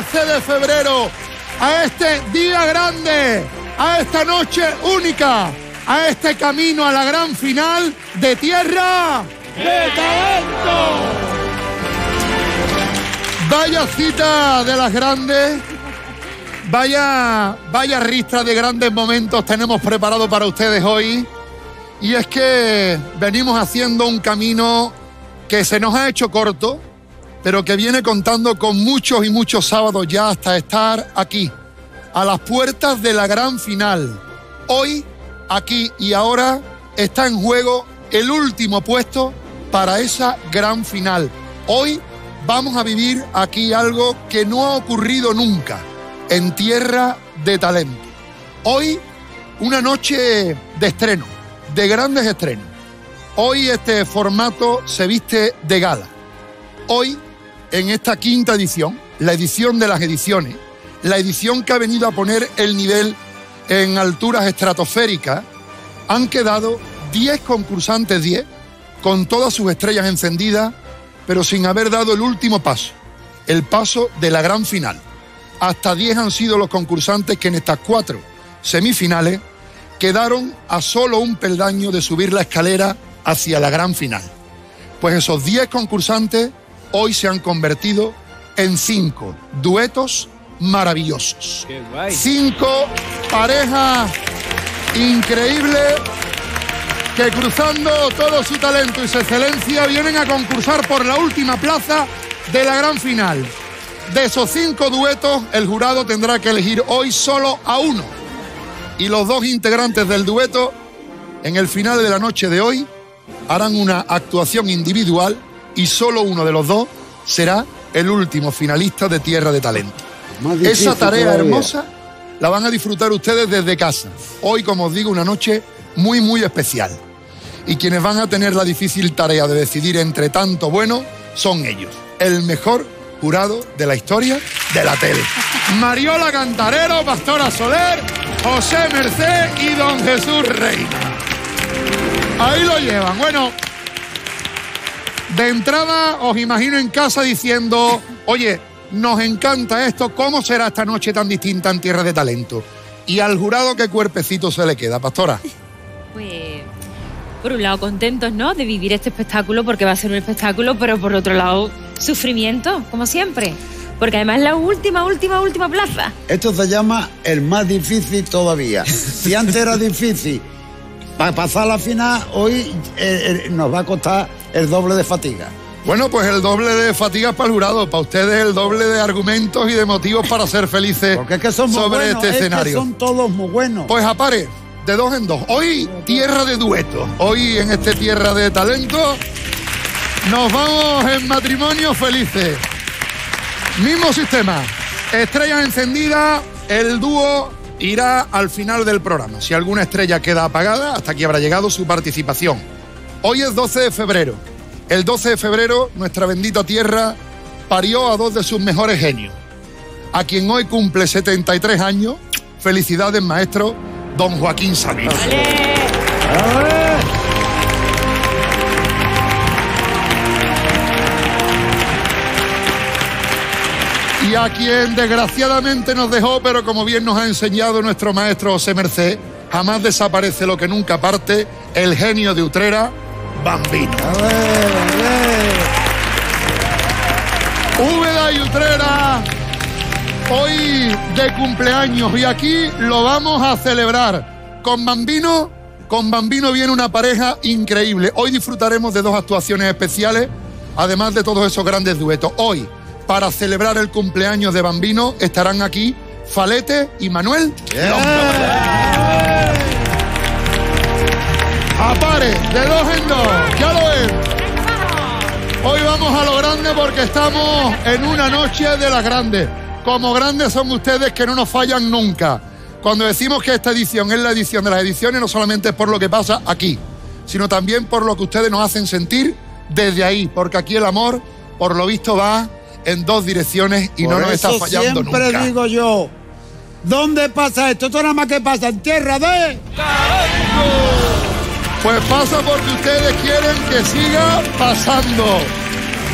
bienvenidas a este 12 de febrero, a este día grande, a esta noche única, a este camino a la gran final de Tierra de Talento. Vaya cita de las grandes, vaya, vaya ristra de grandes momentos tenemos preparado para ustedes hoy. Y es que venimos haciendo un camino que se nos ha hecho corto, pero que viene contando con muchos y muchos sábados ya hasta estar aquí, a las puertas de la gran final. Hoy, aquí y ahora está en juego el último puesto para esa gran final. Hoy vamos a vivir aquí algo que no ha ocurrido nunca en tierra de talento. Hoy una noche de estreno, de grandes estrenos. Hoy este formato se viste de gala. Hoy en esta quinta edición, la edición de las ediciones, la edición que ha venido a poner el nivel en alturas estratosféricas, han quedado 10 concursantes, 10, con todas sus estrellas encendidas, pero sin haber dado el último paso, el paso de la gran final. Hasta 10 han sido los concursantes que en estas cuatro semifinales quedaron a solo un peldaño de subir la escalera hacia la gran final. Pues esos 10 concursantes hoy se han convertido en cinco duetos maravillosos. Cinco parejas increíbles que cruzando todo su talento y su excelencia vienen a concursar por la última plaza de la gran final. De esos cinco duetos, el jurado tendrá que elegir hoy solo a uno. Y los dos integrantes del dueto, en el final de la noche de hoy, harán una actuación individual y solo uno de los dos será el último finalista de Tierra de Talento. Esa tarea hermosa la van a disfrutar ustedes desde casa. Hoy, como os digo, una noche muy, muy especial. Y quienes van a tener la difícil tarea de decidir entre tanto bueno son ellos. El mejor jurado de la historia de la tele. Mariola Cantarero, Pastora Soler, José Merced y Don Jesús Reina. Ahí lo llevan. Bueno, de entrada os imagino en casa diciendo, oye, nos encanta esto, ¿cómo será esta noche tan distinta en Tierra de Talento? Y al jurado, ¿qué cuerpecito se le queda, pastora? Pues, por un lado, contentos, ¿no? De vivir este espectáculo, porque va a ser un espectáculo, pero por otro lado, sufrimiento, como siempre. Porque además es la última, última, última plaza. Esto se llama el más difícil todavía. Si antes era difícil para pasar la final, hoy eh, eh, nos va a costar el doble de fatiga. Bueno, pues el doble de fatigas para el jurado, para ustedes el doble de argumentos y de motivos para ser felices Porque es que son sobre buenos, este es que escenario. son todos muy buenos. Pues apare, de dos en dos. Hoy tierra de dueto. Hoy en este tierra de talento nos vamos en matrimonio felices. Mismo sistema. Estrellas encendidas, el dúo irá al final del programa. Si alguna estrella queda apagada, hasta aquí habrá llegado su participación. Hoy es 12 de febrero. El 12 de febrero, nuestra bendita tierra parió a dos de sus mejores genios. A quien hoy cumple 73 años, felicidades, maestro, don Joaquín Sabina. Y a quien desgraciadamente nos dejó, pero como bien nos ha enseñado nuestro maestro José Merced, jamás desaparece lo que nunca parte, el genio de Utrera, Bambino. Úbeda y Utrera, hoy de cumpleaños y aquí lo vamos a celebrar. Con Bambino, con Bambino viene una pareja increíble. Hoy disfrutaremos de dos actuaciones especiales, además de todos esos grandes duetos. Hoy, para celebrar el cumpleaños de Bambino, estarán aquí Falete y Manuel. Apare, de dos en dos, ya lo es. Hoy vamos a lo grande porque estamos en una noche de las grandes. Como grandes son ustedes que no nos fallan nunca. Cuando decimos que esta edición es la edición de las ediciones, no solamente es por lo que pasa aquí, sino también por lo que ustedes nos hacen sentir desde ahí, porque aquí el amor, por lo visto, va en dos direcciones y Por no nos está eso fallando siempre nunca. digo yo, ¿dónde pasa esto? Esto nada más que pasa en tierra de... Pues pasa porque ustedes quieren que siga pasando.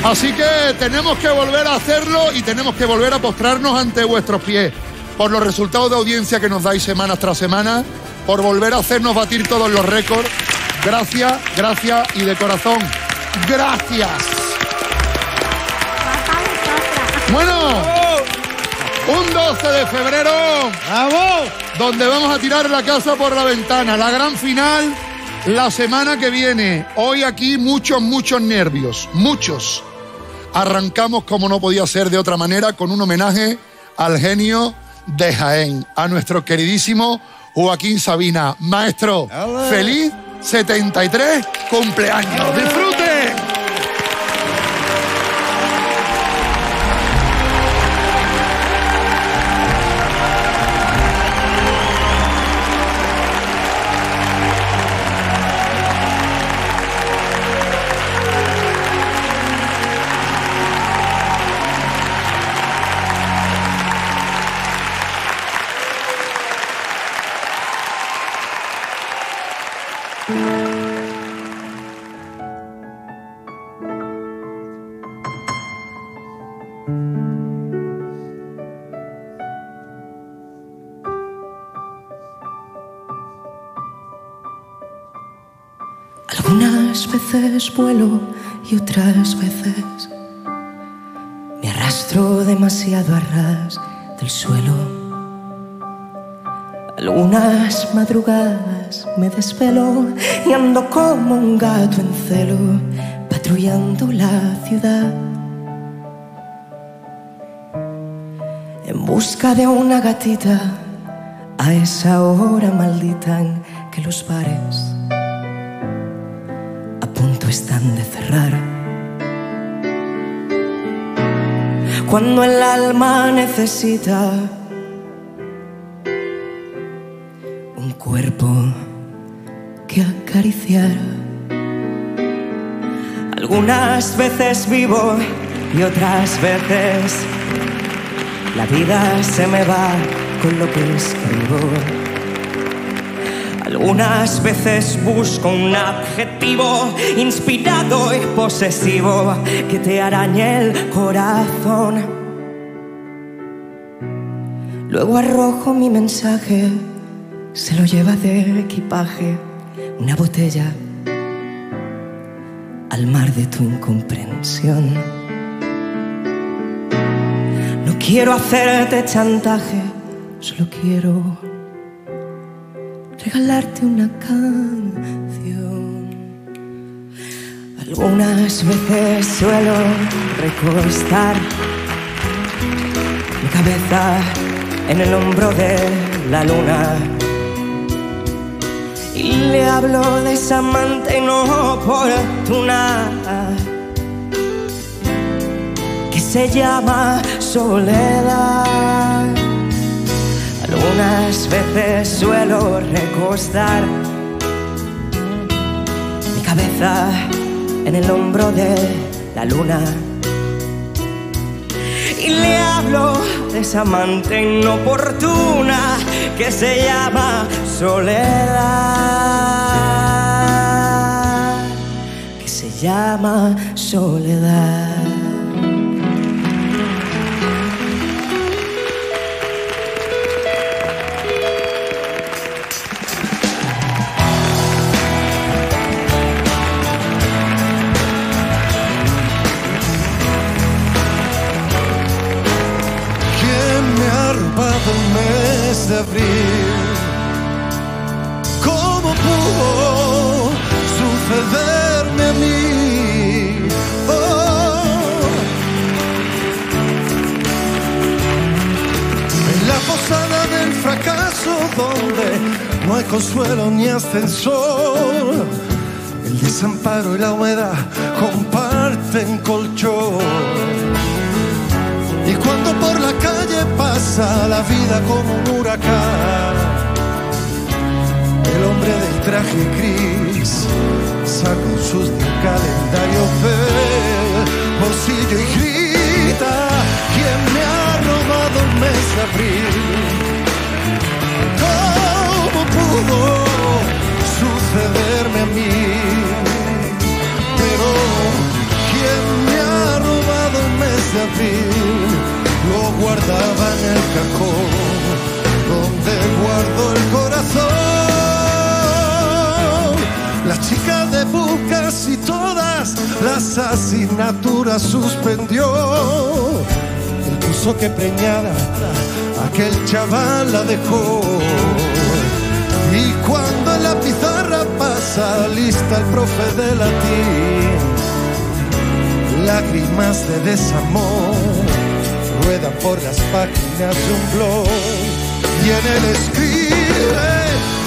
Así que tenemos que volver a hacerlo y tenemos que volver a postrarnos ante vuestros pies por los resultados de audiencia que nos dais semana tras semana, por volver a hacernos batir todos los récords. Gracias, gracias y de corazón, gracias. Bueno, un 12 de febrero, ¡Vamos! donde vamos a tirar la casa por la ventana. La gran final la semana que viene. Hoy aquí muchos, muchos nervios, muchos. Arrancamos como no podía ser de otra manera con un homenaje al genio de Jaén, a nuestro queridísimo Joaquín Sabina. Maestro, ¡Ale! feliz 73 cumpleaños. ¡Disfrute! Vuelo y otras veces me arrastro demasiado a ras del suelo. Algunas madrugadas me desvelo y ando como un gato en celo, patrullando la ciudad. En busca de una gatita a esa hora maldita que los bares están de cerrar. Cuando el alma necesita un cuerpo que acariciar. Algunas veces vivo y otras veces la vida se me va con lo que escribo. Algunas veces busco un adjetivo inspirado y posesivo que te arañe el corazón. Luego arrojo mi mensaje, se lo lleva de equipaje una botella al mar de tu incomprensión. No quiero hacerte chantaje, solo quiero regalarte una canción. Algunas veces suelo recostar mi cabeza en el hombro de la luna y le hablo de esa amante inoportuna que se llama soledad. Algunas veces suelo recostar mi cabeza en el hombro de la luna y le hablo de esa amante inoportuna que se llama soledad, que se llama soledad. De abril? ¿Cómo pudo sucederme a mí? Oh. En la posada del fracaso donde no hay consuelo ni ascensor, el desamparo y la humedad comparten colchón. Por la calle pasa la vida como un huracán, el hombre del traje gris saca un susto un calendario del bolsillo y grita, ¿quién me ha robado el mes de abril? ¿Cómo pudo sucederme a mí? Pero ¿quién me ha guardaba en el cajón donde guardo el corazón. Las chicas de bucas y todas las asignaturas suspendió. El puso que preñada aquel chaval la dejó. Y cuando en la pizarra pasa lista el profe de latín, lágrimas de desamor ruedan por las páginas de un blog y en él escribe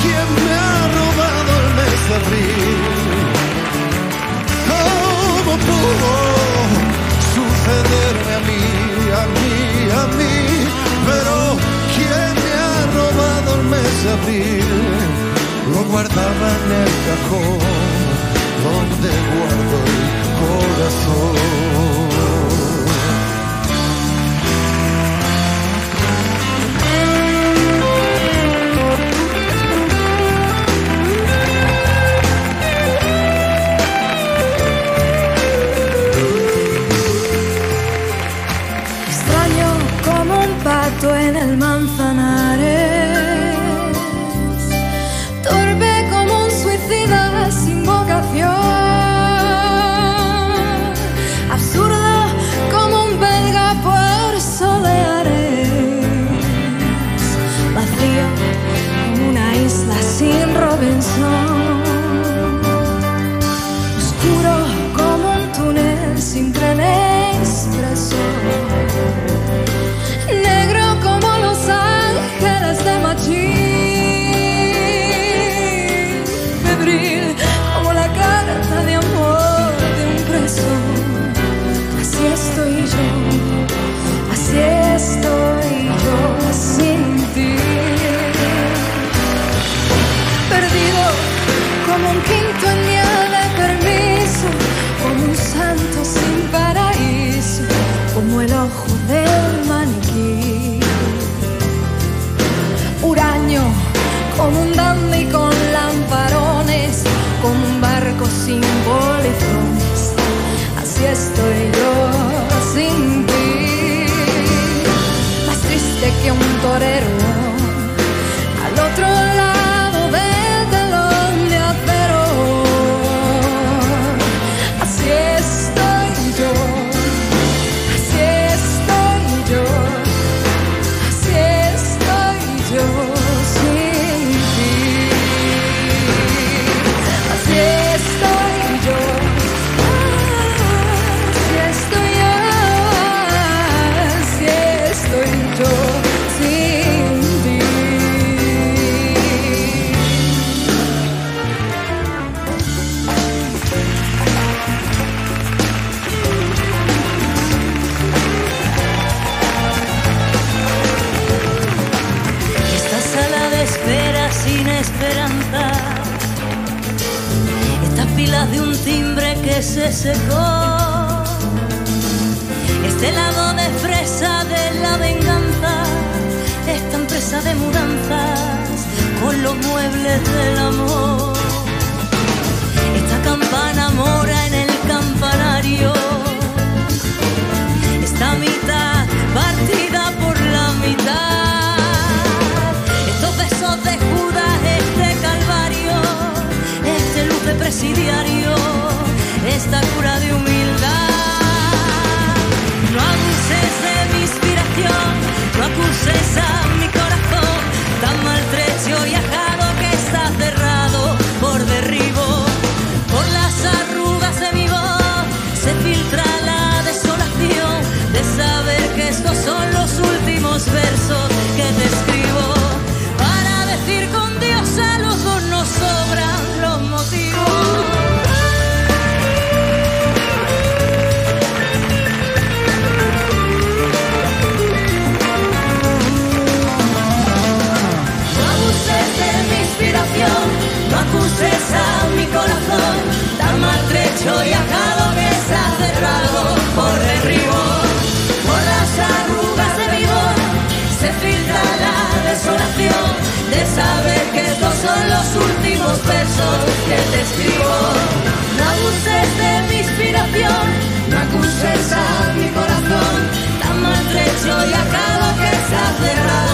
quién me ha robado el mes de abril. ¿Cómo pudo sucederme a mí, a mí, a mí? Pero quién me ha robado el mes de abril lo guardaba en el cajón donde guardo el corazón. Un Este lado de fresa de la venganza. Esta empresa de mudanzas con los muebles del amor. Esta campana mora en el campanario. Esta mitad partida por la mitad. Estos besos de Judas, este calvario, este luz de presidiario, esta cura de humildad. No abuses de mi inspiración, no acuses a mi corazón, tan maltrecho y ajado que está cerrado por derribo. Por las arrugas de mi voz se filtra la desolación de saber que estos son los últimos versos de saber que estos son los últimos versos que te escribo. No abuses de mi inspiración, no acuses a mi corazón, tan y ajado que está cerrado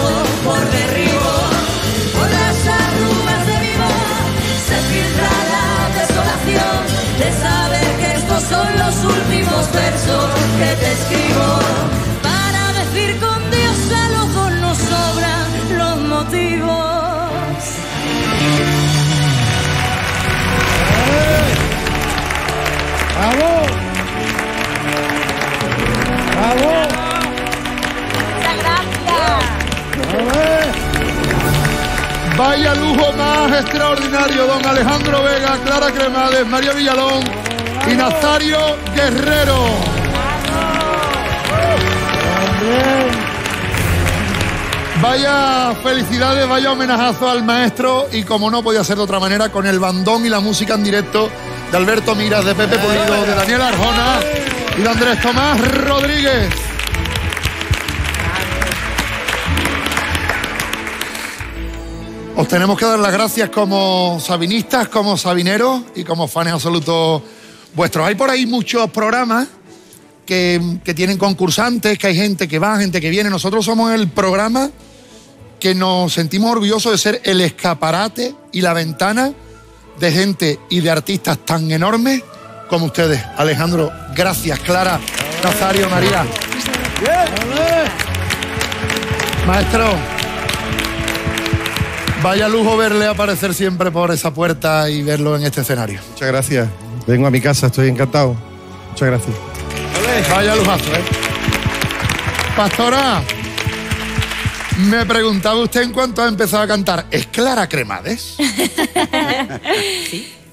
son los últimos versos que te escribo. Para decir con Dios a los dos nos sobran los motivos. ¡Bravo! ¡Bravo! ¡Muchas gracias! Vaya lujo más extraordinario, don Alejandro Vega, Clara Cremades, María Villalón y Nazario Guerrero. Vaya felicidades, vaya homenajazo al maestro y como no podía ser de otra manera, con el bandón y la música en directo de Alberto Miras, de Pepe Pulido, de Daniel Arjona y de Andrés Tomás Rodríguez. Os tenemos que dar las gracias como sabinistas, como sabineros y como fans absolutos vuestros. Hay por ahí muchos programas que, que tienen concursantes, que hay gente que va, gente que viene. Nosotros somos el programa que nos sentimos orgullosos de ser el escaparate y la ventana de gente y de artistas tan enormes como ustedes. Alejandro, gracias. Clara, Nazario, María. Maestro, vaya lujo verle aparecer siempre por esa puerta y verlo en este escenario. Muchas gracias. Vengo a mi casa, estoy encantado. Muchas gracias. Vaya lujazo, ¿eh? Pastora, me preguntaba usted en cuanto ha empezado a cantar, ¿es Clara Cremades?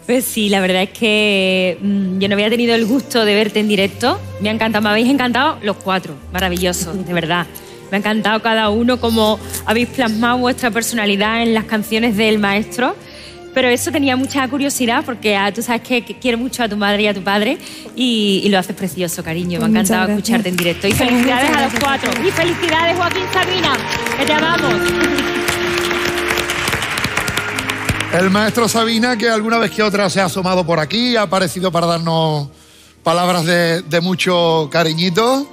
Pues sí, la verdad es que mm, yo no había tenido el gusto de verte en directo. Me ha encantado, me habéis encantado los cuatro, maravillosos, de verdad. Me ha encantado cada uno como habéis plasmado vuestra personalidad en las canciones del maestro. Pero eso tenía mucha curiosidad porque ah, tú sabes que, que quiero mucho a tu madre y a tu padre y, y lo haces precioso, cariño. Me ha Pues encantado gracias. escucharte en directo. Y Muchas felicidades a los cuatro. Y felicidades, Joaquín Sabina, que te amamos. El maestro Sabina, que alguna vez que otra se ha asomado por aquí, ha aparecido para darnos palabras de, de mucho cariñito.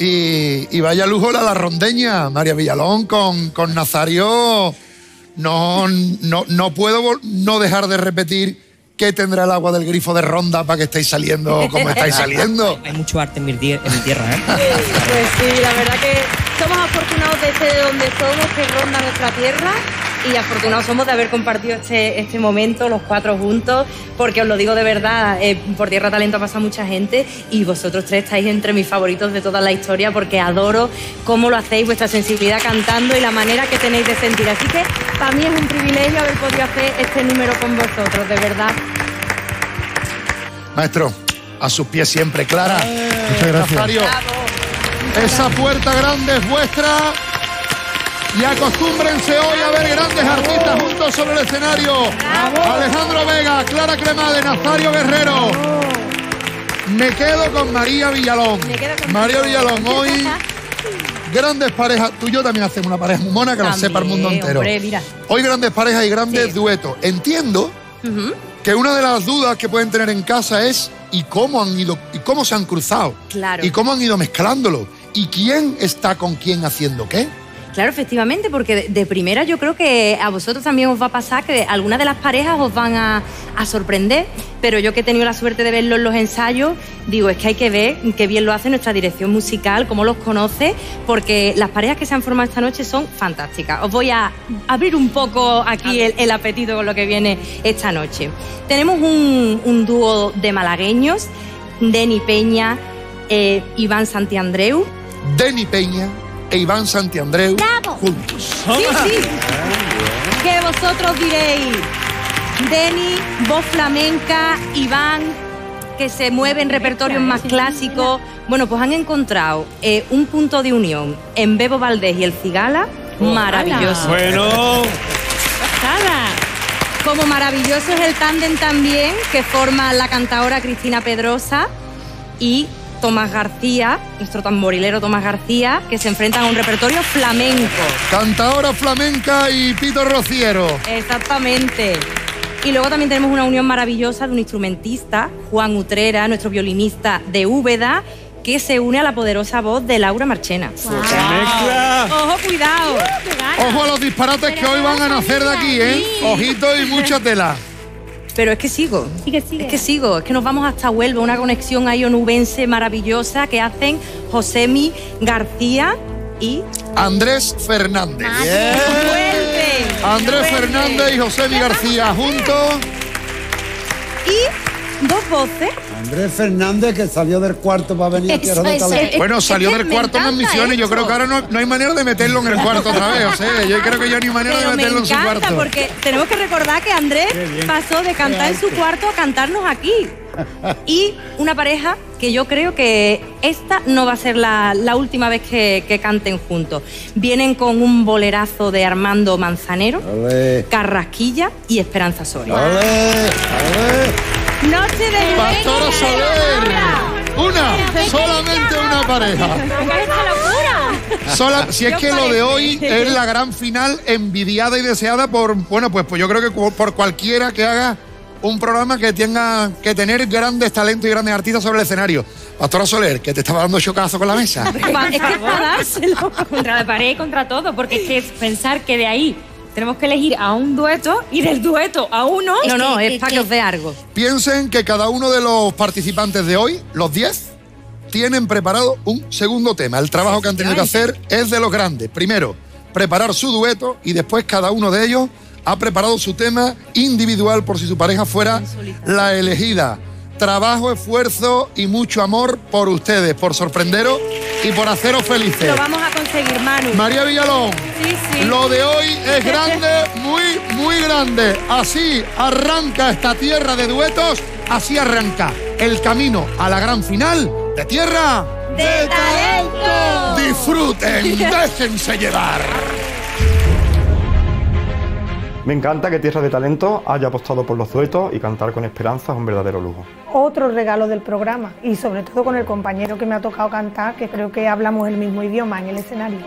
Y, y vaya lujo la, la rondeña, María Villalón con, con Nazario. No, no, no puedo no dejar de repetir qué tendrá el agua del grifo de ronda para que estéis saliendo como estáis saliendo. Hay mucho arte en mi, tie- en mi tierra, ¿eh? Pues sí, la verdad que somos afortunados de ser de donde somos, que ronda nuestra tierra. Y afortunados somos de haber compartido este, este momento los cuatro juntos, porque os lo digo de verdad, eh, por Tierra Talento ha pasado mucha gente y vosotros tres estáis entre mis favoritos de toda la historia porque adoro cómo lo hacéis, vuestra sensibilidad cantando y la manera que tenéis de sentir. Así que para mí es un privilegio haber podido hacer este número con vosotros, de verdad. Maestro, a sus pies siempre, Clara. Muchas gracias. Esa puerta grande es vuestra. Y acostúmbrense hoy a ver grandes artistas juntos sobre el escenario. Alejandro Vega, Clara Cremade, Nazario Guerrero. Me quedo con María Villalón. Me quedo con María Villalón, hoy grandes parejas. Tú y yo también hacemos una pareja muy mona que la sepa el mundo entero. hombre, mira. Hoy grandes parejas y grandes Sí. duetos. Entiendo que una de las dudas que pueden tener en casa es ¿y cómo han ido y cómo se han cruzado? Claro. ¿Y cómo han ido mezclándolo? ¿Y quién está con quién haciendo qué? Claro, efectivamente, porque de, de primera yo creo que a vosotros también os va a pasar que algunas de las parejas os van a, a sorprender, pero yo que he tenido la suerte de verlo en los ensayos, digo, es que hay que ver qué bien lo hace nuestra dirección musical, cómo los conoce, porque las parejas que se han formado esta noche son fantásticas. Os voy a abrir un poco aquí el, el apetito con lo que viene esta noche. Tenemos un, un dúo de malagueños, Deni Peña, eh, Iván Santiandreu, Denny Peña e Iván Santiandreu juntos. Sí, sí. Que vosotros diréis, Deni, voz flamenca, Iván, que se mueve en repertorios más clásicos. Bueno, pues han encontrado eh, un punto de unión en Bebo Valdés y el Cigala maravilloso. Bueno, Nada. Como maravilloso es el tándem también que forma la cantadora Cristina Pedrosa y Tomás García, nuestro tamborilero Tomás García, que se enfrentan a un repertorio flamenco. Cantadora flamenca y Pito Rociero. Exactamente. Y luego también tenemos una unión maravillosa de un instrumentista, Juan Utrera, nuestro violinista de Úbeda, que se une a la poderosa voz de Laura Marchena. mezcla. Ojo, cuidado. Ojo a los disparates que hoy van a nacer de aquí, ¿eh? Ojito y mucha tela. Pero es que sigo. Sigue, sigue. Es que sigo, es que nos vamos hasta Huelva, una conexión ahí onubense maravillosa que hacen Josemi García y Andrés Fernández. Huelva. Andrés Fernández y José Mi García juntos. Y dos voces. Andrés Fernández que salió del cuarto para venir a Tierra de Talento. Bueno, salió del me cuarto más encanta misiones. Yo creo que ahora no, no hay manera de meterlo en el cuarto otra vez. O sea, yo creo que ya no hay manera Pero de me meterlo en su encanta cuarto. porque tenemos que recordar que Andrés pasó de cantar en su cuarto a cantarnos aquí. Y una pareja que yo creo que esta no va a ser la, la última vez que, que canten juntos. Vienen con un bolerazo de Armando Manzanero, Carrasquilla y Esperanza Soria. Noche de Pastora. Soler. Una, solamente una pareja. Sola- si es que lo de hoy es la gran final envidiada y deseada por, bueno, pues, pues yo creo que por cualquiera que haga un programa que tenga que tener grandes talentos y grandes artistas sobre el escenario. Pastora Soler, que te estaba dando chocazo con la mesa. Es que es para dárselo. Contra la pared y contra todo, porque es que pensar que de ahí tenemos que elegir a un dueto y del dueto a uno. No, no, es para que os dé algo. Piensen que cada uno de los participantes de hoy, los 10, tienen preparado un segundo tema. El trabajo que han tenido que hacer es de los grandes. Primero, preparar su dueto y después cada uno de ellos ha preparado su tema individual por si su pareja fuera la elegida. Trabajo, esfuerzo y mucho amor por ustedes, por sorprenderos y por haceros felices. Lo vamos a conseguir, Manu. María Villalón, Sí, sí. lo de hoy es grande, muy, muy grande. Así arranca esta tierra de duetos, así arranca el camino a la gran final de tierra. ¡De talento! Disfruten, déjense llevar. Me encanta que Tierra de Talento haya apostado por los duetos y cantar con esperanza es un verdadero lujo. otro regalo del programa y sobre todo con el compañero que me ha tocado cantar, que creo que hablamos el mismo idioma en el escenario.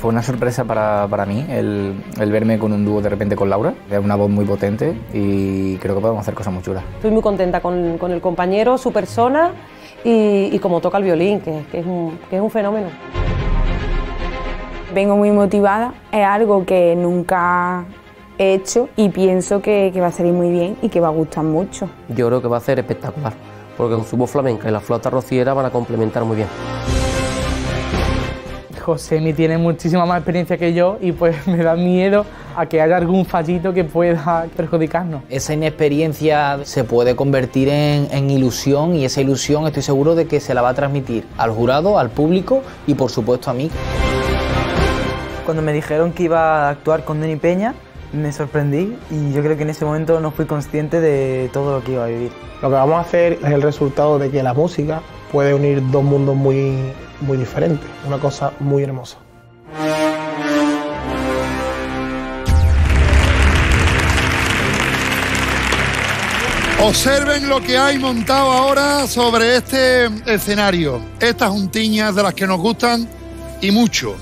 Fue una sorpresa para, para mí el, el verme con un dúo de repente con Laura. Es una voz muy potente y creo que podemos hacer cosas muy chulas. Estoy muy contenta con, con el compañero, su persona y, y cómo toca el violín, que, que es un, que es un fenómeno. Vengo muy motivada, es algo que nunca he hecho y pienso que, que va a salir muy bien y que va a gustar mucho. Yo creo que va a ser espectacular, porque con su voz flamenca y la flauta rociera van a complementar muy bien. Josemi tiene muchísima más experiencia que yo y pues me da miedo a que haya algún fallito que pueda perjudicarnos. Esa inexperiencia se puede convertir en, en ilusión y esa ilusión estoy seguro de que se la va a transmitir al jurado, al público y por supuesto a mí. Cuando me dijeron que iba a actuar con Deni Peña, me sorprendí y yo creo que en ese momento no fui consciente de todo lo que iba a vivir. Lo que vamos a hacer es el resultado de que la música puede unir dos mundos muy, muy diferentes, una cosa muy hermosa. Observen lo que hay montado ahora sobre este escenario. Estas juntiñas de las que nos gustan y mucho.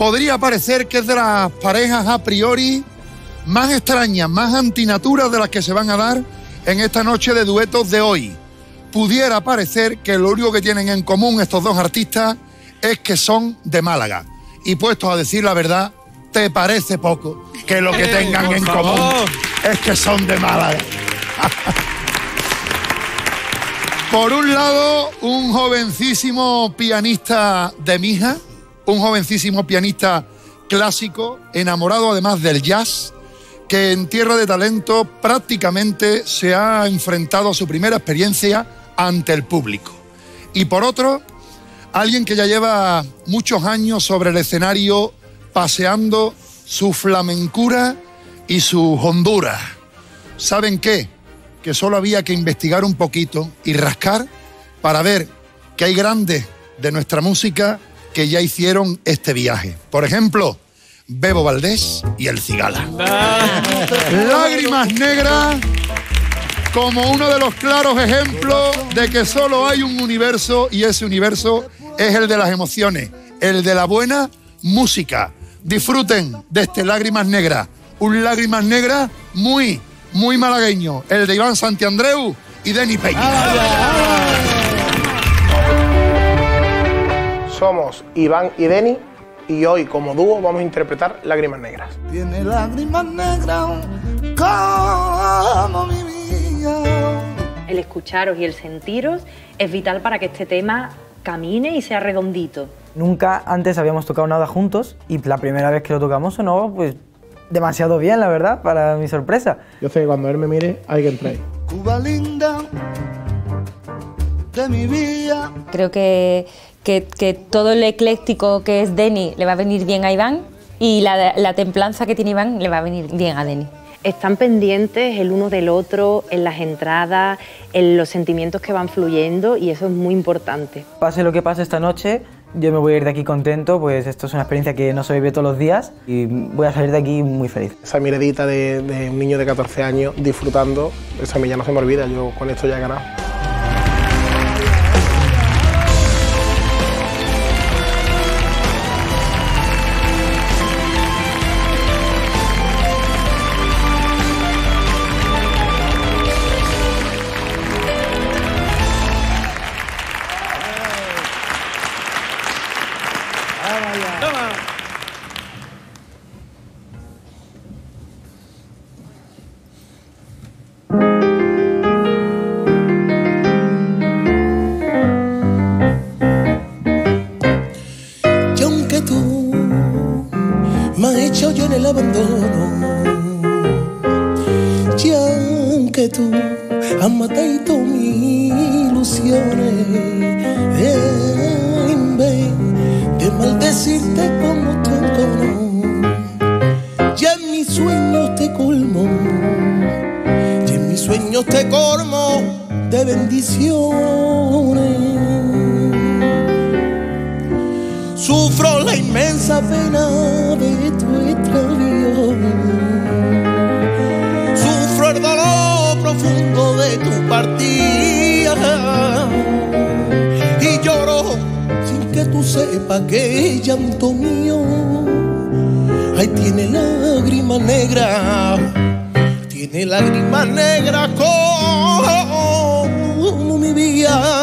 Podría parecer que es de las parejas a priori más extrañas, más antinaturas de las que se van a dar en esta noche de duetos de hoy. Pudiera parecer que lo único que tienen en común estos dos artistas es que son de Málaga. Y puestos a decir la verdad, te parece poco que lo que tengan en favor. común es que son de Málaga. Por un lado, un jovencísimo pianista de Mija, un jovencísimo pianista clásico, enamorado además del jazz, que en Tierra de Talento prácticamente se ha enfrentado a su primera experiencia ante el público. Y por otro, alguien que ya lleva muchos años sobre el escenario paseando su flamencura y su Honduras. ¿Saben qué? Que solo había que investigar un poquito y rascar para ver que hay grandes de nuestra música que ya hicieron este viaje. Por ejemplo, Bebo Valdés y El Cigala. Lágrimas negras como uno de los claros ejemplos de que solo hay un universo y ese universo es el de las emociones, el de la buena música. Disfruten de este Lágrimas Negras, un Lágrimas Negras muy, muy malagueño, el de Iván Santiandreu y Denny Peña. Somos Iván y Deni y hoy como dúo vamos a interpretar Lágrimas Negras. Tiene lágrimas negras como mi vida. El escucharos y el sentiros es vital para que este tema camine y sea redondito. Nunca antes habíamos tocado nada juntos y la primera vez que lo tocamos sonó pues demasiado bien, la verdad, para mi sorpresa. Yo sé que cuando él me mire hay que entrar. Cuba linda de mi vida. Creo que, que, que todo lo ecléctico que es Denny le va a venir bien a Iván y la, la templanza que tiene Iván le va a venir bien a Denny. Están pendientes el uno del otro en las entradas, en los sentimientos que van fluyendo y eso es muy importante. Pase lo que pase esta noche, yo me voy a ir de aquí contento, pues esto es una experiencia que no se vive todos los días y voy a salir de aquí muy feliz. Esa miradita de, de un niño de 14 años disfrutando, eso a mí ya no se me olvida, yo con esto ya he ganado. Sufro la inmensa pena de tu extravío. Sufro el dolor profundo de tu partida. Y lloro sin que tú sepas que llanto mío. Ahí tiene lágrima negra. Tiene lágrima negra como mi vida.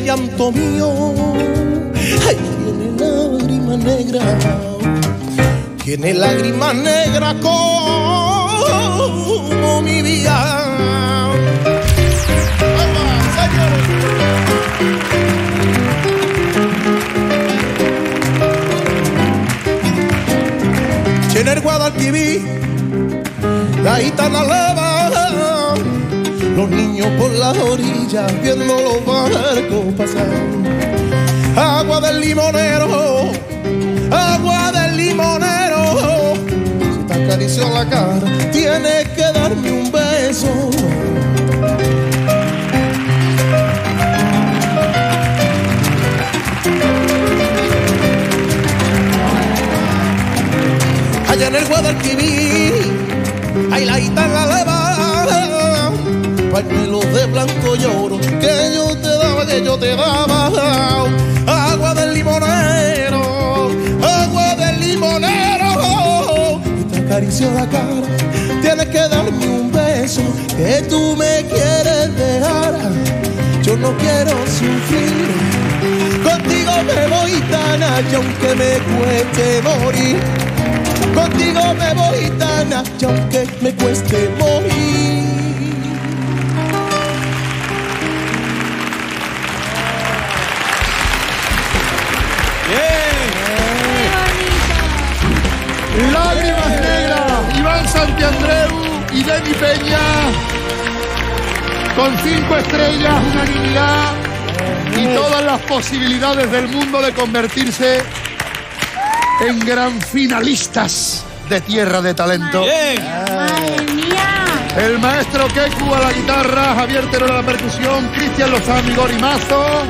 Llanto mío. Ay, tiene lágrima negra. Tiene lágrima negra como mi vida. En el Guadalquivir, la gitana lava, los niños por las orillas viendo los barcos pasar. Agua del limonero, agua del limonero, si te acaricio la cara, tienes que darme un beso. allá en el Guadalquivir, ahí la va, pañuelos de blanco y oro, que yo te daba, que yo te daba, agua del limonero, agua del limonero, y te acaricio la cara. Tienes que darme un beso que tú me quieres dejar. Yo no quiero sufrir. Contigo me voy tan allá aunque me cueste morir. Contigo me voy tan allá aunque me cueste morir. Negras, Iván Santiandreu y Deni Peña. Con cinco estrellas, unanimidad y todas las posibilidades del mundo de convertirse en gran finalistas de Tierra de Talento. El maestro Keku a la guitarra, Javier Terol a la percusión, Cristian Lozano y Gori Mazo.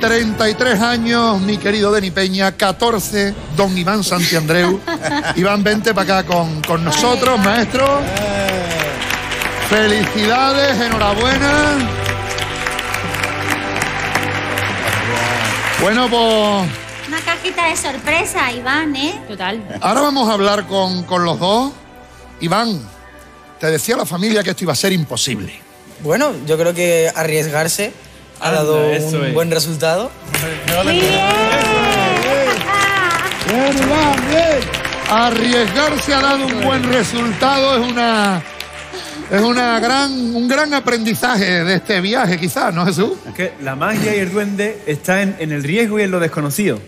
33 años, mi querido Deni Peña, 14, don Iván Santiandreu. Iván, vente para acá con, con nosotros, maestro. Felicidades, enhorabuena. Bueno, pues Una cajita de sorpresa, Iván, ¿eh? Total. ahora vamos a hablar con, con los dos. Iván, te decía la familia que esto iba a ser imposible. Bueno, yo creo que arriesgarse ha Anda, dado un es. buen resultado. Arriesgarse ha dado un buen resultado, es una es una gran un gran aprendizaje de este viaje, quizás, ¿no, Jesús? Que la magia y el duende está en, en el riesgo y en lo desconocido.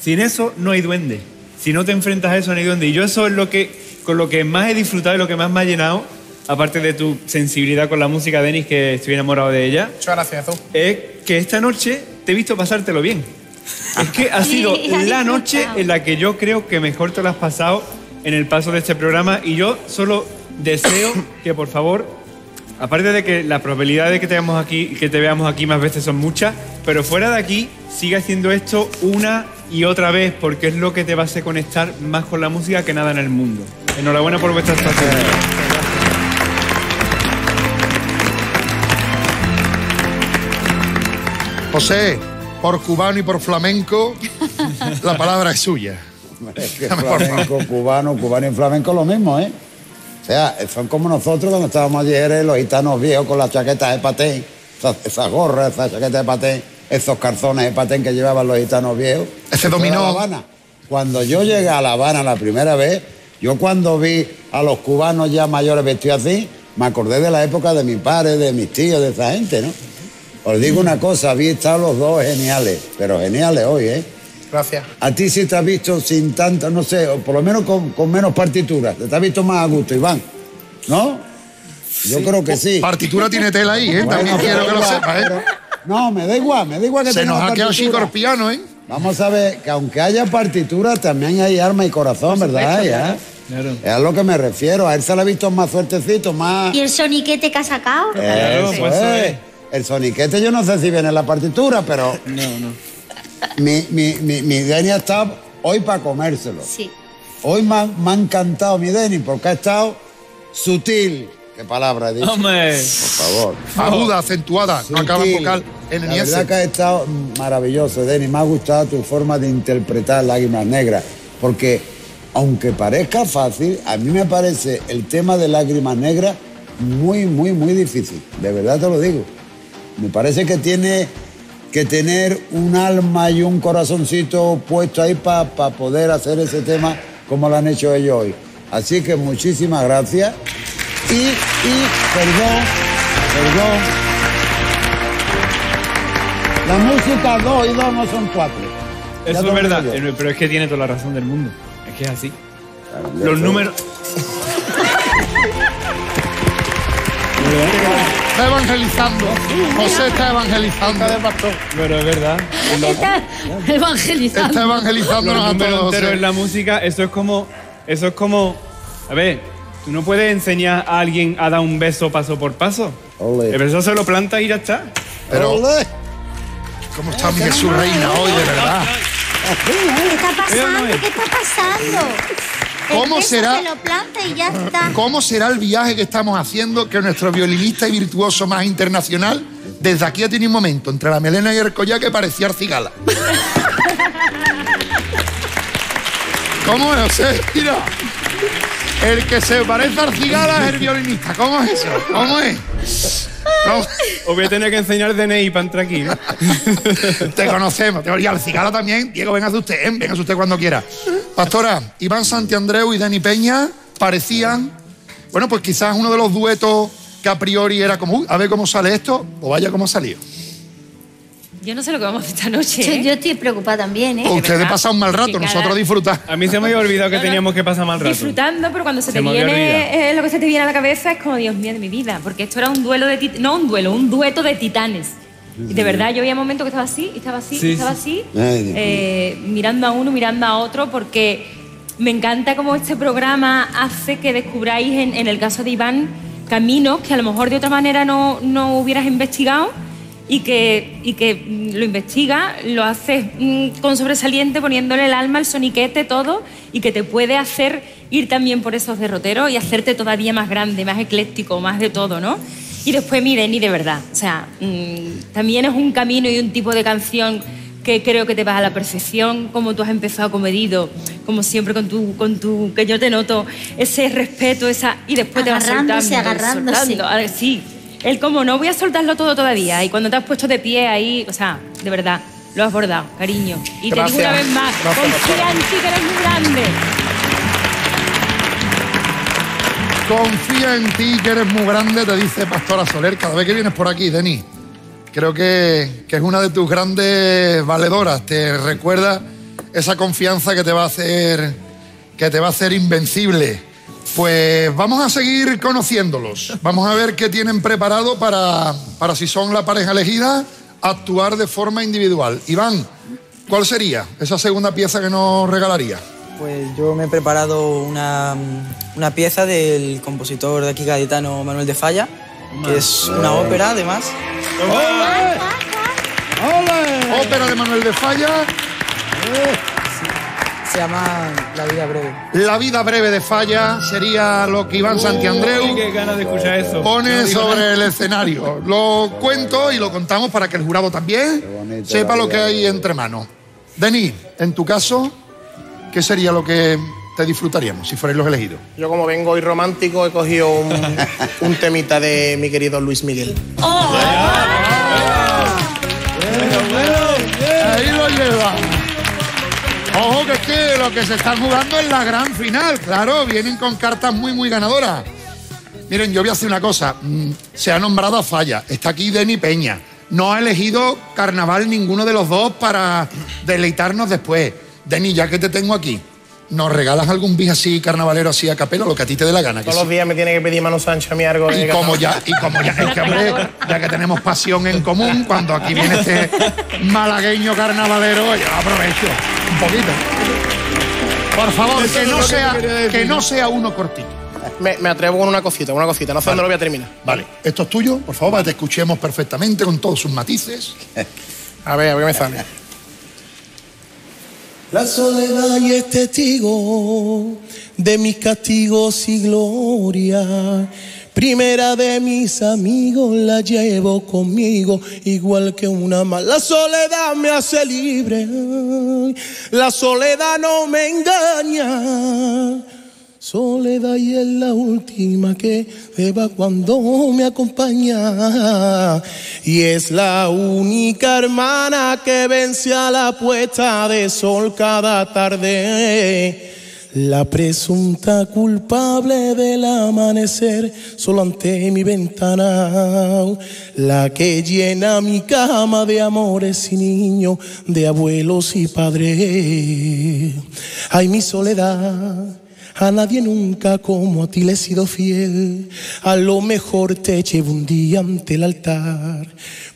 Sin eso no hay duende. Si no te enfrentas a eso no hay duende. Y yo eso es lo que con lo que más he disfrutado y lo que más me ha llenado, aparte de tu sensibilidad con la música, Denis, que estoy enamorado de ella, Muchas gracias, Jesús. es que esta noche te he visto pasártelo bien. Es que ha sido la noche en la que yo creo que mejor te lo has pasado en el paso de este programa y yo solo deseo que por favor, aparte de que la probabilidad de que te veamos aquí, que te veamos aquí más veces son muchas, pero fuera de aquí sigue haciendo esto una y otra vez porque es lo que te va a hacer conectar más con la música que nada en el mundo. Enhorabuena por vuestra actuación. José, por cubano y por flamenco, la palabra es suya. Es que flamenco, cubano, cubano y flamenco lo mismo, ¿eh? O sea, son como nosotros cuando estábamos ayer, los gitanos viejos con las chaquetas de patén, esas, esas gorras, esas chaquetas de patén, esos calzones de patén que llevaban los gitanos viejos. Ese dominó. La Habana. Cuando yo llegué a La Habana la primera vez, yo cuando vi a los cubanos ya mayores vestidos así, me acordé de la época de mi padre, de mis tíos, de esa gente, ¿no? Os digo una cosa, habéis estado los dos geniales, pero geniales hoy, ¿eh? Gracias. A ti sí te has visto sin tanta, no sé, o por lo menos con, con menos partituras. Te has visto más a gusto, Iván. ¿No? Yo creo que sí. Partitura tiene tela ahí, ¿eh? También quiero que lo sepas, ¿eh? pero- No, me da igual, me da igual que Se nos ha quedado chico el piano, ¿eh? Vamos a ver que aunque haya partitura, también hay alma y corazón, ¿verdad? Ya. Es a lo que me refiero. A él se le ha visto más suertecito, más... ¿Y el soniquete que ha sacado? Eso es. El soniquete yo no sé si viene en la partitura, pero... No, no. Mi, mi, mi, mi Deni ha estado hoy para comérselo. Sí. Hoy me ha, me ha encantado mi Deni porque ha estado sutil. ¿Qué palabra he dicho? Hombre. Por favor. Aguda, acentuada, no acaba en vocal en La ni verdad ese. que ha estado maravilloso, Deni. Me ha gustado tu forma de interpretar Lágrimas Negras. Porque, aunque parezca fácil, a mí me parece el tema de Lágrimas Negras muy, muy, muy difícil. De verdad te lo digo. Me parece que tiene que tener un alma y un corazoncito puesto ahí para poder hacer ese tema como lo han hecho ellos hoy. Así que muchísimas gracias. Y, y perdón, perdón. La música dos y dos no son cuatro. Eso es verdad, yo. eh, pero es que tiene toda la razón del mundo. Es que es así. Los números. Está evangelizando. José está evangelizando. Pero es verdad. Está evangelizando. Está evangelizándonos Los a todos. José. en la música, eso es como. Eso es como. A ver, tú no puedes enseñar a alguien a dar un beso paso por paso. El beso se lo planta y ya está. Pero. ¿Cómo está mi Jesús Reina hoy, de verdad? ¿Qué está pasando? ¿Qué está pasando? ¿Cómo será? Se lo planta y ya está. ¿Cómo será el viaje que estamos haciendo que nuestro violinista y virtuoso más internacional, desde aquí ha tenido un momento entre la melena y el collar que parecía Arcigala? ¿Cómo es? Mira, el que se parece al cigala es el violinista. ¿Cómo es eso? ¿Cómo es? ¿Cómo? Os voy a tener que enseñar DNI para entrar aquí, ¿no? Te conocemos. te- Y al cigala también. Diego, véngase usted, ¿eh? véngase usted cuando quiera. Pastora, Iván Santiandreu y Dani Peña parecían, bueno, pues quizás uno de los duetos que a priori era como, "Uy, a ver cómo sale esto, o vaya cómo ha salido. Yo no sé lo que vamos a hacer esta noche. Yo, ¿eh? yo estoy preocupada también, ¿eh? Ustedes pasan un mal rato, cada- nosotros disfrutar. A mí se me había olvidado que teníamos que pasar mal rato. Disfrutando, pero cuando se, Se te viene eh, lo que se te viene a la cabeza es como Dios mío de mi vida, porque esto era un duelo de tit- no un duelo, un dueto de titanes. Y de verdad yo había momentos que estaba así, estaba así, Sí, estaba sí. así, eh, mirando a uno, mirando a otro, porque me encanta cómo este programa hace que descubráis, en, en el caso de Iván, caminos que a lo mejor de otra manera no, no hubieras investigado y que, y que mm, lo investiga, lo haces mm, con sobresaliente, poniéndole el alma, el soniquete, todo, y que te puede hacer ir también por esos derroteros y hacerte todavía más grande, más ecléctico, más de todo, ¿no? Y después, mire, ni de verdad. O sea, mm, también es un camino y un tipo de canción que creo que te vas a la perfección, como tú has empezado comedido, como siempre con tu, con tu, que yo te noto, ese respeto, esa, y después te vas Agarrándose, soltando, agarrándose. soltando. Sí, él como no voy a soltarlo todo todavía, y cuando te has puesto de pie ahí, o sea, de verdad, lo has bordado, cariño. Y te digo una vez más, Gracias, confía en ti que eres muy grande. Confía en ti, que eres muy grande, te dice Pastora Soler cada vez que vienes por aquí, Denis. Creo que, que es una de tus grandes valedoras. Te recuerda esa confianza que te va a hacer, que te va a hacer invencible. Pues vamos a seguir conociéndolos. Vamos a ver qué tienen preparado para, para si son la pareja elegida, actuar de forma individual. Iván, ¿cuál sería esa segunda pieza que nos regalaría? Pues yo me he preparado una, una pieza del compositor de aquí gaditano Manuel de Falla, que es una ópera además. Ópera de Manuel de Falla. Se llama La vida breve. La vida breve de Falla sería lo que Iván Santiandreu qué ganas de escuchar eso. pone sobre nada. el escenario. Lo cuento y lo contamos para que el jurado también sepa lo que hay entre manos. Denis, en tu caso, ¿qué sería lo que te disfrutaríamos si fuerais los elegidos? Yo como vengo hoy romántico he cogido un, un temita de mi querido Luis Miguel. Ahí es que lo que se están jugando es la gran final, claro, vienen con cartas muy, muy ganadoras. Miren, yo voy a hacer una cosa. Mm, Se ha nombrado a Falla. Está aquí Deni Peña. No ha elegido carnaval ninguno de los dos para deleitarnos después. Deni, ya que te tengo aquí, ¿nos regalas algún bis así carnavalero así a capela, lo que a ti te dé la gana? Todos sí? los días me tiene que pedir Manu Sánchez a mí algo de Y como ya, y como ya, es que, hombre, ya que tenemos pasión en común, cuando aquí viene este malagueño carnavalero, yo aprovecho un poquito. Por favor, que no sea, que no sea uno cortito. Me, me atrevo con una cosita, una cosita. No sé dónde lo voy a terminar. Vale, esto es tuyo, por favor, para que te escuchemos perfectamente con todos sus matices. A ver, a ver qué me sale. La soledad y es testigo de mis castigos y gloria. Primera de mis amigos la llevo conmigo, igual que una mala. La soledad me hace libre, la soledad no me engaña. Soledad y es la última que beba cuando me acompaña. Y es la única hermana que vence a la puesta de sol cada tarde. La presunta culpable del amanecer solo ante mi ventana. La que llena mi cama de amores y niños, de abuelos y padres. Ay, mi soledad. A nadie nunca como a ti le he sido fiel. A lo mejor te llevo un día ante el altar,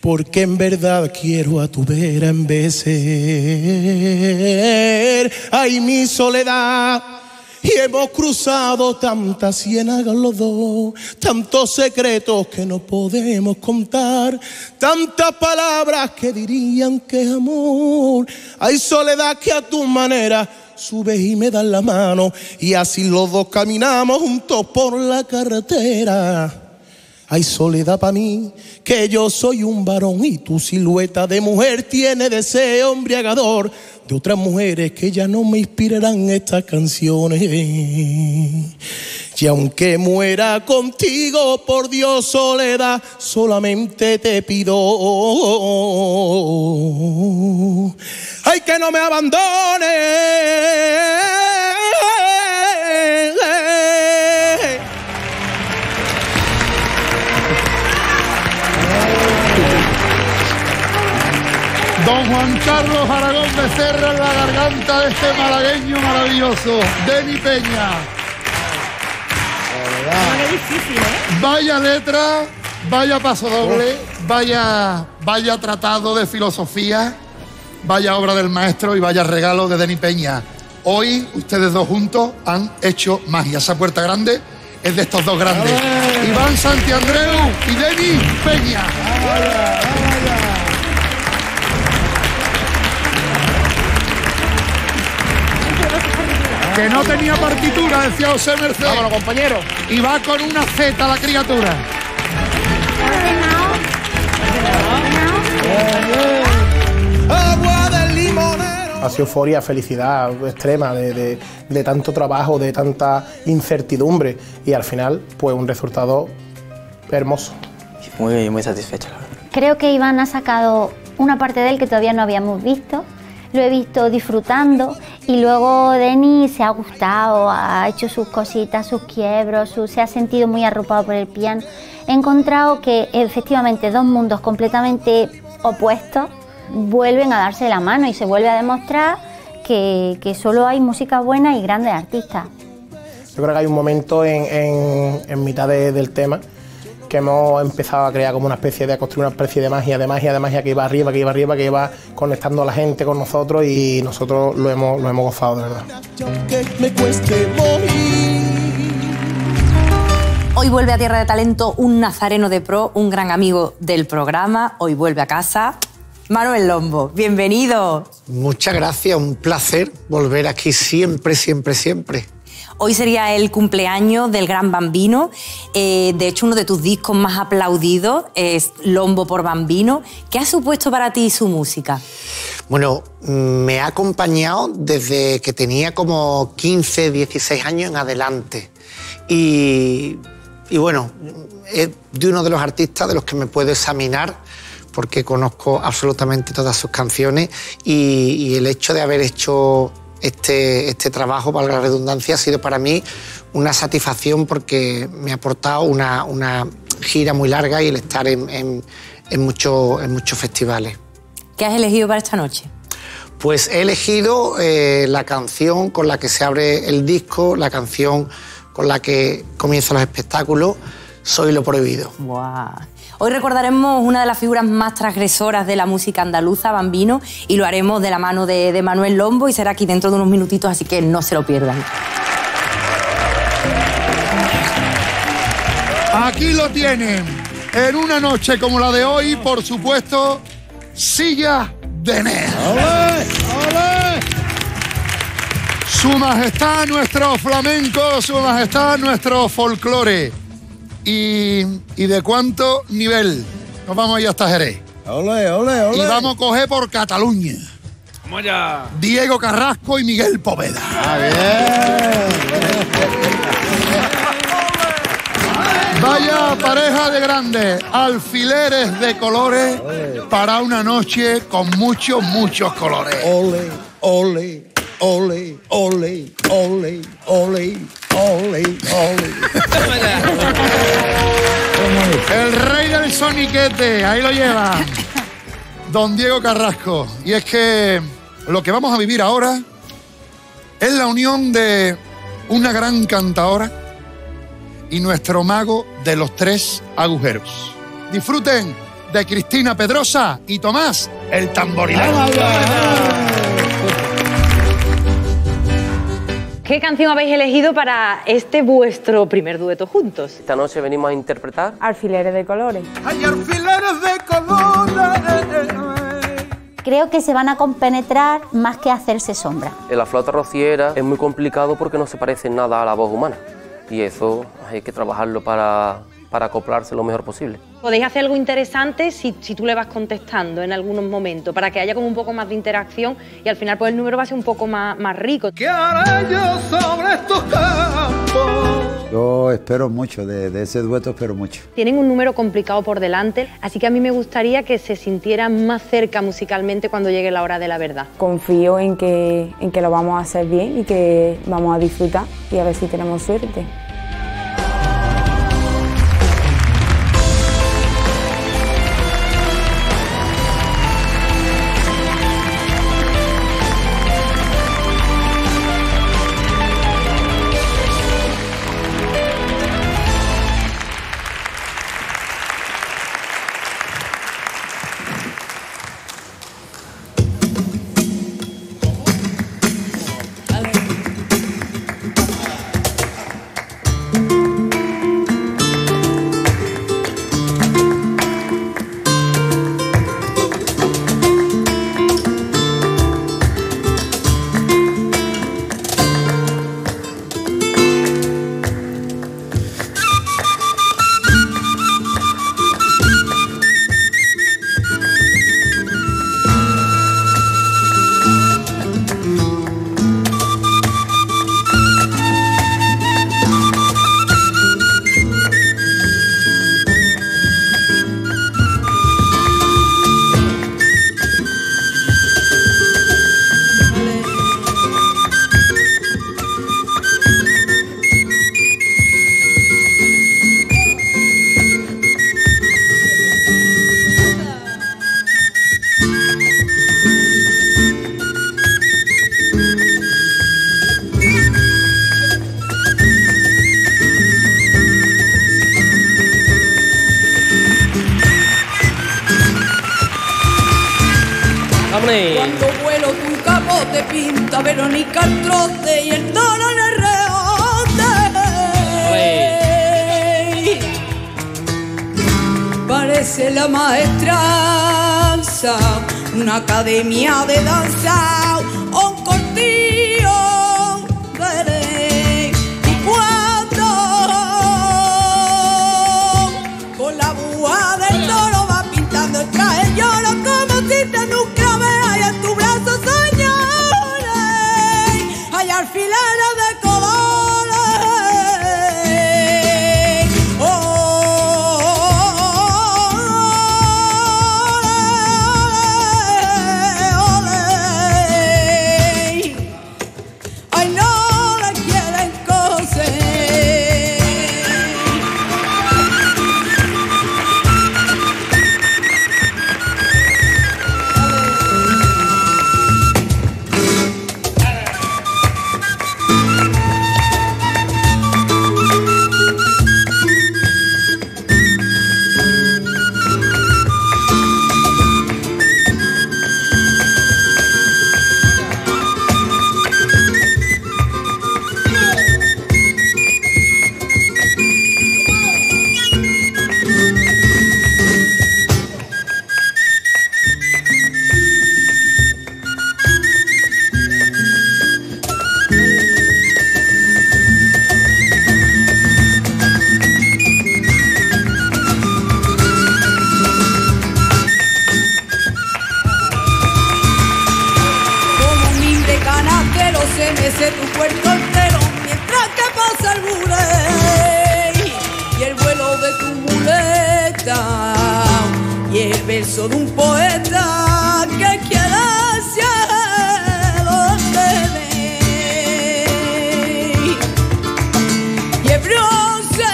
porque en verdad quiero a tu vera envejecer. Ay, mi soledad. Y hemos cruzado tantas ciénagas los dos, tantos secretos que no podemos contar, tantas palabras que dirían que es amor. Hay soledad que a tu manera subes y me das la mano, y así los dos caminamos juntos por la carretera. Hay soledad para mí, que yo soy un varón y tu silueta de mujer tiene deseo embriagador de otras mujeres que ya no me inspirarán estas canciones. Y aunque muera contigo, por Dios, soledad, solamente te pido. Ay, que no me abandones. Don Juan Carlos Aragón Becerra en la garganta de este malagueño maravilloso, Deni Peña. Qué difícil, ¿eh? Vaya letra, vaya paso doble, vaya, vaya tratado de filosofía, vaya obra del maestro y vaya regalo de Deni Peña. Hoy ustedes dos juntos han hecho magia. Esa puerta grande es de estos dos grandes. Iván Santiandreu y Deni Peña. Que no tenía partitura, decía José Merced. Vámonos, compañero. Y va con una Z la criatura. Agua del limonero. Ha sido euforia, felicidad extrema de, de- de tanto trabajo, de tanta incertidumbre y al final, pues un resultado hermoso. Muy, muy satisfecho, la verdad. Creo que Iván ha sacado una parte de él que todavía no habíamos visto. Lo he visto disfrutando y luego Denny se ha gustado, ha hecho sus cositas, sus quiebros, su- se ha sentido muy arropado por el piano. He encontrado que efectivamente dos mundos completamente opuestos vuelven a darse la mano y se vuelve a demostrar que, que solo hay música buena y grandes artistas. Yo creo que hay un momento en, en- en mitad de- del tema que hemos empezado a crear como una especie de a construir una especie de magia, de magia, de magia que iba arriba, que iba arriba, que iba conectando a la gente con nosotros y nosotros lo hemos, lo hemos gozado de verdad. Hoy vuelve a Tierra de Talento un nazareno de pro, un gran amigo del programa. Hoy vuelve a casa Manuel Lombo. Bienvenido. Muchas gracias, un placer volver aquí siempre, siempre, siempre. Hoy sería el cumpleaños del gran Bambino. Eh, de hecho, uno de tus discos más aplaudidos es Lombo por Bambino. ¿Qué ha supuesto para ti su música? Bueno, mm, me ha acompañado desde que tenía como 15, 16 años en adelante. Y, bueno, es de uno de los artistas de los que me puedo examinar porque conozco absolutamente todas sus canciones y el hecho de haber hecho este, este trabajo, valga la redundancia, ha sido para mí una satisfacción porque me ha aportado una, una gira muy larga y el estar en, en- en muchos- en muchos festivales. ¿Qué has elegido para esta noche? Pues he elegido eh, la canción con la que se abre el disco, la canción con la que comienzan los espectáculos, Soy lo prohibido. Guau. Hoy recordaremos una de las figuras más transgresoras de la música andaluza, Bambino, y lo haremos de la mano de, de Manuel Lombo y será aquí dentro de unos minutitos, así que no se lo pierdan. Aquí lo tienen. En una noche como la de hoy, por supuesto, Silla de Nea. Su majestad, nuestro flamenco, su majestad, nuestro folclore. ¿Y, y de cuánto nivel? Nos vamos a ir hasta Jerez. Ole, ole, ole. Y vamos a coger por Cataluña. Vamos ya. Diego Carrasco y Miguel Poveda. Vaya pareja de grandes, alfileres de colores para una noche con muchos, muchos colores. Ole, ole, ole, ole, ole, ole, ole, ole. El rey del soniquete, ahí lo lleva. Don Diego Carrasco. Y es que lo que vamos a vivir ahora es la unión de una gran cantadora y nuestro mago de los tres agujeros. Disfruten de Cristina Pedrosa y Tomás, el tamborilero. ¿Qué canción habéis elegido para este vuestro primer dueto juntos? Esta noche venimos a interpretar Alfileres de colores. Hay alfileres de colores. Creo que se van a compenetrar más que hacerse sombra. en la flauta rociera es muy complicado porque no se parece nada a la voz humana y eso hay que trabajarlo para, para acoplarse lo mejor posible. Podéis hacer algo interesante si, si tú le vas contestando en algunos momentos, para que haya como un poco más de interacción y al final pues el número va a ser un poco más, más rico. ¿Qué haré yo sobre estos campos? Yo espero mucho, de, de ese dueto espero mucho. Tienen un número complicado por delante, así que a mí me gustaría que se sintieran más cerca musicalmente cuando llegue la hora de la verdad. Confío en que, en que lo vamos a hacer bien y que vamos a disfrutar y a ver si tenemos suerte. Canastero se mece tu cuerpo entero mientras que pasa el burey y el vuelo de tu muleta y el verso de un poeta que quiere cielo tener y el bronce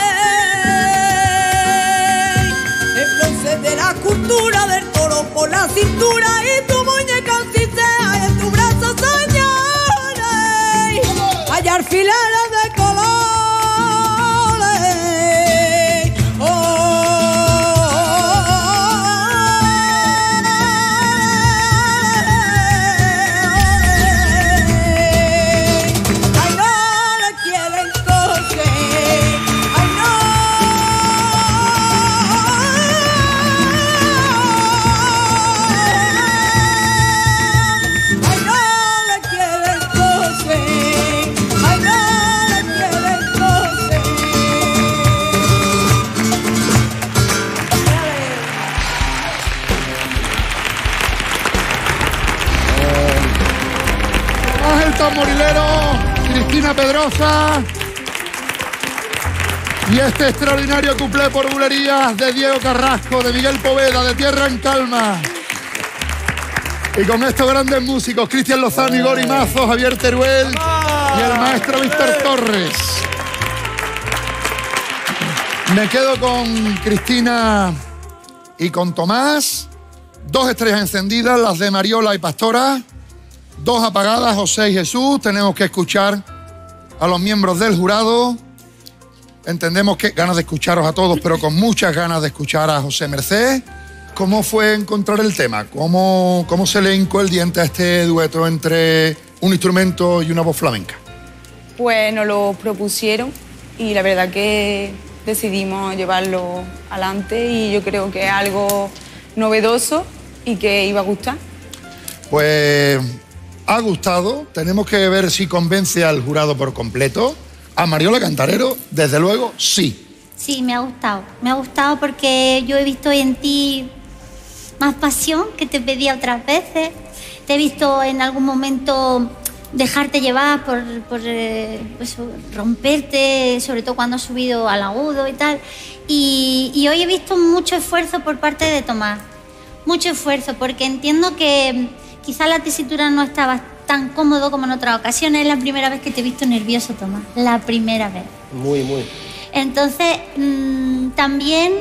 el bronce de la cultura del toro por la cintura y Y este extraordinario cuplé por bulerías de Diego Carrasco, de Miguel Poveda, de Tierra en Calma. Y con estos grandes músicos, Cristian Lozano, Igor Mazo, Javier Teruel y el maestro Víctor Torres. Me quedo con Cristina y con Tomás. Dos estrellas encendidas, las de Mariola y Pastora. Dos apagadas, José y Jesús. Tenemos que escuchar a los miembros del jurado. Entendemos que ganas de escucharos a todos, pero con muchas ganas de escuchar a José Merced. ¿Cómo fue encontrar el tema? ¿Cómo, ¿Cómo se le hincó el diente a este dueto entre un instrumento y una voz flamenca? Pues nos lo propusieron y la verdad que decidimos llevarlo adelante y yo creo que es algo novedoso y que iba a gustar. Pues ha gustado. Tenemos que ver si convence al jurado por completo. A Mariola Cantarero, desde luego, sí. Sí, me ha gustado. Me ha gustado porque yo he visto en ti más pasión que te pedía otras veces. Te he visto en algún momento dejarte llevar por, por, eh, pues, romperte, sobre todo cuando has subido al agudo y tal. Y, y hoy he visto mucho esfuerzo por parte de Tomás. Mucho esfuerzo, porque entiendo que quizá la tesitura no estaba tan cómodo como en otras ocasiones. Es la primera vez que te he visto nervioso, Tomás. La primera vez. Muy, muy. Entonces, mm, también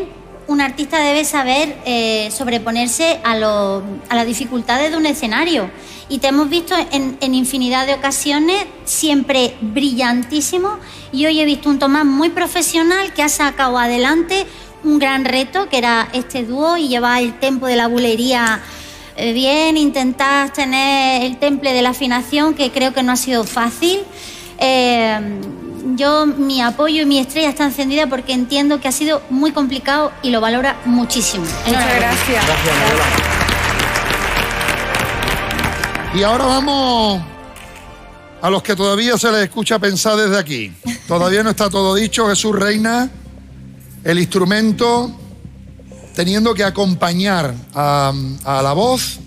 un artista debe saber eh, sobreponerse a, lo- a las dificultades de un escenario. Y te hemos visto en, en infinidad de ocasiones, siempre brillantísimo. Y hoy he visto un Tomás muy profesional que ha sacado adelante un gran reto, que era este dúo, y llevar el tempo de la bulería bien, intentar tener el temple de la afinación, que creo que no ha sido fácil. Eh, yo, mi apoyo y mi estrella está encendida porque entiendo que ha sido muy complicado y lo valora muchísimo. Muchas gracias. Y ahora vamos a los que todavía se les escucha pensar desde aquí. Todavía no está todo dicho. Jesús Reina, el instrumento, teniendo que acompañar a, a la voz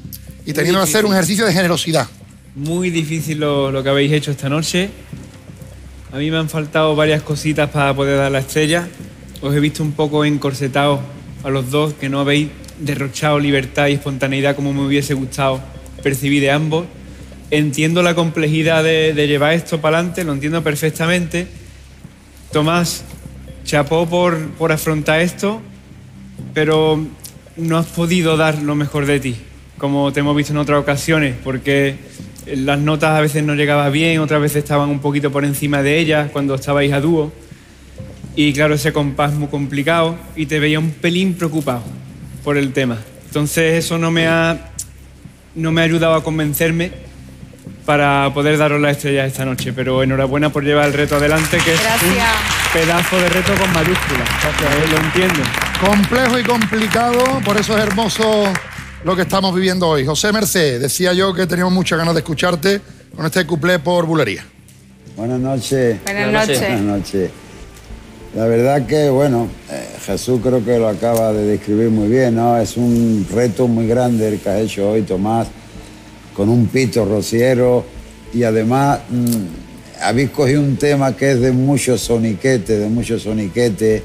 y teniendo que hacer un ejercicio de generosidad. Muy difícil lo, lo que habéis hecho esta noche. A mí me han faltado varias cositas para poder dar la estrella. Os he visto un poco encorsetados a los dos, que no habéis derrochado libertad y espontaneidad como me hubiese gustado percibir de ambos. Entiendo la complejidad de, de llevar esto para adelante, lo entiendo perfectamente. Tomás, chapó por, por afrontar esto, pero no has podido dar lo mejor de ti, como te hemos visto en otras ocasiones, porque las notas a veces no llegaban bien, otras veces estaban un poquito por encima de ellas cuando estabais a dúo. Y claro, ese compás muy complicado y te veía un pelín preocupado por el tema. Entonces eso no me ha, no me ha ayudado a convencerme para poder daros la estrella esta noche. Pero enhorabuena por llevar el reto adelante, que es un pedazo de reto con mayúsculas. Eh, Lo entiendo. Complejo y complicado, por eso es hermoso lo que estamos viviendo hoy. José Merced, decía yo que teníamos muchas ganas de escucharte con este cuplé por bulería. Buenas noches. Buenas noches. noches. Buenas noches. La verdad que, bueno, eh, Jesús creo que lo acaba de describir muy bien, ¿no? Es un reto muy grande el que ha hecho hoy Tomás, con un pito rociero y además mm, habéis cogido un tema que es de muchos soniquetes, de muchos soniquetes.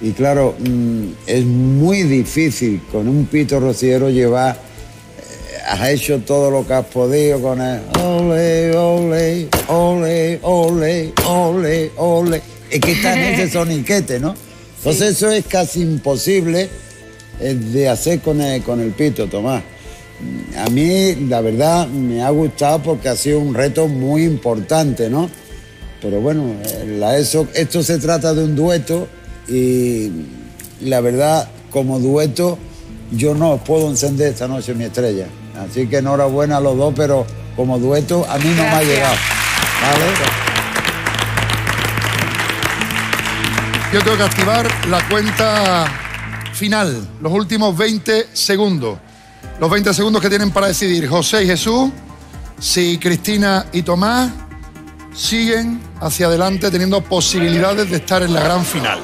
Y claro, mm, es muy difícil con un pito rociero llevar eh, has hecho todo lo que has podido con el ole, ole, ole, ole, ole, ole. Es que está en ese soniquete, ¿no? Entonces eso es casi imposible eh, de hacer con el, con el pito, Tomás. A mí, la verdad, me ha gustado porque ha sido un reto muy importante, ¿no? Pero bueno, eh, la ESO, esto se trata de un dueto y la verdad, como dueto, yo no puedo encender esta noche mi estrella. Así que enhorabuena a los dos, pero como dueto a mí no me ha llegado. ¿Vale? Yo tengo que activar la cuenta final, los últimos 20 segundos. Los 20 segundos que tienen para decidir José y Jesús si Cristina y Tomás siguen hacia adelante teniendo posibilidades de estar en la gran final.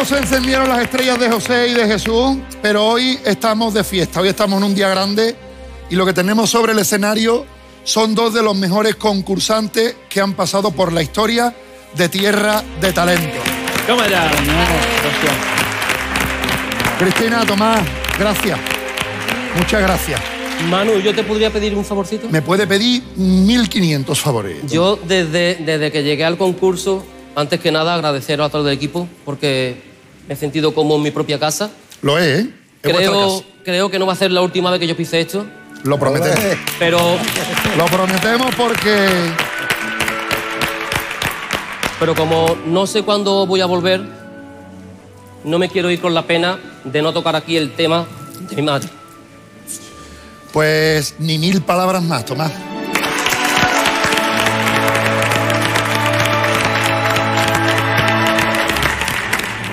No se encendieron las estrellas de José y de Jesús, pero hoy estamos de fiesta, hoy estamos en un día grande y lo que tenemos sobre el escenario son dos de los mejores concursantes que han pasado por la historia de Tierra de Talento. Toma ya. Cristina, Tomás, gracias. Muchas gracias. Manu, ¿yo te podría pedir un favorcito? Me puede pedir 1.500 favores. Yo desde, desde que llegué al concurso, antes que nada agradeceros a todo el equipo porque me he sentido como en mi propia casa. Lo es, ¿eh? Es Creo, creo que no va a ser la última vez que yo pise esto. Lo prometemos. Pero Lo prometemos porque Pero como no sé cuándo voy a volver, no me quiero ir con la pena de no tocar aquí el tema de mi madre. Pues ni mil palabras más, Tomás.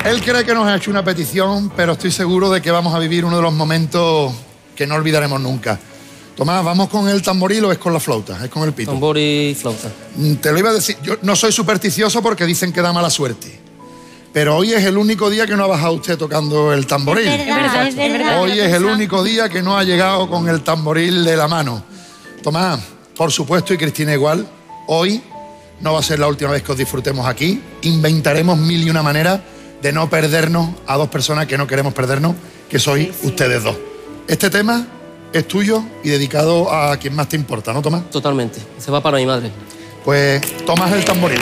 Él cree que nos ha hecho una petición, pero estoy seguro de que vamos a vivir uno de los momentos que no olvidaremos nunca. Tomás, ¿vamos con el tamboril o es con la flauta? Es con el pito. Tambor y flauta. Mm, Te lo iba a decir, yo no soy supersticioso porque dicen que da mala suerte. Pero hoy es el único día que no ha bajado usted tocando el tamboril. Es verdad, es verdad. Hoy es el único día que no ha llegado con el tamboril de la mano. Tomás, por supuesto, y Cristina igual, hoy no va a ser la última vez que os disfrutemos aquí. Inventaremos mil y una maneras de no perdernos a dos personas que no queremos perdernos, que sois ustedes dos. Este tema es tuyo y dedicado a quien más te importa, ¿no, Tomás? Totalmente. Se va para mi madre. Pues tomas el tamboril.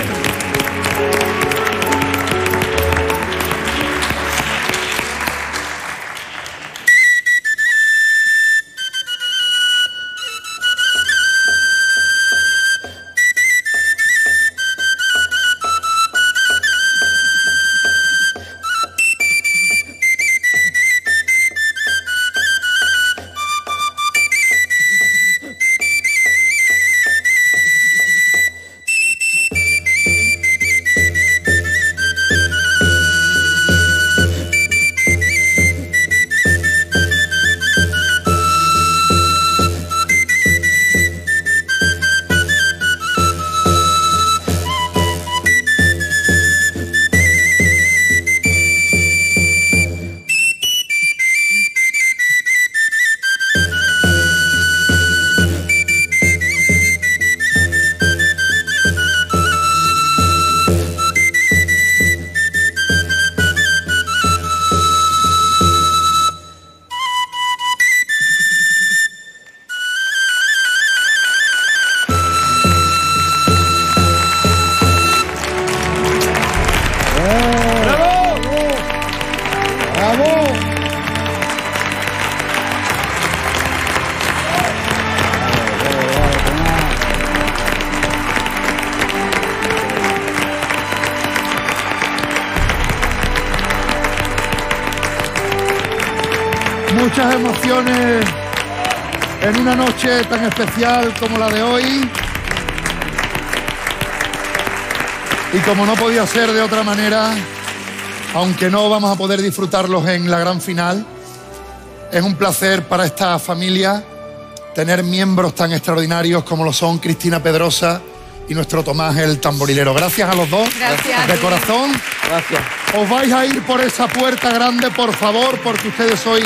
Noche tan especial como la de hoy. Y como no podía ser de otra manera, aunque no vamos a poder disfrutarlos en la gran final, es un placer para esta familia tener miembros tan extraordinarios como lo son Cristina Pedrosa y nuestro Tomás el tamborilero. Gracias a los dos. Gracias. De corazón. Gracias. Os vais a ir por esa puerta grande, por favor, porque ustedes sois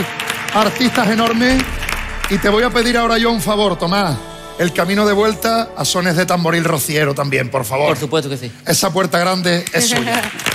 artistas enormes. Y te voy a pedir ahora yo un favor, Tomás. El camino de vuelta a sones de tamboril rociero también, por favor. Por supuesto que sí. Esa puerta grande es suya.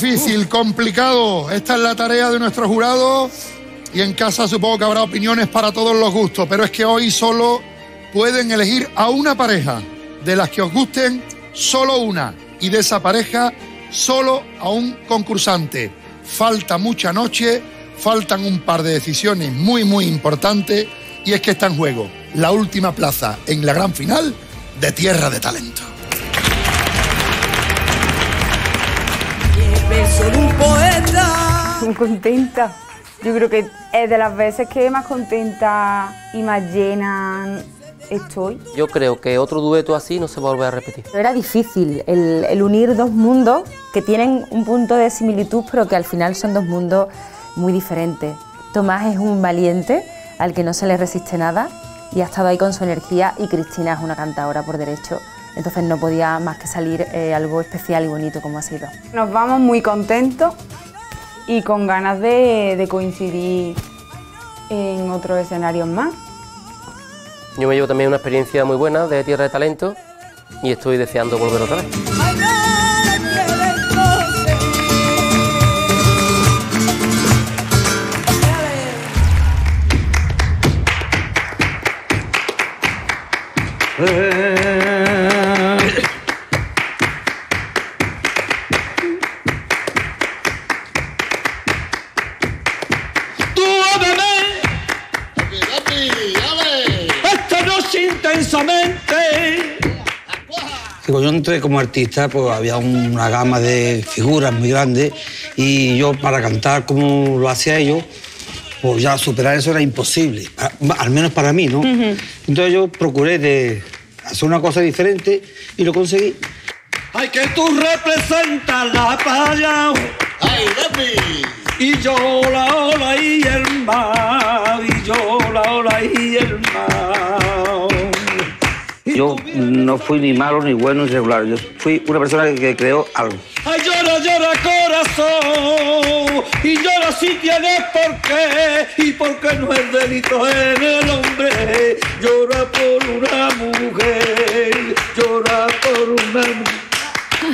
Difícil, complicado. Esta es la tarea de nuestro jurado y en casa supongo que habrá opiniones para todos los gustos, pero es que hoy solo pueden elegir a una pareja. De las que os gusten, solo una. Y de esa pareja, solo a un concursante. Falta mucha noche, faltan un par de decisiones muy, muy importantes y es que está en juego la última plaza en la gran final de Tierra de Talento. De un poeta. Muy contenta. Yo creo que es de las veces que más contenta y más llena estoy. Yo creo que otro dueto así no se va a volver a repetir. Era difícil el, el unir dos mundos que tienen un punto de similitud, pero que al final son dos mundos muy diferentes. Tomás es un valiente al que no se le resiste nada y ha estado ahí con su energía y Cristina es una cantadora por derecho. Entonces no podía más que salir eh, algo especial y bonito como ha sido. Nos vamos muy contentos y con ganas de, de coincidir en otros escenarios más. Yo me llevo también una experiencia muy buena de Tierra de Talento y estoy deseando volver otra vez. Tú Digo, yo entré como artista, pues había una gama de figuras muy grande y yo para cantar como lo hacía ellos, pues ya superar eso era imposible, al menos para mí, ¿no? Entonces yo procuré de hacer una cosa diferente y lo conseguí. Ay, que tú representas la playa. Ay, Y yo la ola y el mar. Y yo la ola y el. Yo no fui ni malo, ni bueno, ni regular. Yo fui una persona que creó algo. Ay, llora, llora corazón. Y llora si tienes por qué. Y porque no es delito en el hombre. Llora por una mujer. Llora por una mujer.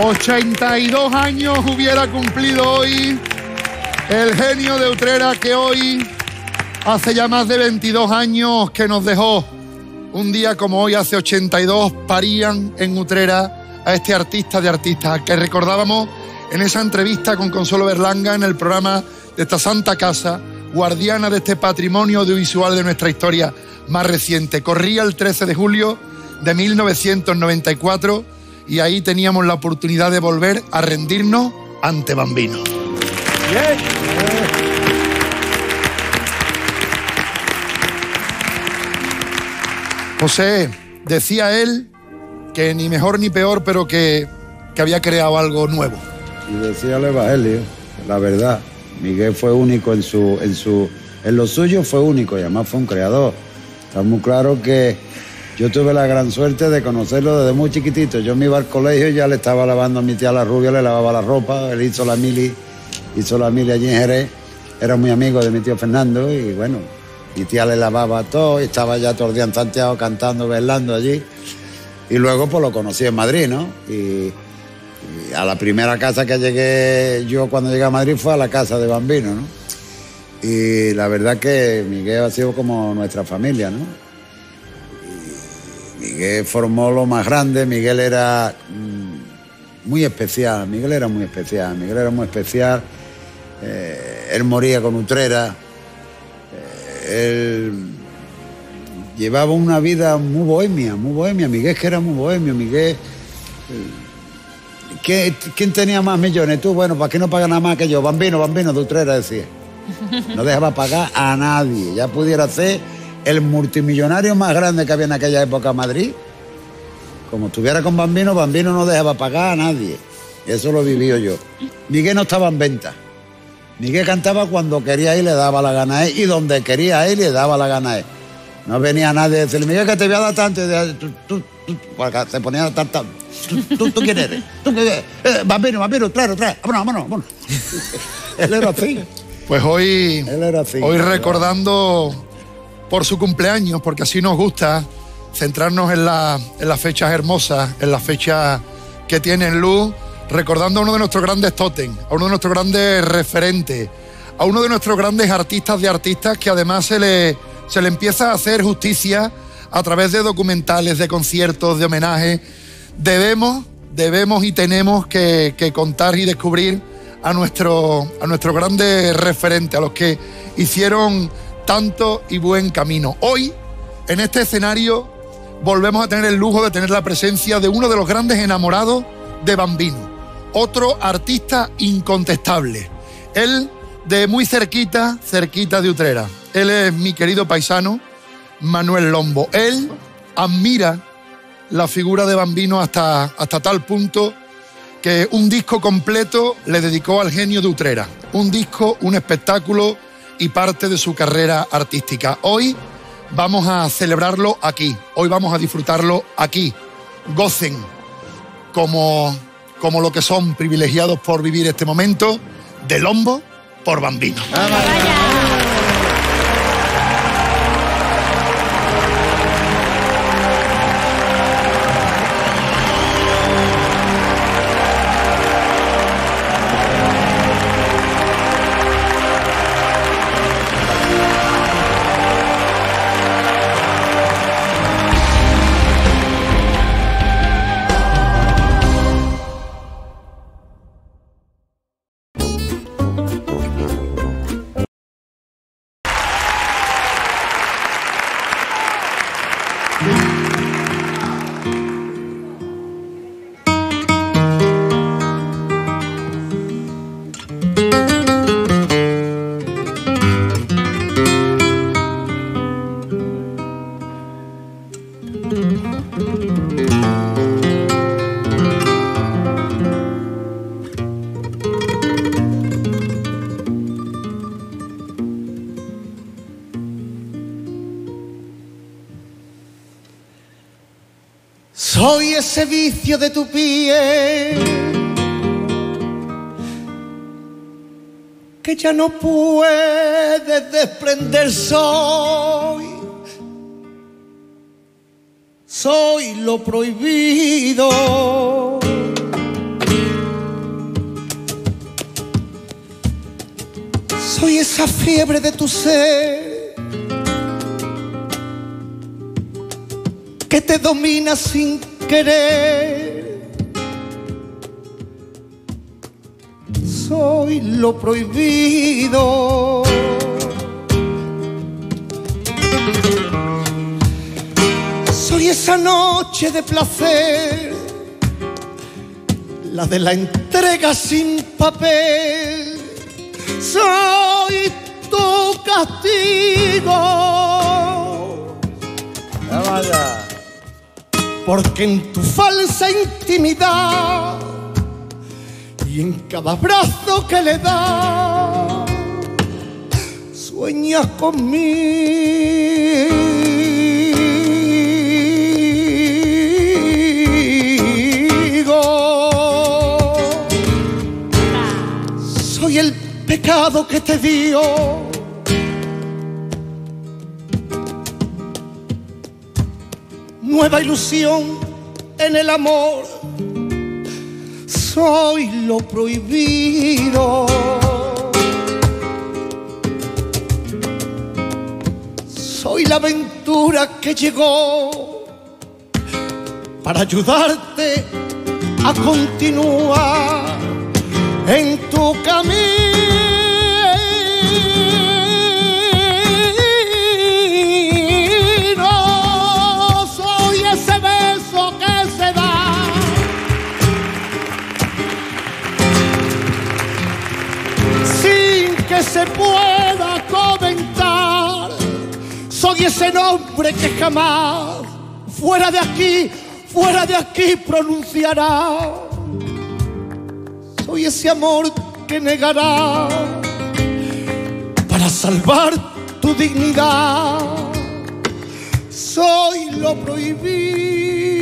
82 años hubiera cumplido hoy el genio de Utrera que hoy hace ya más de 22 años que nos dejó. Un día como hoy, hace 82, parían en Utrera a este artista de artistas que recordábamos en esa entrevista con Consuelo Berlanga en el programa de esta Santa Casa, guardiana de este patrimonio audiovisual de nuestra historia más reciente. Corría el 13 de julio de 1994 y ahí teníamos la oportunidad de volver a rendirnos ante Bambino. José, decía él que ni mejor ni peor, pero que, que había creado algo nuevo. Y decía el Evangelio, la verdad. Miguel fue único en su, en su, en lo suyo fue único y además fue un creador. Está muy claro que yo tuve la gran suerte de conocerlo desde muy chiquitito. Yo me iba al colegio y ya le estaba lavando a mi tía la rubia, le lavaba la ropa, él hizo la mili, hizo la mili allí en Jerez. Era muy amigo de mi tío Fernando y bueno, mi tía le lavaba todo y estaba ya todo el día en Santiago cantando, bailando allí. Y luego pues lo conocí en Madrid, ¿no? Y, a la primera casa que llegué yo cuando llegué a Madrid fue a la casa de Bambino, ¿no? Y la verdad que Miguel ha sido como nuestra familia, ¿no? Miguel formó lo más grande, Miguel era mm, muy especial, Miguel era muy especial, Miguel era muy especial. Eh, él moría con Utrera, eh, él llevaba una vida muy bohemia, muy bohemia. Miguel que era muy bohemio, Miguel. eh, ¿qué- ¿Quién tenía más millones? Tú, bueno, ¿para qué no paga nada más que yo? Bambino, bambino, de Utrera decía. No dejaba pagar a nadie. Ya pudiera ser el multimillonario más grande que había en aquella época en Madrid. Como estuviera con Bambino, Bambino no dejaba pagar a nadie. Eso lo viví yo. Miguel no estaba en venta. Miguel cantaba cuando quería ir, le daba la gana a él, y donde quería ir, le daba la gana a él. No venía nadie a decirle, Miguel, que te voy a dar tanto. y de- tú- tú- tú- se ponía a dar tanto. ¿Tú, tú, tú quién eres? ¿Tú quién eres? Eh, bambino, bambino, claro, claro. Vámonos, vámonos, vámonos. Él era así. Pues hoy, Él era así. hoy recordando por su cumpleaños, porque así nos gusta centrarnos en, la- en las fechas hermosas, en las fechas que tienen luz, recordando a uno de nuestros grandes tótem, a uno de nuestros grandes referentes, a uno de nuestros grandes artistas de artistas que además se le, se le empieza a hacer justicia a través de documentales, de conciertos, de homenajes. Debemos, debemos y tenemos que, que contar y descubrir a nuestro, a nuestro grande referente, a los que hicieron tanto y buen camino. Hoy en este escenario volvemos a tener el lujo de tener la presencia de uno de los grandes enamorados de Bambino, otro artista incontestable. Él de muy cerquita, cerquita de Utrera. Él es mi querido paisano, Manuel Lombo. Él admira la figura de Bambino hasta, hasta tal punto que un disco completo le dedicó al genio de Utrera. Un disco, un espectáculo y parte de su carrera artística. Hoy vamos a celebrarlo aquí, hoy vamos a disfrutarlo aquí. Gocen como, como lo que son privilegiados por vivir este momento de Lombo por Bambino. Ese vicio de tu piel que ya no puedes desprender. Soy, soy lo prohibido. Soy esa fiebre de tu ser que te domina sin querer. Soy lo prohibido. Soy esa noche de placer, la de la entrega sin papel. Soy tu castigo. Porque en tu falsa intimidad y en cada abrazo que le das, sueñas conmigo. Soy el pecado que te dio. Nueva ilusión en el amor. Soy lo prohibido. Soy la aventura que llegó para ayudarte a continuar en tu camino. Se pueda comentar. Soy ese nombre que jamás fuera de aquí, fuera de aquí pronunciará. Soy ese amor que negará para salvar tu dignidad. Soy lo prohibido.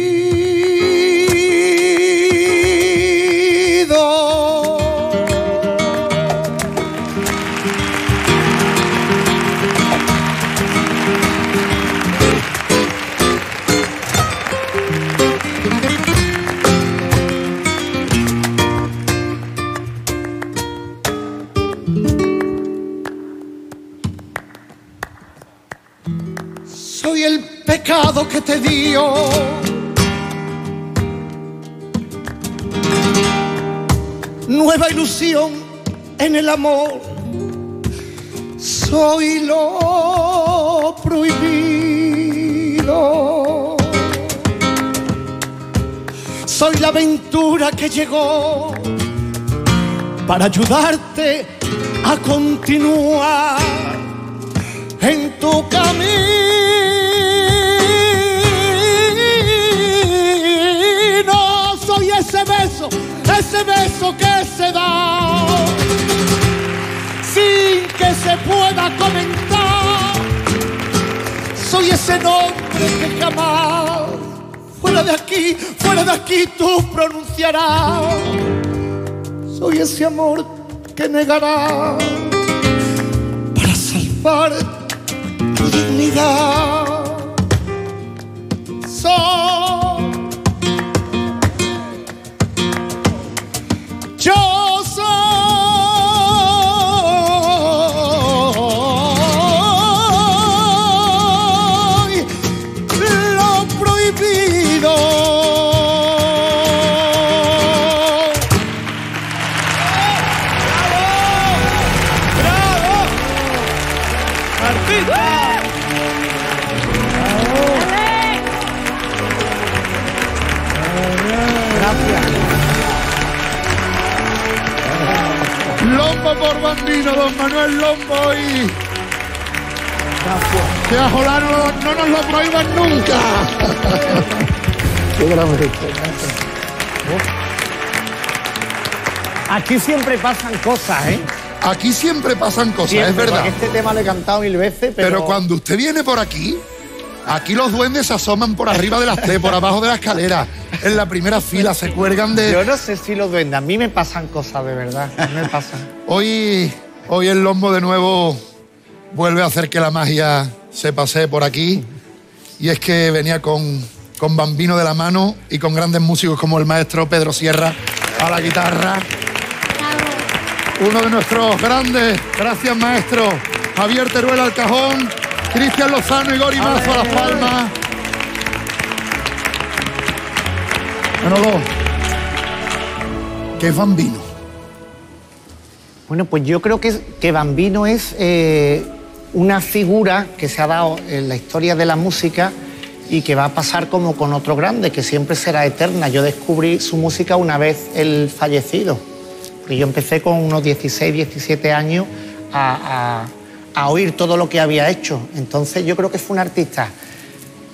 que te dio. Nueva ilusión en el amor, soy lo prohibido. Soy la aventura que llegó para ayudarte a continuar en tu camino. Ese beso que se da sin que se pueda comentar. Soy ese nombre que jamás fuera de aquí, fuera de aquí tú pronunciarás. Soy ese amor que negará para salvar tu dignidad. Soy Manuel Lombo y. Que a Jolá no, nos lo prohíban nunca. Qué gran Aquí siempre pasan cosas, ¿eh? Aquí siempre pasan cosas, Siempre, es verdad. Este tema lo he cantado mil veces, pero... Pero cuando usted viene por aquí, aquí los duendes se asoman por arriba de las T, por abajo de la escalera, en la primera fila, se cuelgan de. Yo no sé si los duendes, a mí me pasan cosas de verdad, a mí me pasan. Hoy, hoy el Lombo de nuevo vuelve a hacer que la magia se pasee por aquí. Y es que venía con, con Bambino de la mano y con grandes músicos como el maestro Pedro Sierra a la guitarra. Uno de nuestros grandes, gracias maestro, Javier Teruel al cajón, Cristian Lozano y Gori Mazo a las palmas. Manolo, ¿qué es Bambino? Bueno, pues yo creo que, que Bambino es eh, una figura que se ha dado en la historia de la música y que va a pasar como con otro grande, que siempre será eterna. Yo descubrí su música una vez él fallecido, porque yo empecé con unos 16, 17 años a, a- oír todo lo que había hecho. Entonces yo creo que fue un artista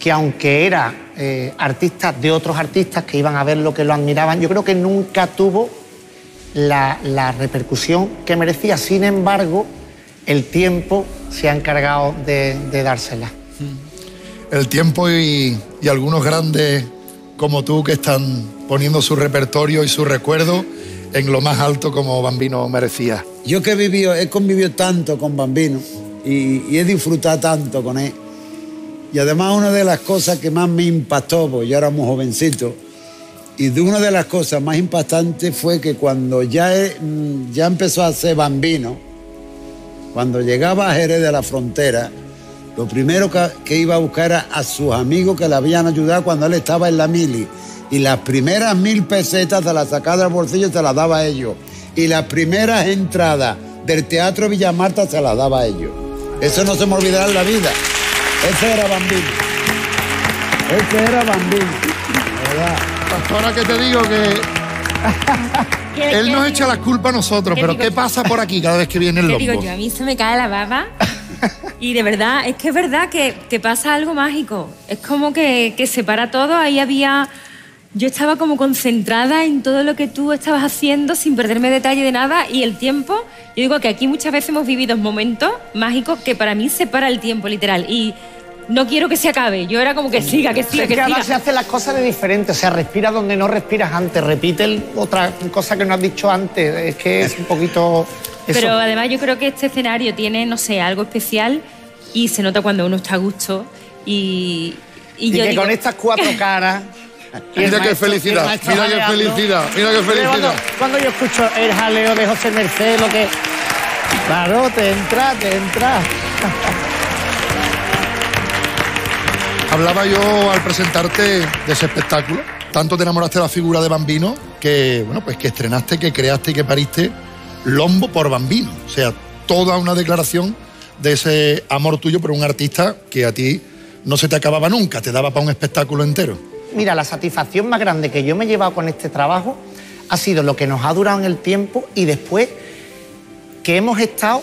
que aunque era eh, artista de otros artistas que iban a ver lo que lo admiraban, yo creo que nunca tuvo la, la repercusión que merecía. Sin embargo, el tiempo se ha encargado de, de dársela. el tiempo y, y algunos grandes como tú que están poniendo su repertorio y su recuerdo en lo más alto como Bambino merecía. Yo que he vivido, he convivido tanto con Bambino y, y he disfrutado tanto con él. Y además una de las cosas que más me impactó, porque yo era muy jovencito, y de una de las cosas más impactantes fue que cuando ya, he- mm, ya empezó a ser Bambino, cuando llegaba a Jerez de la Frontera, lo primero que, que iba a buscar era a sus amigos que le habían ayudado cuando él estaba en la mili. Y las primeras mil pesetas se las sacaba del bolsillo y se las daba a ellos. Y las primeras entradas del Teatro Villamarta se las daba a ellos. Eso no se me olvidará en la vida. Ese era Bambino. Ese era Bambino. ¿verdad? Pastora, que te digo que él nos echa la culpa a nosotros, ¿Qué pero ¿qué pasa por aquí cada vez que viene el ¿Qué lombo? digo yo? A mí se me cae la baba. Y de verdad, es que es verdad que, que pasa algo mágico. Es como que, que se para todo. Ahí había. Yo estaba como concentrada en todo lo que tú estabas haciendo sin perderme detalle de nada. Y el tiempo, yo digo que aquí muchas veces hemos vivido momentos mágicos que para mí separa el tiempo, literal. Y no quiero que se acabe. Yo era como que siga, que siga, es que que siga. se hacen las cosas de diferente, o sea, respira donde no respiras antes, repite el- otra cosa que no has dicho antes, es que es un poquito... eso. Pero además yo creo que este escenario tiene, no sé, algo especial y se nota cuando uno está a gusto y, y, y yo que digo- con estas cuatro caras... Mira qué felicidad, mira qué felicidad, mira qué felicidad. Cuando, cuando yo escucho el jaleo de José Merced, lo que... Claro, te entra, te entra. Hablaba yo al presentarte de ese espectáculo. Tanto te enamoraste de la figura de Bambino que, bueno, pues que estrenaste, que creaste y que pariste Lombo por Bambino. O sea, toda una declaración de ese amor tuyo por un artista que a ti no se te acababa nunca, te daba para un espectáculo entero. mira, la satisfacción más grande que yo me he llevado con este trabajo ha sido lo que nos ha durado en el tiempo y después que hemos estado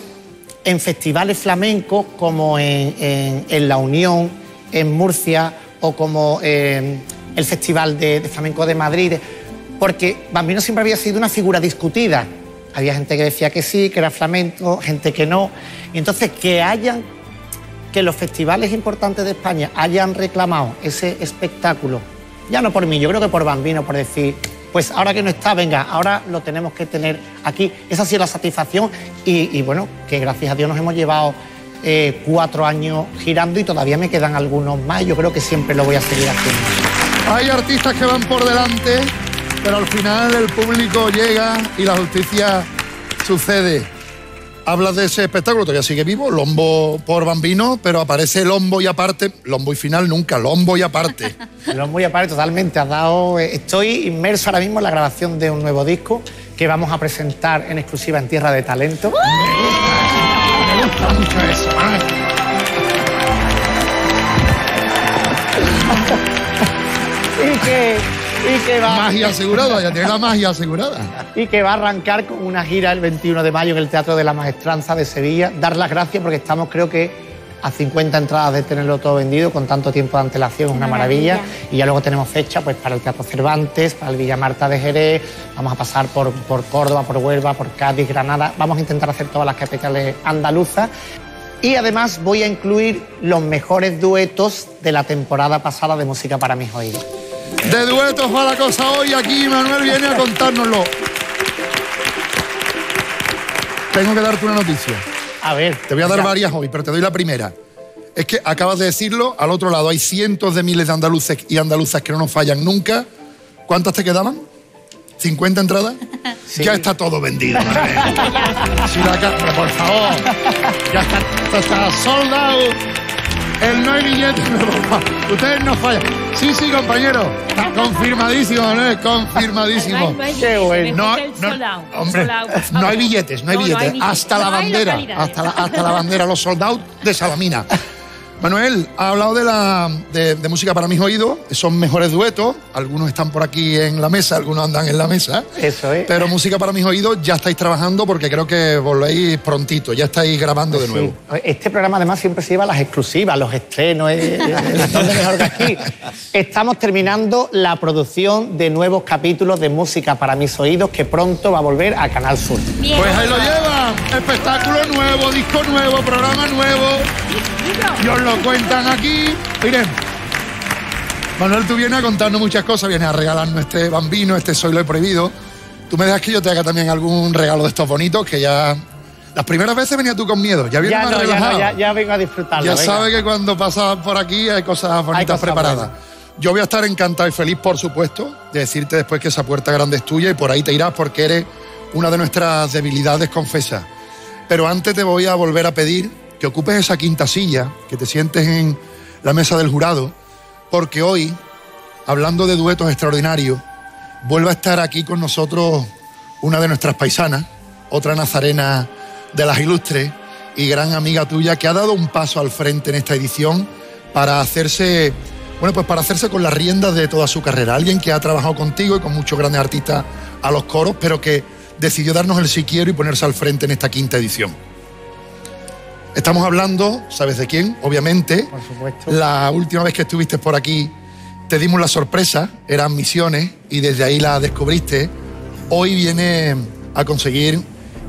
en festivales flamencos como en, La Unión, en Murcia o como en el Festival de, Flamenco de Madrid, porque Bambino siempre había sido una figura discutida. Había gente que decía que sí, que era flamenco, gente que no. Y entonces que hayan, que los festivales importantes de España hayan reclamado ese espectáculo, ya no por mí, yo creo que por Bambino, por decir, pues ahora que no está, venga, ahora lo tenemos que tener aquí. Esa ha sido la satisfacción y bueno, que gracias a Dios nos hemos llevado eh, cuatro años girando y todavía me quedan algunos más. Yo creo que siempre lo voy a seguir haciendo. Hay artistas que van por delante, pero al final el público llega y la justicia sucede. Hablas de ese espectáculo, todavía sigue vivo, Lombo por Bambino, pero aparece Lombo y aparte, Lombo y final nunca, Lombo y aparte. Lo muy aparte, totalmente. Has dado, eh, estoy inmerso ahora mismo en la grabación de un nuevo disco que vamos a presentar en exclusiva en Tierra de Talento. Gusta mucho eso, ¿eh? y que, y que va. Magia asegurada, ya tiene la magia asegurada. y que va a arrancar con una gira el 21 de mayo en el Teatro de la Maestranza de Sevilla. Dar las gracias porque estamos, creo que, a 50 entradas de tenerlo todo vendido con tanto tiempo de antelación, es una maravilla. Maravilla. Y ya luego tenemos fecha pues, para el Teatro Cervantes, para el Villa Marta de Jerez, vamos a pasar por, por Córdoba, por Huelva, por Cádiz, Granada. Vamos a intentar hacer todas las capitales andaluzas. Y además voy a incluir los mejores duetos de la temporada pasada de Música para mis oídos. De duetos va la cosa hoy, aquí Manuel viene a contárnoslo. Tengo que darte una noticia. A ver. Te voy a dar ya. varias hoy, pero te doy la primera. Es que acabas de decirlo, al otro lado hay cientos de miles de andaluces y andaluzas que no nos fallan nunca. ¿Cuántas te quedaban? ¿50 entradas? Ya está todo vendido. Si la por favor, ya está, está sold out. El no hay billete. Ustedes no fallan. Sí, sí, compañero. Confirmadísimo, confirmadísimo. No hay- no hay Qué bueno. No, no, hombre, no hay billetes, no hay No, no billetes. Hasta la No bandera, hasta la, hasta la bandera, los soldados de Salamina. Manuel, ha hablado de, la, de, de música para mis oídos, son mejores duetos, algunos están por aquí en la mesa, algunos andan en la mesa. Eso es. Pero música para mis oídos ya estáis trabajando porque creo que volvéis prontito, ya estáis grabando de nuevo. Sí. Este programa además siempre se lleva las exclusivas, los estrenos, es, es donde mejor que aquí. Estamos terminando la producción de nuevos capítulos de música para mis oídos que pronto va a volver a Canal Sur. Pues ahí lo llevan, espectáculo nuevo, disco nuevo, programa nuevo. Y os lo cuentan aquí. Miren, Manuel, tú vienes a contarnos muchas cosas, vienes a regalarnos este bambino, este Soy lo he prohibido. Tú me dejas que yo te haga también algún regalo de estos bonitos que ya... Las primeras veces venía tú con miedo, ya vienes Ya no, ya, no, ya, ya vengo a disfrutarlo. Ya venga. sabe que cuando pasas por aquí hay cosas bonitas cosas preparadas. buenas. Yo voy a estar encantado y feliz, por supuesto, de decirte después que esa puerta grande es tuya y por ahí te irás porque eres una de nuestras debilidades confesas. Pero antes te voy a volver a pedir que ocupes esa quinta silla, que te sientes en la mesa del jurado, porque hoy, hablando de duetos extraordinarios, vuelve a estar aquí con nosotros una de nuestras paisanas, otra nazarena de las ilustres y gran amiga tuya que ha dado un paso al frente en esta edición para hacerse, bueno, pues para hacerse con las riendas de toda su carrera. Alguien que ha trabajado contigo y con muchos grandes artistas a los coros, pero que decidió darnos el si quiero y ponerse al frente en esta quinta edición. Estamos hablando, ¿sabes de quién? Obviamente. Por supuesto. La última vez que estuviste por aquí te dimos la sorpresa, eran misiones y desde ahí la descubriste. Hoy viene a conseguir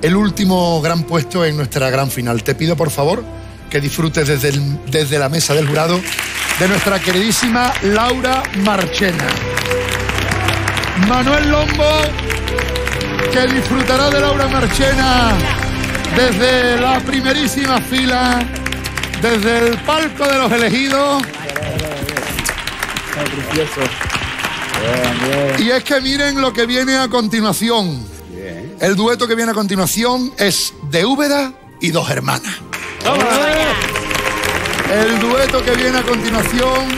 el último gran puesto en nuestra gran final. Te pido por favor que disfrutes desde, el- desde la mesa del jurado de nuestra queridísima Laura Marchena. Manuel Lombo, que disfrutará de Laura Marchena desde la primerísima fila, desde el palco de los elegidos. Y es que miren lo que viene a continuación. El dueto que viene a continuación es de Úbeda y dos hermanas. El dueto que viene a continuación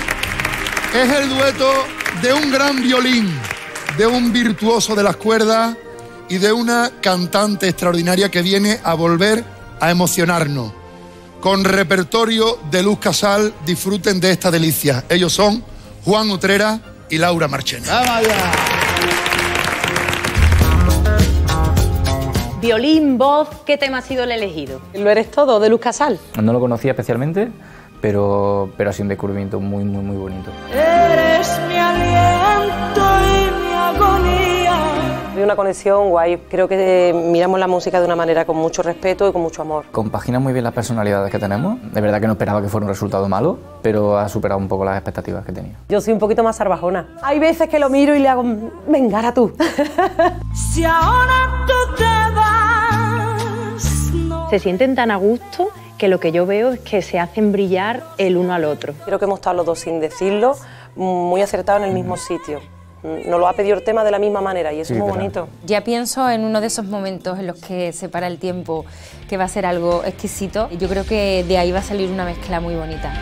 es el dueto de un gran violín, de un virtuoso de las cuerdas y de una cantante extraordinaria que viene a volver a emocionarnos. Con repertorio de Luz Casal, disfruten de esta delicia. Ellos son Juan Utrera y Laura Marchena. Violín, voz, ¿qué tema ha sido el elegido? Lo eres todo, de Luz Casal. No lo conocía especialmente, pero, pero ha sido un descubrimiento muy, muy, muy bonito. Eres mi aliento y mi agonía. Hay una conexión guay. Creo que eh, miramos la música de una manera con mucho respeto y con mucho amor. Compagina muy bien las personalidades que tenemos. De verdad que no esperaba que fuera un resultado malo, pero ha superado un poco las expectativas que tenía. Yo soy un poquito más sarbajona. Hay veces que lo miro y le hago, venga, ahora tú. Si ahora tú te vas, Se sienten tan a gusto que lo que yo veo es que se hacen brillar el uno al otro. Creo que hemos estado los dos sin decirlo, muy acertados en el mismo sitio. Nos lo ha pedido el tema de la misma manera y eso es muy bonito. Ya pienso en uno de esos momentos en los que se para el tiempo, que va a ser algo exquisito. Yo creo que de ahí va a salir una mezcla muy bonita.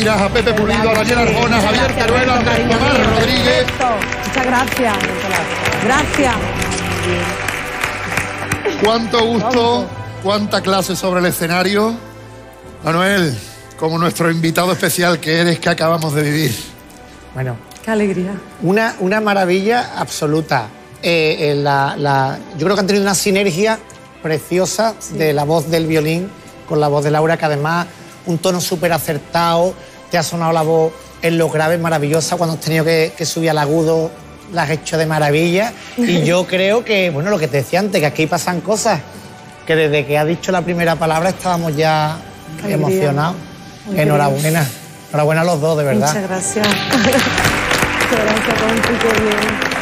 Alberto Miras, a Pepe Pulido, a Daniel Arjona, a Javier Teruel, a Andrés Tomás Rodríguez. Muchas gracias. Gracias. Cuánto gusto, cuánta clase sobre el escenario. Manuel, como nuestro invitado especial que eres, que acabamos de vivir. Bueno, Qué alegría. una, una maravilla absoluta. Eh, eh, la- la- yo creo que han tenido una sinergia preciosa de la voz del violín con la voz de Laura, que además un tono súper acertado, te ha sonado la voz en los graves maravillosa, cuando has tenido que, que subir al agudo, la has hecho de maravilla. Y yo creo que, bueno, lo que te decía antes, que aquí pasan cosas, que desde que ha dicho la primera palabra estábamos ya Alegría. emocionados. Alegría. Enhorabuena, enhorabuena a los dos, de verdad. Muchas gracias. Muchas gracias, Conti,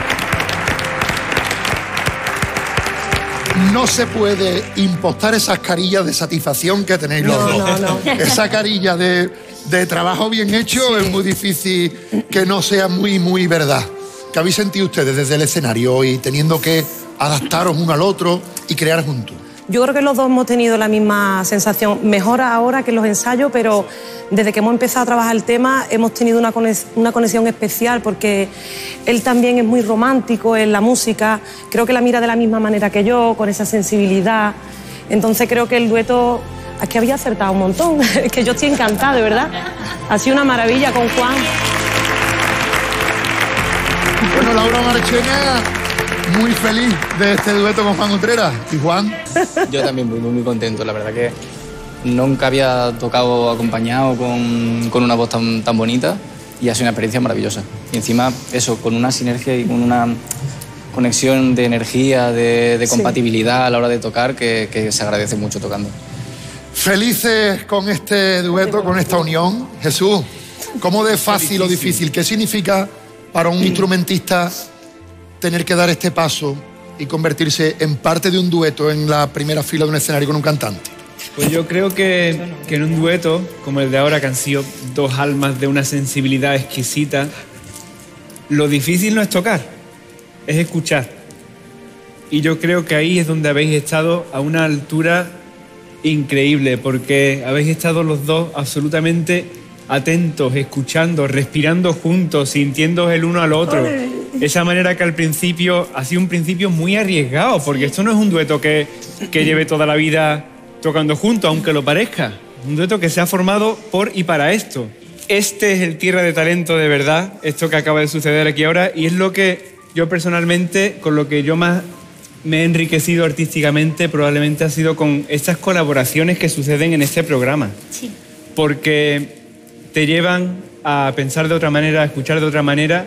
No se puede impostar esas carillas de satisfacción que tenéis los No, dos. no, no. Esa carilla de, de trabajo bien hecho es muy difícil que no sea muy, muy verdad. ¿Qué habéis sentido ustedes desde el escenario hoy teniendo que adaptaros uno al otro y crear juntos? Yo creo que los dos hemos tenido la misma sensación, mejor ahora que en los ensayos, pero desde que hemos empezado a trabajar el tema hemos tenido una conex- una conexión especial porque él también es muy romántico en la música, creo que la mira de la misma manera que yo, con esa sensibilidad. Entonces creo que el dueto, es que había acertado un montón, es que yo estoy encantada, verdad. Ha sido una maravilla con Juan. Bueno, Laura Marchena, muy feliz de este dueto con Juan Utrera. ¿Y Juan? Yo también muy, muy, muy contento. La verdad que nunca había tocado acompañado con, con una voz tan, tan bonita y ha sido una experiencia maravillosa. Y encima, eso, con una sinergia y con una conexión de energía, de, de Sí. compatibilidad a la hora de tocar que, que se agradece mucho tocando. Felices con este dueto, con esta unión. Jesús, ¿cómo de fácil o difícil? ¿Qué significa para un instrumentista tener que dar este paso y convertirse en parte de un dueto en la primera fila de un escenario con un cantante? Pues yo creo que, que en un dueto como el de ahora, que han sido dos almas de una sensibilidad exquisita, lo difícil no es tocar, es escuchar. Y yo creo que ahí es donde habéis estado a una altura increíble, porque habéis estado los dos absolutamente atentos, escuchando, respirando juntos, sintiendo el uno al otro. Ole. Esa manera que al principio ha sido un principio muy arriesgado, porque esto no es un dueto que, que lleve toda la vida tocando juntos, aunque lo parezca. Un dueto que se ha formado por y para esto. Este es el tierra de talento de verdad, esto que acaba de suceder aquí ahora, y es lo que yo personalmente, con lo que yo más me he enriquecido artísticamente, probablemente ha sido con estas colaboraciones que suceden en este programa. Sí. Porque te llevan a pensar de otra manera, a escuchar de otra manera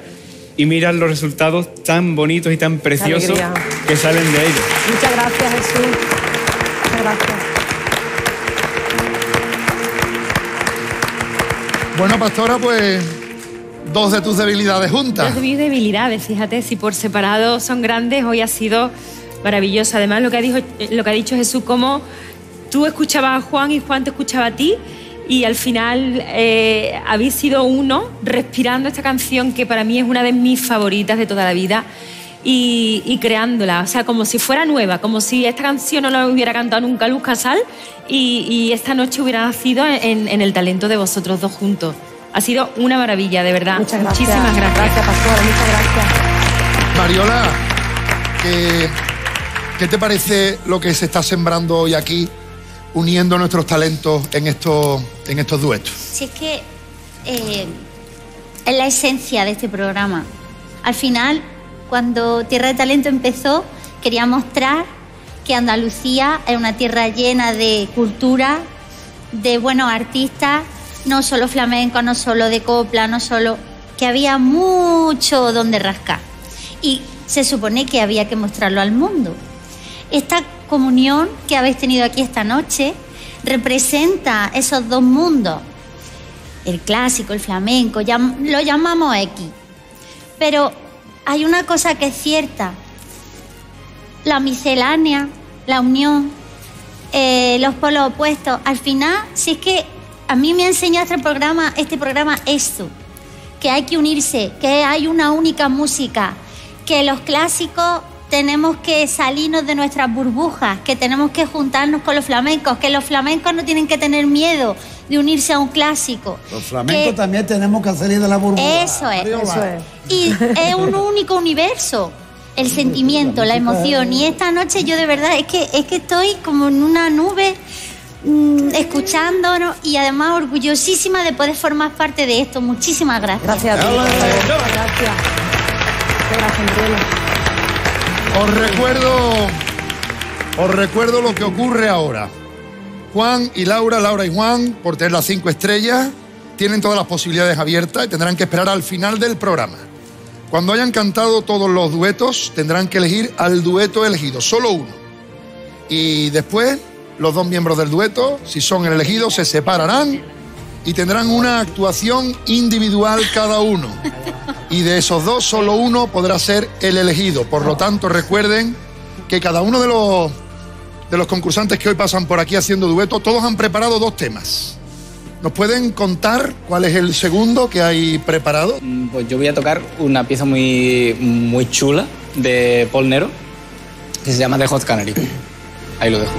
y mirar los resultados tan bonitos y tan preciosos que salen de ellos. Muchas gracias, Jesús. Muchas gracias. Bueno, Pastora, pues dos de tus debilidades juntas. Las de mis debilidades, fíjate, si por separado son grandes, hoy ha sido maravilloso. Además, lo que ha, dicho, lo que ha dicho Jesús, como tú escuchabas a Juan y Juan te escuchaba a ti, y al final eh, habéis sido uno respirando esta canción que para mí es una de mis favoritas de toda la vida. Y, y creándola, o sea, como si fuera nueva, como si esta canción no la hubiera cantado nunca Luz Casal y, y esta noche hubiera nacido en, en el talento de vosotros dos juntos. Ha sido una maravilla, de verdad. Muchas gracias. Muchísimas gracias. Gracias, Pastora, muchas gracias. Mariola, que ¿qué te parece lo que se está sembrando hoy aquí, uniendo nuestros talentos en estos, en estos duetos? Si es que eh, es la esencia de este programa. Al final, cuando Tierra de Talento empezó, quería mostrar que Andalucía es una tierra llena de cultura, de buenos artistas, no solo flamenco, no solo de copla, no solo que había mucho donde rascar. Y se supone que había que mostrarlo al mundo. Esta comunión que habéis tenido aquí esta noche representa esos dos mundos. El clásico, el flamenco, lo llamamos X. Pero hay una cosa que es cierta. La miscelánea, la unión, eh, los polos opuestos. Al final, si es que a mí me ha enseñado este programa, este programa esto, que hay que unirse, que hay una única música, que los clásicos tenemos que salirnos de nuestras burbujas, que tenemos que juntarnos con los flamencos, que los flamencos no tienen que tener miedo de unirse a un clásico. Los flamencos Que- también tenemos que salir de la burbuja. Eso es. Arriola. Y es un único universo. El sentimiento, la emoción. Y esta noche yo de verdad es que, es que estoy como en una nube mm, escuchándonos y además orgullosísima de poder formar parte de esto. Muchísimas gracias. Gracias a ti. Gracias. Os recuerdo, os recuerdo lo que ocurre ahora. Juan y Laura, Laura y Juan, por tener las cinco estrellas, tienen todas las posibilidades abiertas y tendrán que esperar al final del programa. Cuando hayan cantado todos los duetos, tendrán que elegir al dueto elegido, solo uno. Y después, los dos miembros del dueto, si son el elegido, se separarán y tendrán una actuación individual cada uno. Y de esos dos, solo uno podrá ser el elegido. Por lo tanto, recuerden que cada uno de los, de los concursantes que hoy pasan por aquí haciendo dueto, todos han preparado dos temas. ¿Nos pueden contar cuál es el segundo que hay preparado? Pues yo voy a tocar una pieza muy, muy chula de Paul Nero que se llama The Hot Canary. Ahí lo dejo.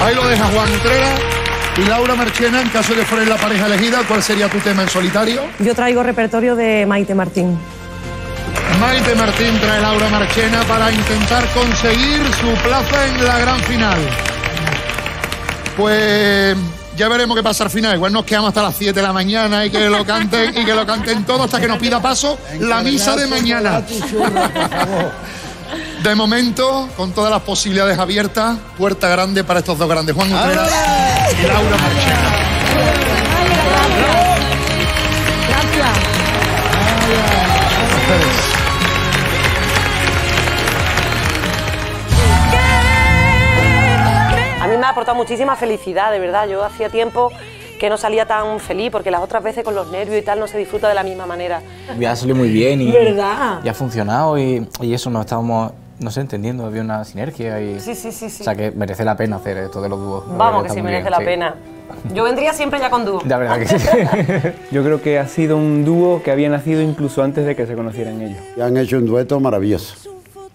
Ahí lo deja Juan Utrera. Y Laura Marchena, en caso de que fuerais la pareja elegida, ¿cuál sería tu tema en solitario? Yo traigo repertorio de Maite Martín. Maite Martín trae Laura Marchena para intentar conseguir su plaza en la gran final. Pues ya veremos qué pasa al final. Igual nos quedamos hasta las 7 de la mañana y que lo canten y que lo canten todo hasta que nos pida paso la misa de mañana. De momento, con todas las posibilidades abiertas, puerta grande para estos dos grandes, Juan Utrera y Laura Marchena. A mí me ha aportado muchísima felicidad, de verdad. Yo hacía tiempo que no salía tan feliz porque las otras veces con los nervios y tal no se disfruta de la misma manera. Ya salió muy bien y, ¿Verdad? y ha funcionado y, y eso nos estábamos, no sé, entendiendo, había una sinergia y... Sí, sí, sí, sí. O sea que merece la pena hacer esto de los dúos. Vamos, que sí merece bien, la sí. pena. Yo vendría siempre ya con dúo. La verdad que sí. Yo creo que ha sido un dúo que había nacido incluso antes de que se conocieran ellos. Y han hecho un dueto maravilloso.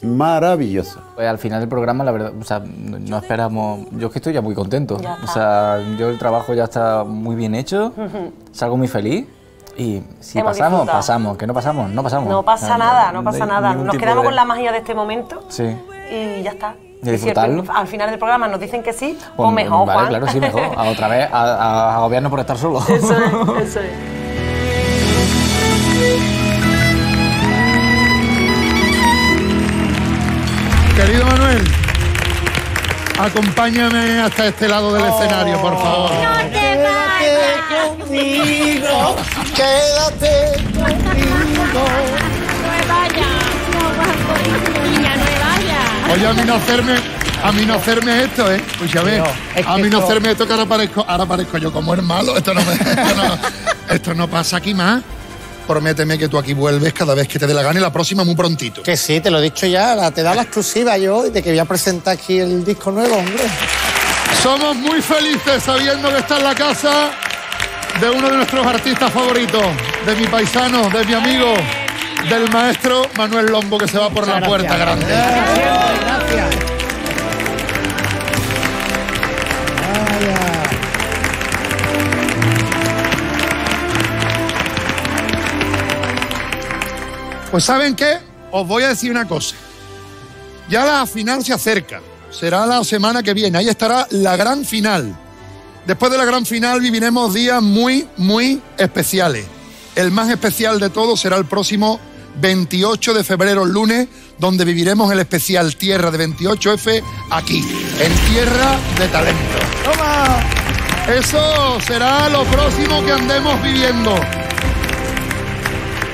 Maravilloso. Pues al final del programa, la verdad, o sea, no no esperamos. Yo es que estoy ya muy contento. Ya O sea, yo el trabajo ya está muy bien hecho, salgo muy feliz. Y si Hemos pasamos, disfrutado. pasamos. Que no pasamos, no pasamos. No pasa nada, no pasa nada. Nos quedamos de- con la magia de este momento Sí. y ya está. Y si al final del programa nos dicen que sí, o mejor, Vale, Juan. claro, sí, mejor. A otra vez, a, a, por estar solo. Eso es, eso es. Querido Manuel, acompáñame hasta este lado del escenario, por favor. Quédate conmigo, quédate conmigo. No vaya, no niña, no vaya. Oye, a mí no hacerme, a mí no hacerme esto, ¿eh? Escúchame, No, es que a mí no hacerme esto que ahora parezco, ahora parezco yo como el malo. Esto no, me- esto no, esto no pasa aquí más. Prométeme que tú aquí vuelves cada vez que te dé la gana y la próxima muy prontito. Que sí, te lo he dicho ya, la- te he dado la exclusiva yo de que voy a presentar aquí el disco nuevo, hombre. Somos muy felices sabiendo que está en la casa de uno de nuestros artistas favoritos, de mi paisano, de mi amigo, del maestro Manuel Lombo que se va por la puerta gracias. grande. Gracias. Pues ¿saben qué? Os voy a decir una cosa. Ya la final se acerca. Será la semana que viene. Ahí estará la gran final. Después de la gran final viviremos días muy, muy especiales. El más especial de todos será el próximo 28 de febrero, lunes, donde viviremos el especial Tierra de 28F aquí, en Tierra de Talento. ¡Toma! Eso será lo próximo que andemos viviendo.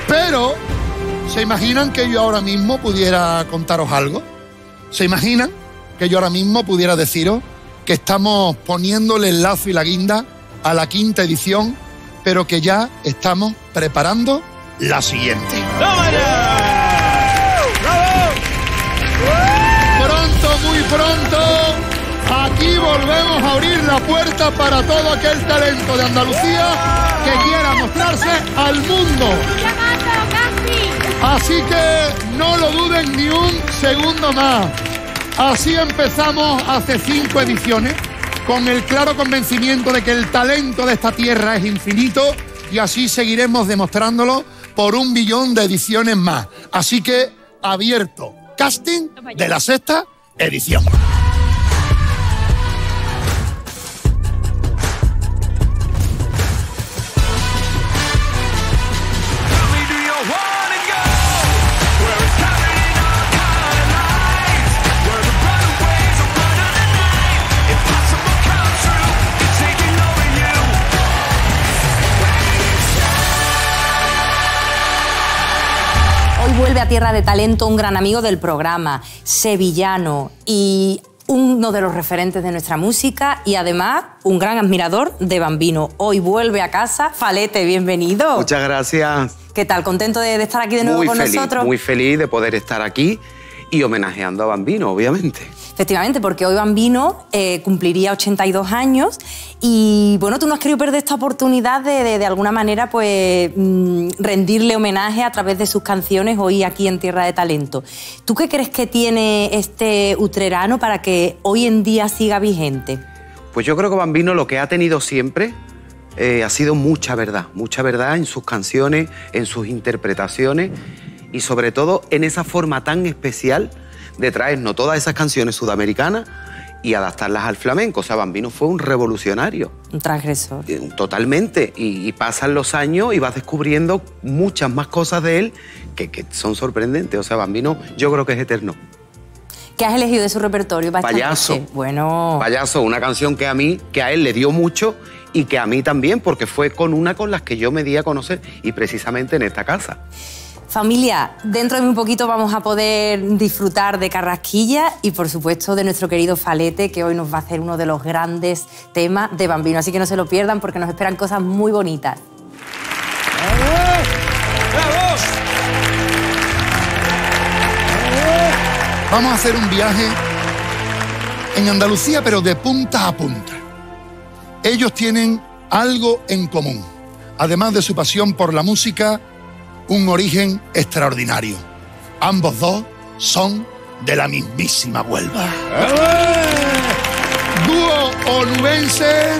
Pero, ¿se imaginan que yo ahora mismo pudiera contaros algo? ¿Se imaginan que yo ahora mismo pudiera deciros que estamos poniéndole el lazo y la guinda a la quinta edición, pero que ya estamos preparando la siguiente? Pronto, muy pronto, aquí volvemos a abrir la puerta para todo aquel talento de Andalucía que quiera mostrarse al mundo. Así que no lo duden ni un segundo más. Así empezamos hace cinco ediciones, con el claro convencimiento de que el talento de esta tierra es infinito y así seguiremos demostrándolo por un billón de ediciones más. Así que abierto casting de la sexta edición. A Tierra de Talento un gran amigo del programa, sevillano y uno de los referentes de nuestra música y además un gran admirador de Bambino. Hoy vuelve a casa. Falete, bienvenido. Muchas gracias. ¿Qué tal? ¿Contento de, de estar aquí de nuevo Muy con feliz, nosotros? muy feliz de poder estar aquí y homenajeando a Bambino, obviamente. Efectivamente, porque hoy Bambino eh, cumpliría 82 años y bueno, tú no has querido perder esta oportunidad de, de, alguna manera pues mm, rendirle homenaje a través de sus canciones hoy aquí en Tierra de Talento. ¿Tú qué crees que tiene este utrerano para que hoy en día siga vigente? Pues yo creo que Bambino lo que ha tenido siempre eh, ha sido mucha verdad, mucha verdad en sus canciones, en sus interpretaciones y sobre todo en esa forma tan especial de traernos todas esas canciones sudamericanas y adaptarlas al flamenco. O sea, Bambino fue un revolucionario. Un transgresor. Eh, Totalmente. Y, y pasan los años y vas descubriendo muchas más cosas de él que, que son sorprendentes. O sea, Bambino yo creo que es eterno. ¿Qué has elegido de su repertorio esta Payaso. Bueno, Payaso, una canción que a mí, que a él le dio mucho y que a mí también, porque fue con una con las que yo me di a conocer y precisamente en esta casa. Familia, dentro de un poquito vamos a poder disfrutar de Carrasquilla y por supuesto de nuestro querido Falete, que hoy nos va a hacer uno de los grandes temas de Bambino. Así que no se lo pierdan porque nos esperan cosas muy bonitas. Vamos a hacer un viaje en Andalucía, pero de punta a punta. Ellos tienen algo en común. Además de su pasión por la música, un origen extraordinario. Ambos dos son de la mismísima Huelva. Dúo onubense,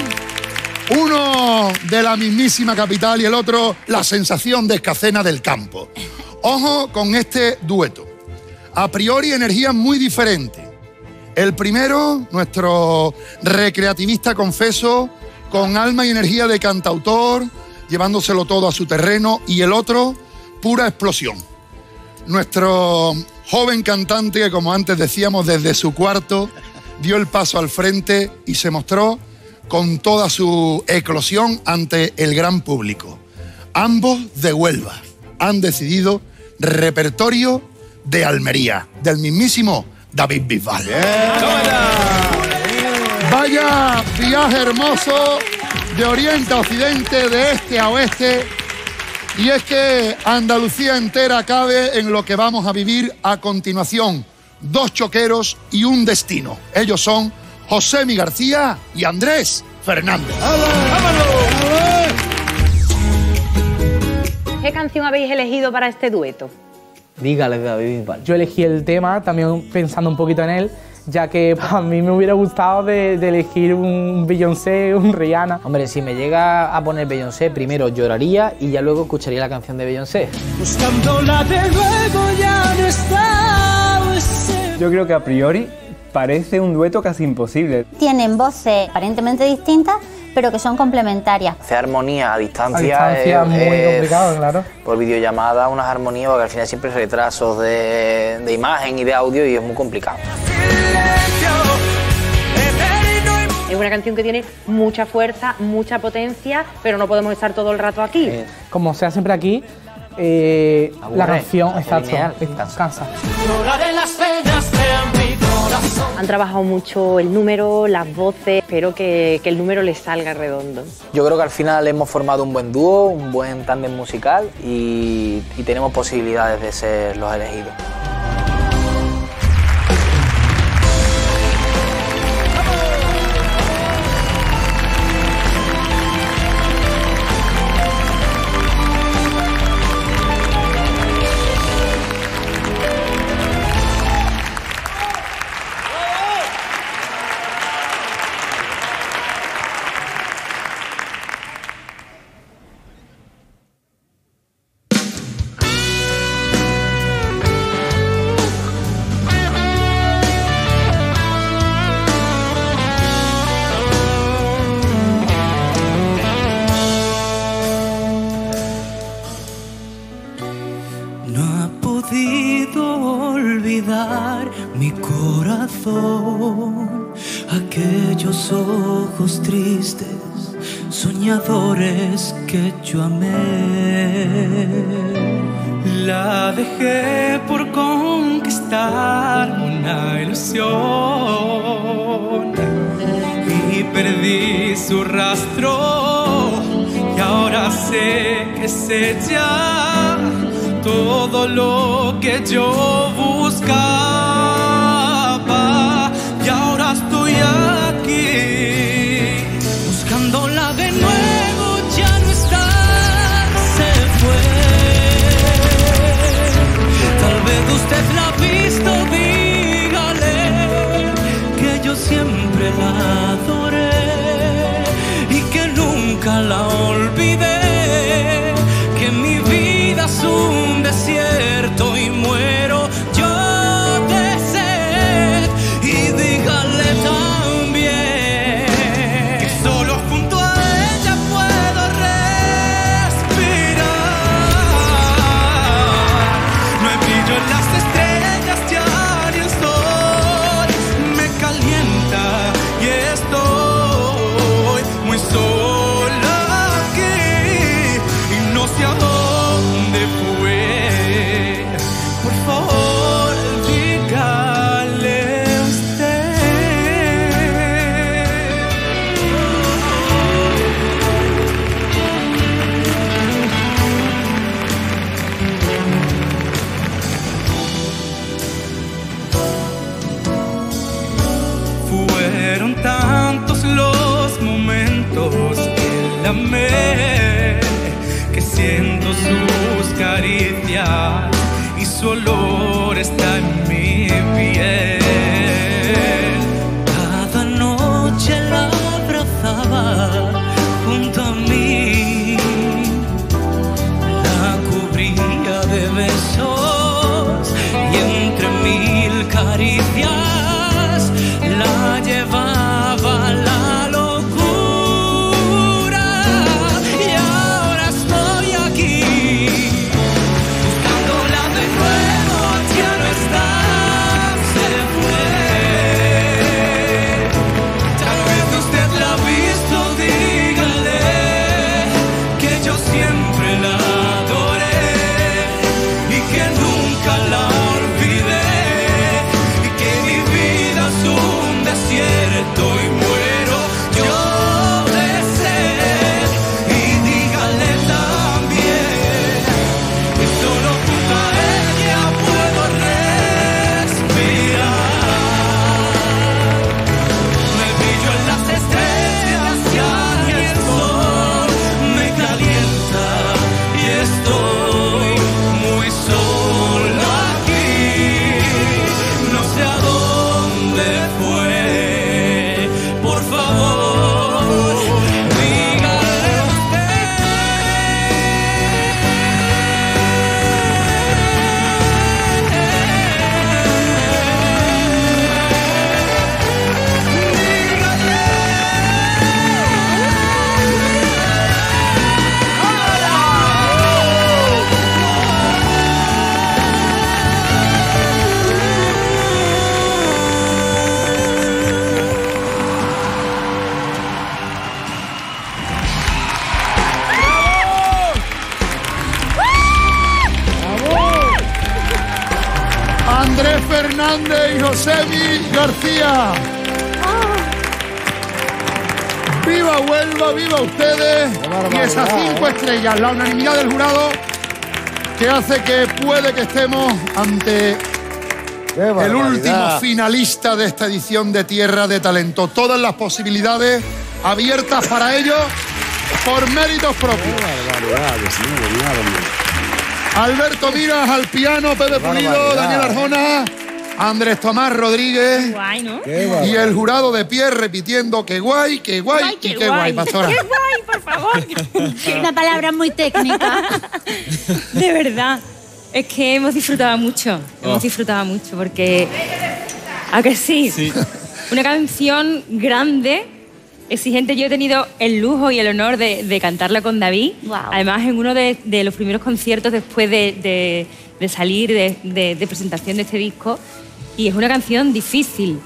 uno de la mismísima capital y el otro la sensación de escacena del campo. Ojo con este dueto. A priori energías muy diferentes. El primero, nuestro recreativista confeso, con alma y energía de cantautor, llevándoselo todo a su terreno, y el otro, pura explosión. Nuestro joven cantante que, como antes decíamos, desde su cuarto dio el paso al frente y se mostró con toda su eclosión ante el gran público. Ambos de Huelva han decidido repertorio de Almería, del mismísimo David Bisbal. Vaya viaje hermoso de oriente a occidente, de este a oeste. Y es que Andalucía entera cabe en lo que vamos a vivir a continuación. Dos choqueros y un destino. Ellos son José Mi García y Andrés Fernández. ¿Qué canción habéis elegido para este dueto? Dígale, David. Yo elegí el tema también pensando un poquito en él, ya que a mí me hubiera gustado de, de elegir un Beyoncé, un Rihanna. Hombre, si me llega a poner Beyoncé, primero lloraría y ya luego escucharía la canción de Beyoncé. Buscándola de nuevo ya no está Yo creo que a priori parece un dueto casi imposible. Tienen voces aparentemente distintas, pero que son complementarias. Hacer armonía a distancia, A distancia es, muy es- complicado, claro. Por videollamada, unas armonías, porque al final siempre hay retrasos de, de imagen y de audio y es muy complicado. Es una canción que tiene mucha fuerza, mucha potencia, pero no podemos estar todo el rato aquí. Como sea siempre aquí, eh, Aburre, la canción, hace exacto, lineal, es- cansa. Han trabajado mucho el número, las voces, espero que, el número les salga redondo. Yo creo que al final hemos formado un buen dúo, un buen tándem musical y tenemos posibilidades de ser los elegidos. Que yo amé. La dejé por conquistar una ilusión. Y perdí su rastro. Y ahora sé que es ella. Todo lo que yo buscaba finalista de esta edición de Tierra de Talento. Todas las posibilidades abiertas para ellos por méritos propios. Alberto Miras al piano, Pepe Pulido. Daniel Arjona, Andrés Tomás Rodríguez. Guay, ¿no? Y el jurado de pie repitiendo que guay, que guay y que guay, pastora. ¡Qué guay, por favor! Una palabra muy técnica. De verdad. Es que hemos disfrutado mucho. Hemos Oh. disfrutado mucho porque. ¿A que sí? Una canción grande, exigente. Yo he tenido el lujo y el honor de, de cantarla con David. Además, en uno de, de los primeros conciertos después de, de- de salir de, de- de presentación de este disco. Y es una canción difícil.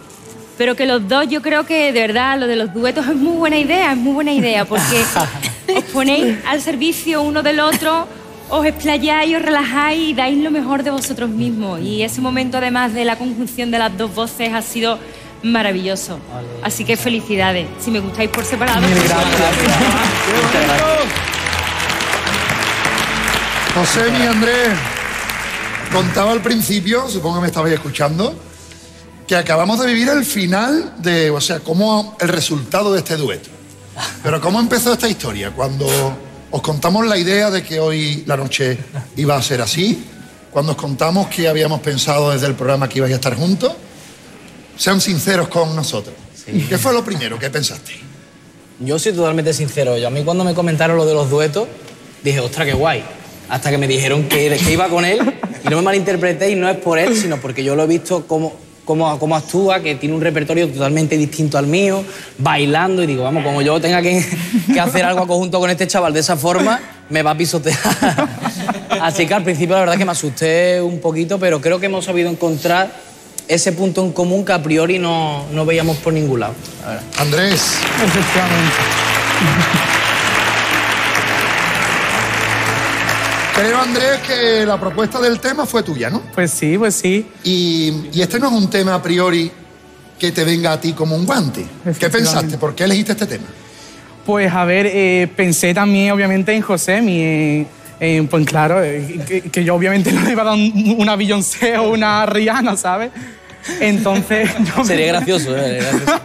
Pero que los dos, yo creo que de verdad lo de los duetos es muy buena idea, es muy buena idea, porque os ponéis al servicio uno del otro, os explayáis, os relajáis y dais lo mejor de vosotros mismos. Y ese momento, además de la conjunción de las dos voces, ha sido maravilloso. Así que felicidades. Si me gustáis por separado. pues José mi Andrés, contaba al principio, supongo que me estabais escuchando, que acabamos de vivir el final de, o sea, cómo el resultado de este dueto. Pero cómo empezó esta historia, cuando os contamos la idea de que hoy la noche iba a ser así, cuando os contamos que habíamos pensado desde el programa que ibais a estar juntos, sean sinceros con nosotros. ¿Qué fue lo primero que pensaste? Yo soy totalmente sincero. Yo a mí cuando me comentaron lo de los duetos, dije, ostras, qué guay. Hasta que me dijeron que, que iba con él, y no me malinterpretéis, no es por él, sino porque yo lo he visto cómo, cómo, cómo actúa, que tiene un repertorio totalmente distinto al mío, bailando, y digo, vamos, como yo tenga que, que hacer algo conjunto con este chaval de esa forma, me va a pisotear. Así que al principio la verdad que me asusté un poquito, pero creo que hemos sabido encontrar ese punto en común que a priori no, no veíamos por ningún lado. la verdad. Creo, Andrés, que la propuesta del tema fue tuya, ¿no? Pues sí, pues sí. Y, y este no es un tema a priori que te venga a ti como un guante. ¿Qué pensaste? ¿Por qué elegiste este tema? Pues a ver, eh, pensé también obviamente en José, mi, en- en, pues claro, eh, que, que yo obviamente no le iba a dar un- una Beyoncé o una Rihanna, ¿sabes? Entonces... yo- Sería gracioso, ¿eh? Sería gracioso.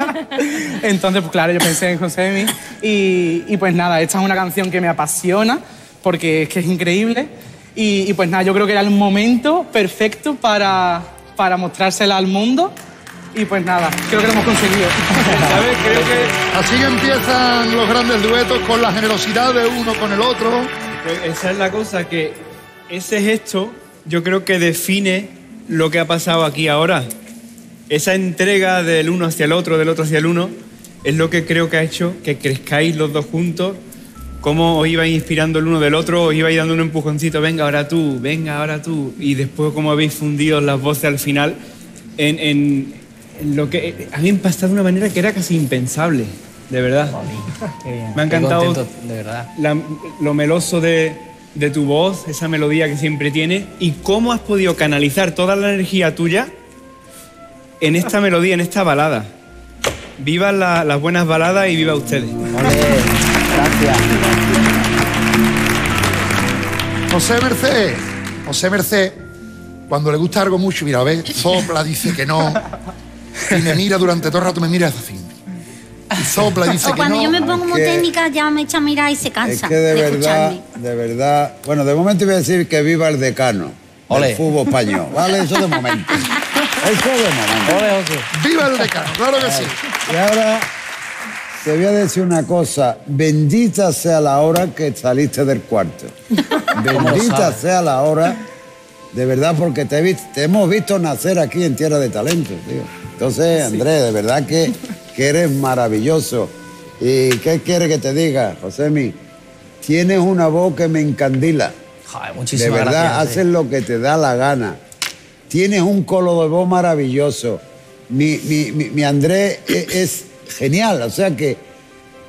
Entonces, pues claro, yo pensé en José y, y pues nada, esta es una canción que me apasiona porque es que es increíble y, y pues nada, yo creo que era el momento perfecto para, para mostrársela al mundo y pues nada, creo que lo hemos conseguido. ¿Sabes? Creo que así empiezan los grandes duetos con la generosidad de uno con el otro. Pues esa es la cosa, que ese gesto yo creo que define lo que ha pasado aquí ahora. Esa entrega del uno hacia el otro, del otro hacia el uno, es lo que creo que ha hecho que crezcáis los dos juntos, cómo os ibais inspirando el uno del otro, os ibais dando un empujoncito, venga ahora tú, venga ahora tú, y después cómo habéis fundido las voces al final en, en- en lo que me impactado de una manera que era casi impensable, de verdad. Me ha Qué encantado contento, de verdad. la- lo meloso de, de tu voz, esa melodía que siempre tiene, y cómo has podido canalizar toda la energía tuya en esta melodía, en esta balada. Viva la- las buenas baladas y viva ustedes. José Merced, José Merced, cuando le gusta algo mucho, mira, ve, sopla, dice que no, y me mira durante todo el rato, me mira así. Y sopla dice O que cuando no. yo me pongo muy técnica ya me echa a mirar y se Es cansa que de verdad, escucharme. de verdad. Bueno, de momento voy a decir que viva el decano Ole. del fútbol español. ¿Vale? Eso de momento. Eso de momento. ¡Viva el decano! Claro que sí. Y ahora te voy a decir una cosa. Bendita sea la hora que saliste del cuarto. Bendita sea la hora, de verdad, porque te, hemos visto nacer aquí en Tierra de Talento, tío. Entonces, Andrés, de verdad que, que eres maravilloso. ¿Y qué quieres que te diga, Josemi? Tienes una voz que me encandila. De muchísimas verdad, gracias. haces lo que te da la gana. Tienes un colo de voz maravilloso. Mi, mi, mi, mi Andrés e- es, genial. O sea que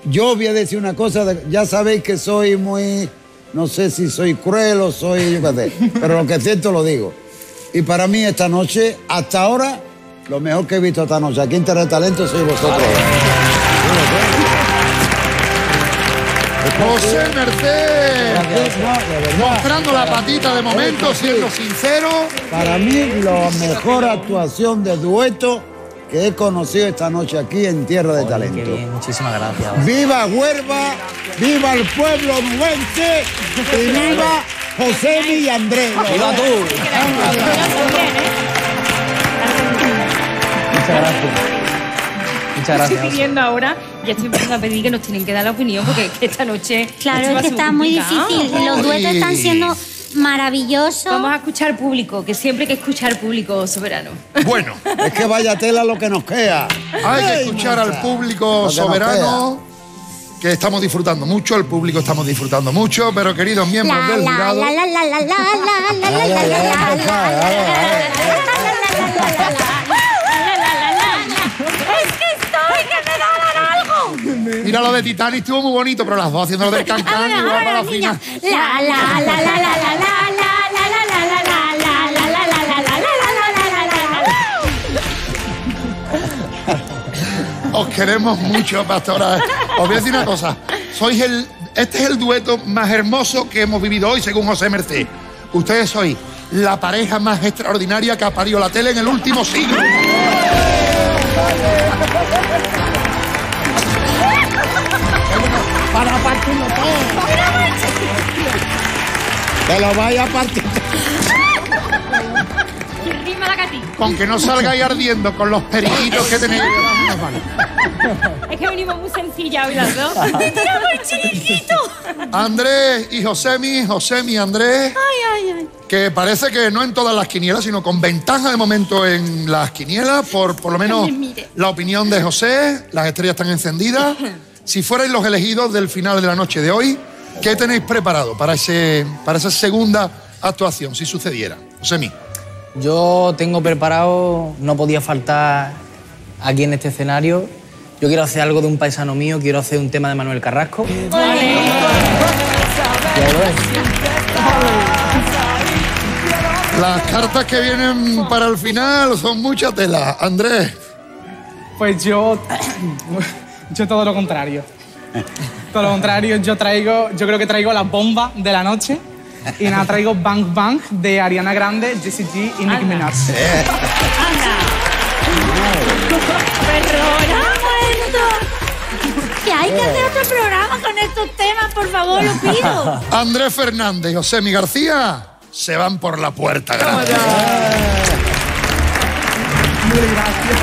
yo voy a decir una cosa. ya sabéis que soy muy. No sé si soy cruel o soy. Yo qué sé. Pero lo que siento lo digo. Y para mí esta noche, hasta ahora, lo mejor que he visto esta noche aquí en Tierra de Talento sois vosotros. José Merced, mostrando la patita de momento, siendo sincero. Para mí, la mejor actuación de dueto que he conocido esta noche aquí en Tierra de Talento. Muchísimas gracias. ¡Viva Huerva! ¡Viva el pueblo nubense! ¡Y viva José y Andrés! ¡Viva tú! Muchas gracias. Muchas Estoy gracias. pidiendo ahora, ya estoy empezando a pedir que nos tienen que dar la opinión porque es que esta noche. Claro, es que está muy difícil. Los duetos están siendo maravillosos. Vamos a escuchar público, que siempre hay que escuchar público soberano. Bueno, Es que vaya tela lo que nos queda. hay que ¡Ey, escuchar al público que soberano. Que estamos disfrutando mucho, el público estamos disfrutando mucho, pero queridos miembros La, del la, jurado, Mira lo de Titanic, estuvo muy bonito, pero las dos haciendo lo del cancán y para la final. La, la, la, la, la, la, la, la. Os queremos mucho, pastora. Os voy a decir una cosa. Sois el, este es el dueto más hermoso que hemos vivido hoy, según José Merced. Ustedes sois la pareja más extraordinaria que ha parido la tele en el último siglo. Para partirlo todo. Te lo vaya a partir. Y rima la Cati. Con que no salgáis ardiendo con los periquitos que tenéis debajo. Es que venimos muy sencillas hoy las dos. ¡Me tiramos el chiringuito! Andrés y Josemi, Josemi y Andrés, Ay, ay, ay. que parece que no en todas las quinielas, sino con ventaja de momento en las quinielas, por por lo menos la opinión de José, las estrellas están encendidas. Si fuerais los elegidos del final de la noche de hoy, ¿qué tenéis preparado para, ese, para esa segunda actuación, si sucediera? Josemi. Yo tengo preparado, no podía faltar aquí en este escenario. Yo quiero hacer algo de un paisano mío, quiero hacer un tema de Manuel Carrasco. Las cartas que vienen para el final son mucha tela. Andrés. Pues yo. Yo todo lo contrario. Todo lo contrario, yo traigo. Yo creo que traigo la bomba de la noche. Y nada, traigo Bang Bang de Ariana Grande, Jessie G y Nicki Minaj. Perdona, Que hay que hacer otro programa con estos temas, por favor, lo pido. Andrés Fernández y Josemi García se van por la puerta grande.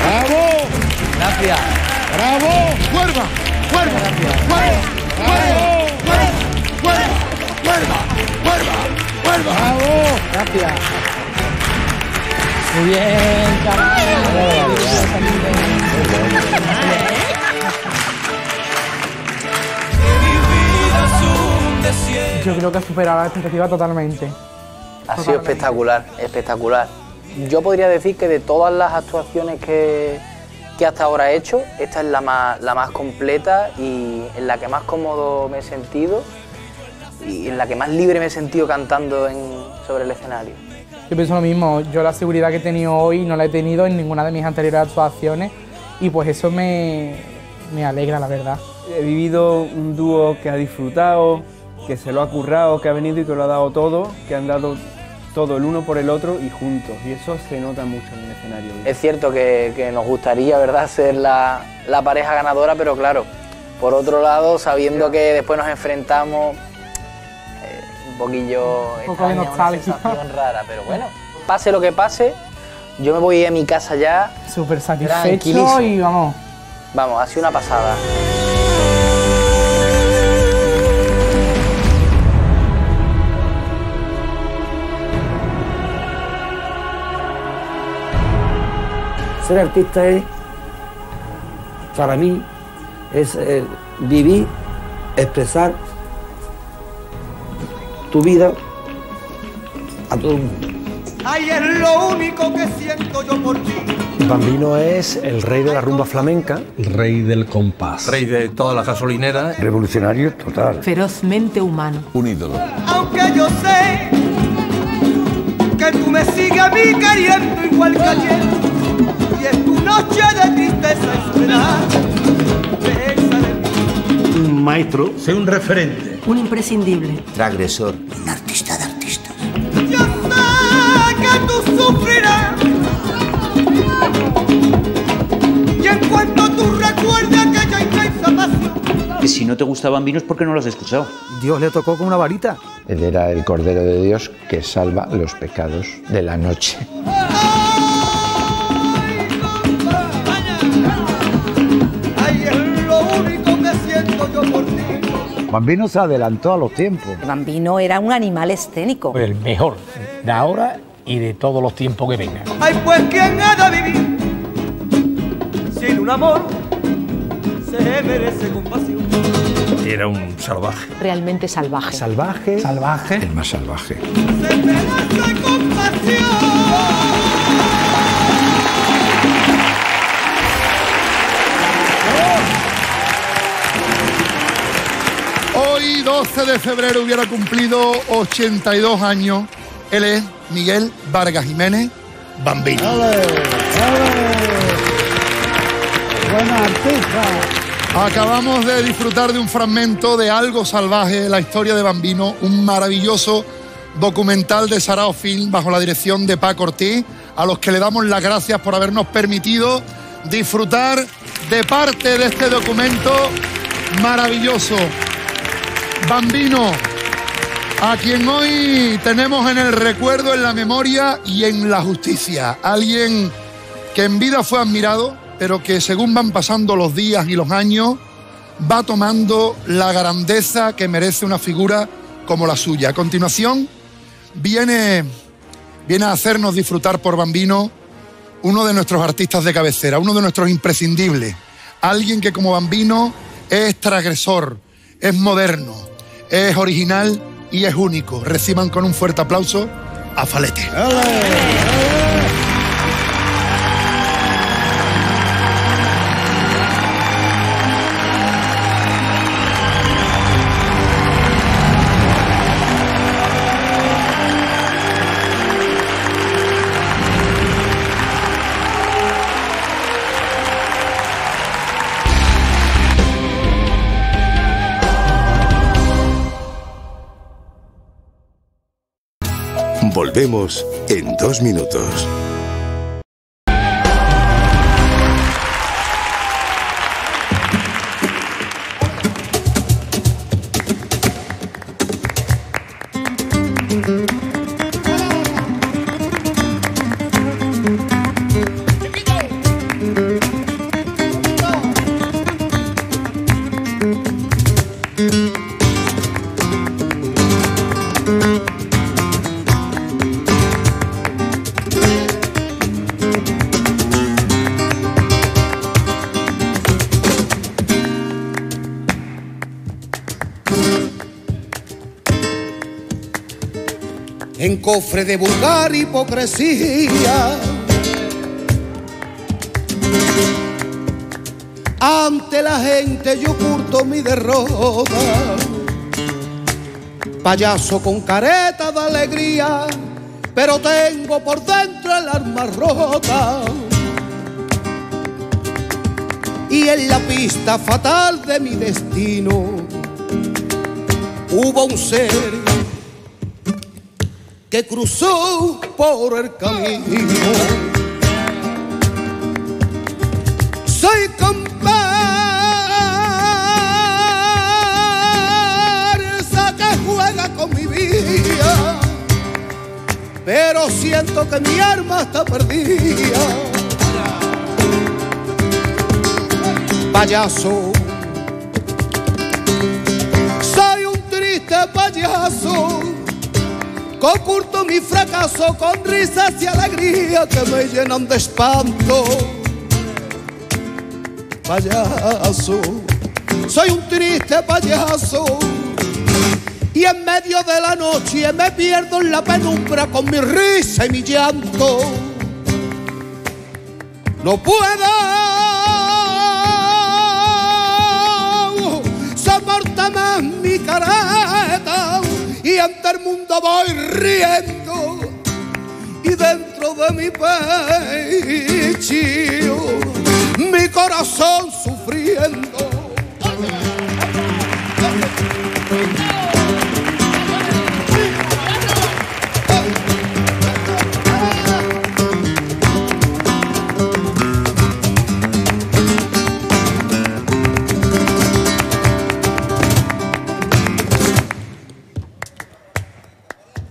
¡Bravo! Gracias. ¡Bravo! ¡Huerva! ¡Huerva! ¡Huerva! ¡Huerva! ¡Huerva! ¡Huerva! ¡Huerva! ¡Bravo! Gracias. Muy bien, Yo creo que ha superado la expectativa totalmente. Ha sido espectacular, espectacular. Yo podría decir que de todas las actuaciones que, que hasta ahora he hecho, esta es la más, la más completa y en la que más cómodo me he sentido y en la que más libre me he sentido cantando en- sobre el escenario. Yo pienso lo mismo, yo la seguridad que he tenido hoy no la he tenido en ninguna de mis anteriores actuaciones y pues eso me, me alegra, la verdad. He vivido un dúo que ha disfrutado, que se lo ha currado, que ha venido y que lo ha dado todo, que han dado todo el uno por el otro y juntos. Y eso se nota mucho en el escenario. Es cierto que, que nos gustaría, ¿verdad?, ser la, la pareja ganadora, pero claro, por otro lado, sabiendo que después nos enfrentamos, eh, un poquillo Un poco de extraña, una nostalgia. sensación rara, pero bueno, pase lo que pase, yo me voy a mi casa ya. Súper satisfecho y vamos. Vamos, ha sido una pasada. Ser artista es, para mí, es eh, vivir, expresar tu vida a todo el mundo. Ay, es lo único que siento yo por ti. Bambino es el rey de la rumba flamenca. El rey del compás. Rey de toda la gasolinera. Revolucionario total. Ferozmente humano. Un ídolo. Aunque yo sé que tú me sigues a mí queriendo igual que ayer. Y es tu noche de tristeza y soledad. Un maestro, sé un referente. Un imprescindible. Transgresor. Un artista de artistas. Yo sé que tú sufrirás. Y en cuanto tú recuerdas aquella inmensa pasión. Que si no te gustaban vinos, ¿por qué no lo has escuchado? Dios le tocó con una varita. Él era el Cordero de Dios que salva los pecados de la noche. Ay, es lo único que siento yo por ti. Bambino se adelantó a los tiempos. Bambino era un animal escénico. El mejor de ahora y de todos los tiempos que vengan. Ay, pues ¿quién ha de vivir sin un amor? Se merece compasión. Era un salvaje. Realmente salvaje. Salvaje. Salvaje. El más salvaje. Hoy, 12 de febrero, hubiera cumplido 82 años. Él es Miguel Vargas Jiménez, Bambino. Buena artista. Acabamos de disfrutar de un fragmento de Algo Salvaje, la historia de Bambino, un maravilloso documental de Sarao Film bajo la dirección de Paco Ortiz, a los que le damos las gracias por habernos permitido disfrutar de parte de este documento maravilloso. Bambino, a quien hoy tenemos en el recuerdo, en la memoria y en la justicia. Alguien que en vida fue admirado, pero que según van pasando los días y los años, va tomando la grandeza que merece una figura como la suya. A continuación, viene, viene a hacernos disfrutar por Bambino uno de nuestros artistas de cabecera, uno de nuestros imprescindibles. Alguien que como Bambino es transgresor, es moderno, es original y es único. Reciban con un fuerte aplauso a Falete. Volvemos en dos minutos. Cofre de vulgar hipocresía. Ante la gente yo oculto mi derrota. Payaso con careta de alegría, pero tengo por dentro el alma rota. Y en la pista fatal de mi destino hubo un ser que cruzó por el camino. Soy comparsa que juega con mi vida, pero siento que mi arma está perdida. Payaso, soy un triste payaso que oculto mi fracaso con risas y alegría que me llenan de espanto. Payaso, soy un triste payaso y en medio de la noche me pierdo en la penumbra con mi risa y mi llanto. No puedo soportar más mi careta y ante el mundo voy riendo dentro de mi pecho, mi corazón sufriendo.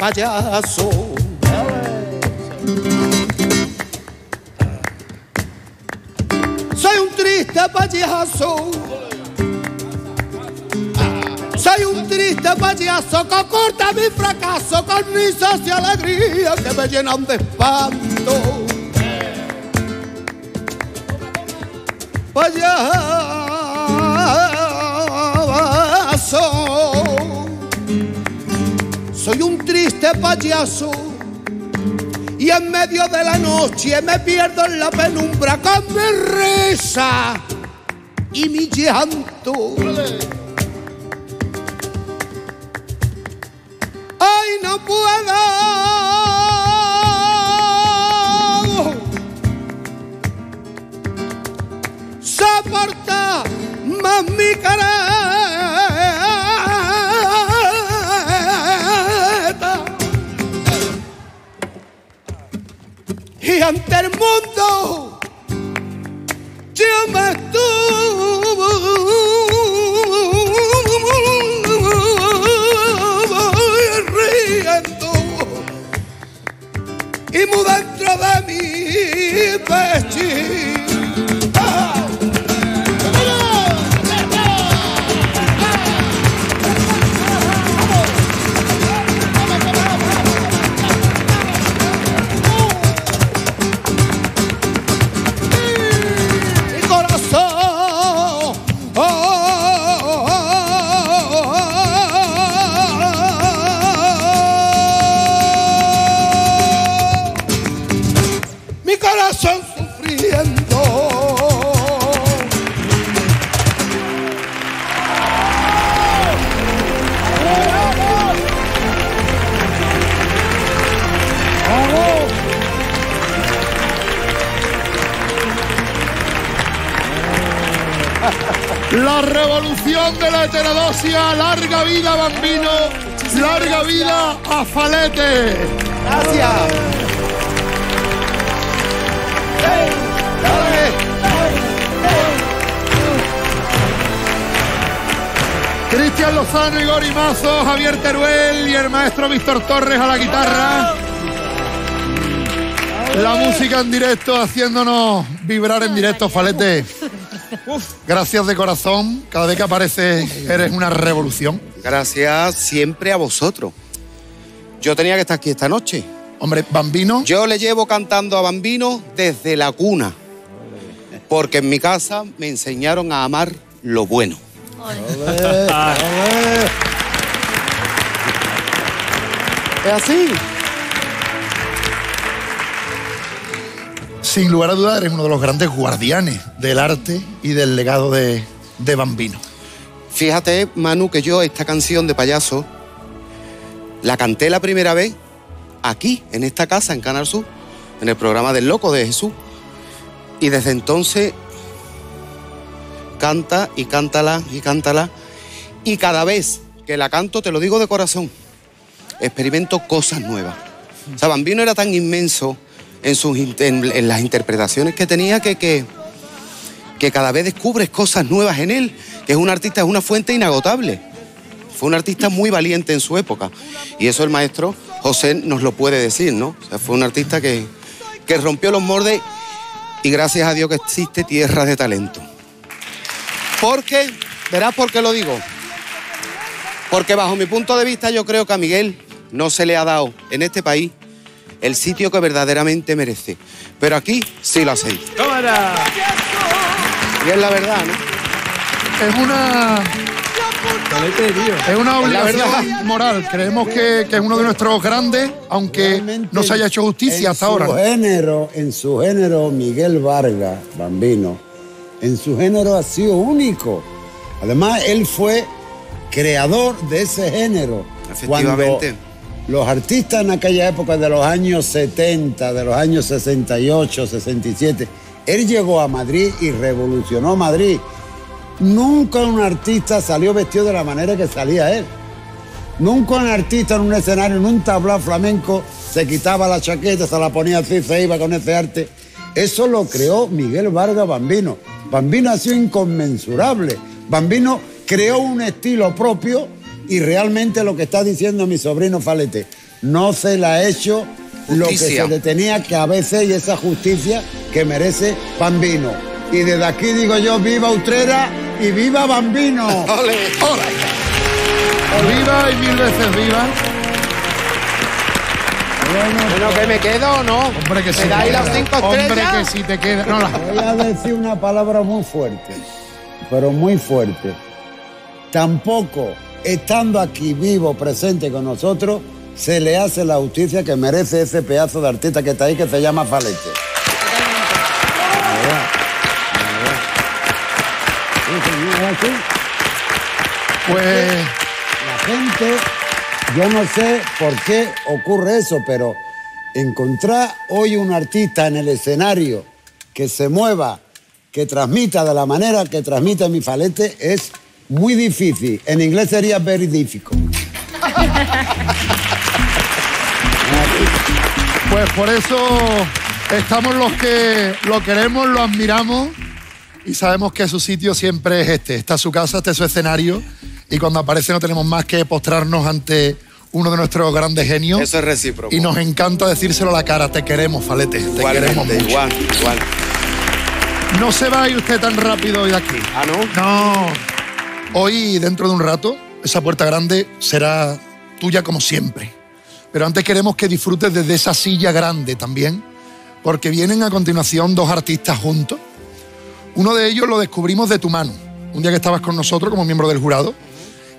Payaso. Soy un triste payaso. Soy un triste payaso que corta mi fracaso con risas y alegría que me llenan de espanto. Payaso. Payaso y en medio de la noche me pierdo en la penumbra con mi risa y mi llanto. Ay, no puedo soportar más mi careta. Mundo yo me estuve riendo y muy dentro de mi pecho. De la heterodosia, larga vida bambino, larga vida a Falete. Gracias. Cristian Lozano, Igor Mazo, Javier Teruel y el maestro Víctor Torres a la guitarra. La música en directo haciéndonos vibrar en directo, Falete. Gracias de corazón. Cada vez que apareces eres una revolución. Gracias siempre a vosotros. Yo tenía que estar aquí esta noche. Hombre, Bambino. Yo le llevo cantando a Bambino desde la cuna. Porque en mi casa me enseñaron a amar lo bueno. Es así. Sin lugar a dudas, eres uno de los grandes guardianes del arte y del legado de, de Bambino. Fíjate, Manu, que yo esta canción de payaso la canté la primera vez aquí, en esta casa, en Canal Sur, en el programa del Loco de Jesús. Y desde entonces canta y cántala y cántala. Y cada vez que la canto, te lo digo de corazón, experimento cosas nuevas. O sea, Bambino era tan inmenso en, sus, en, las interpretaciones que tenía que, que, que cada vez descubres cosas nuevas en él, que es un artista, es una fuente inagotable. Fue un artista muy valiente en su época. Y eso el maestro José nos lo puede decir, ¿no? O sea, fue un artista que, que rompió los moldes y gracias a Dios que existe tierra de talento. Porque, verás por qué lo digo. Porque bajo mi punto de vista yo creo que a Miguel no se le ha dado en este país el sitio que verdaderamente merece. Pero aquí sí lo hacéis. Y es la verdad, ¿no? Es una. Es una obligación verdad. moral. Creemos que, que es uno de nuestros grandes, aunque no se haya hecho justicia en hasta su ahora. Género, en su género, Miguel Vargas, Bambino, en su género ha sido único. Además, él fue creador de ese género. Efectivamente. Cuando los artistas en aquella época de los años 70, de los años 68, 67, él llegó a Madrid y revolucionó Madrid. Nunca un artista salió vestido de la manera que salía él. Nunca un artista en un escenario, en un tablao flamenco, se quitaba la chaqueta, se la ponía así, se iba con ese arte. Eso lo creó Miguel Vargas Bambino. Bambino ha sido inconmensurable. Bambino creó un estilo propio y realmente lo que está diciendo mi sobrino Falete, no se le ha hecho lo que se le tenía que a veces y esa justicia que merece Bambino. Y desde aquí digo yo, viva Utrera y viva Bambino. Viva y mil veces viva. Bueno, que me quedo o no. Hombre, que ¿Me sí. dais las cinco Hombre, estrellas? que si te queda. No, la- Voy a decir una palabra muy fuerte, pero muy fuerte. Tampoco, estando aquí vivo, presente con nosotros, se le hace la justicia que merece ese pedazo de artista que está ahí que se llama Falete. Pues La gente, yo no sé por qué ocurre eso, pero encontrar hoy un artista en el escenario que se mueva, que transmita de la manera que transmite mi falete es muy difícil. En inglés sería very difficult. Pues por eso estamos los que lo queremos, lo admiramos y sabemos que su sitio siempre es este. Está su casa, este es su escenario y cuando aparece no tenemos más que postrarnos ante uno de nuestros grandes genios. Eso es recíproco. Y nos encanta decírselo a la cara. Te queremos, Falete. Te queremos mucho. igual, igual. No se vaya usted tan rápido hoy de aquí. ¿Ah, no? No. Hoy, dentro de un rato, esa puerta grande será tuya como siempre. Pero antes queremos que disfrutes desde esa silla grande también, porque vienen a continuación dos artistas juntos. Uno de ellos lo descubrimos de tu mano, un día que estabas con nosotros como miembro del jurado,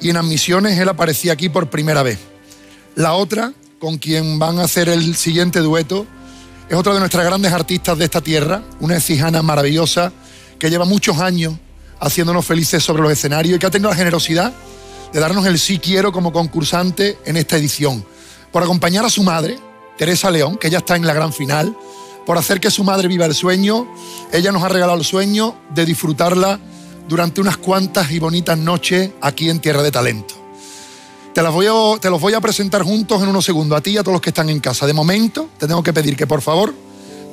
y en admisiones él aparecía aquí por primera vez. La otra, con quien van a hacer el siguiente dueto, es otra de nuestras grandes artistas de esta tierra, una cijana maravillosa que lleva muchos años haciéndonos felices sobre los escenarios y que ha tenido la generosidad de darnos el sí quiero como concursante en esta edición, por acompañar a su madre, Teresa León, que ya está en la gran final, por hacer que su madre viva el sueño. Ella nos ha regalado el sueño de disfrutarla durante unas cuantas y bonitas noches aquí en Tierra de Talento. Te, las voy a- te los voy a presentar juntos en unos segundos, a ti y a todos los que están en casa. De momento, te tengo que pedir que por favor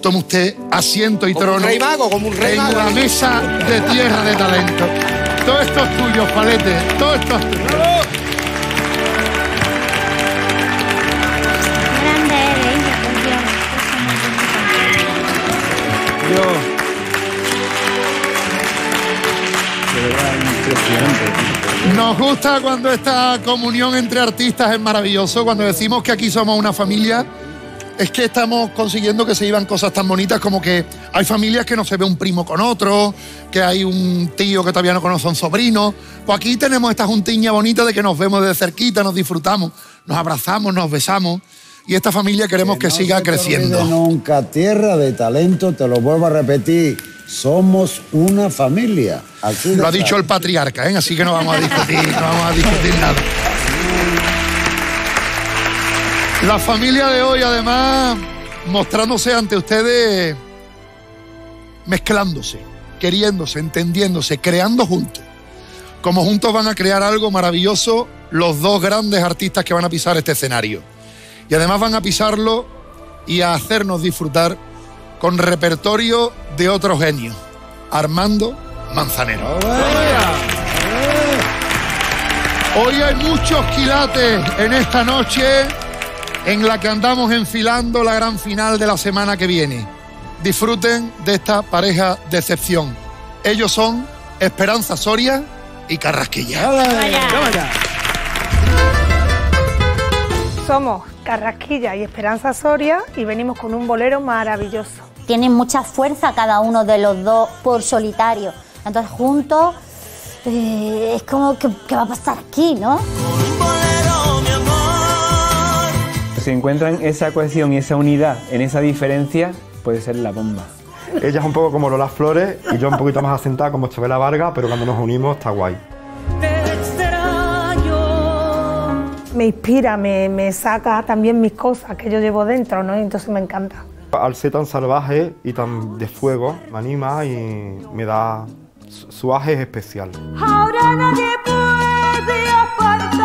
tome usted asiento y Como un trono rey mago, como un rey en mago. la mesa de Tierra de Talento. Todo esto es tuyo, Palete. Todo esto es tuyo. Dios. Nos gusta cuando esta comunión entre artistas es maravilloso, cuando decimos que aquí somos una familia, es que estamos consiguiendo que se vivan cosas tan bonitas como que hay familias que no se ve un primo con otro, que hay un tío que todavía no conoce a un sobrino. Pues aquí tenemos esta juntiña bonita de que nos vemos de cerquita, nos disfrutamos, nos abrazamos, nos besamos y esta familia queremos que, no siga se te creciendo. nunca, tierra de talento, te lo vuelvo a repetir, somos una familia. Así Lo ha dicho el patriarca, ¿eh? así que no vamos a discutir, no vamos a discutir nada. La familia de hoy, además, mostrándose ante ustedes, mezclándose, queriéndose, entendiéndose, creando juntos. Como juntos van a crear algo maravilloso los dos grandes artistas que van a pisar este escenario. Y además van a pisarlo y a hacernos disfrutar con repertorio de otro genio, Armando Manzanero. Hoy hay muchos quilates en esta noche en la que andamos enfilando la gran final de la semana que viene. Disfruten de esta pareja de excepción. Ellos son Esperanza Soria y Carrasquilla. Somos Carrasquilla y Esperanza Soria y venimos con un bolero maravilloso. Tienen mucha fuerza cada uno de los dos por solitario. Entonces juntos eh, es como que, que va a pasar aquí, ¿no? Si encuentran esa cohesión y esa unidad en esa diferencia, puede ser la bomba. Ella es un poco como Lola Flores y yo un poquito más asentada como Chabela Vargas, pero cuando nos unimos está guay. Me inspira, me, me saca también mis cosas que yo llevo dentro, ¿no? Y entonces me encanta. Al ser tan salvaje y tan de fuego, me anima y me da... Su su aje es especial. Ahora nadie puede apartarlo de mí.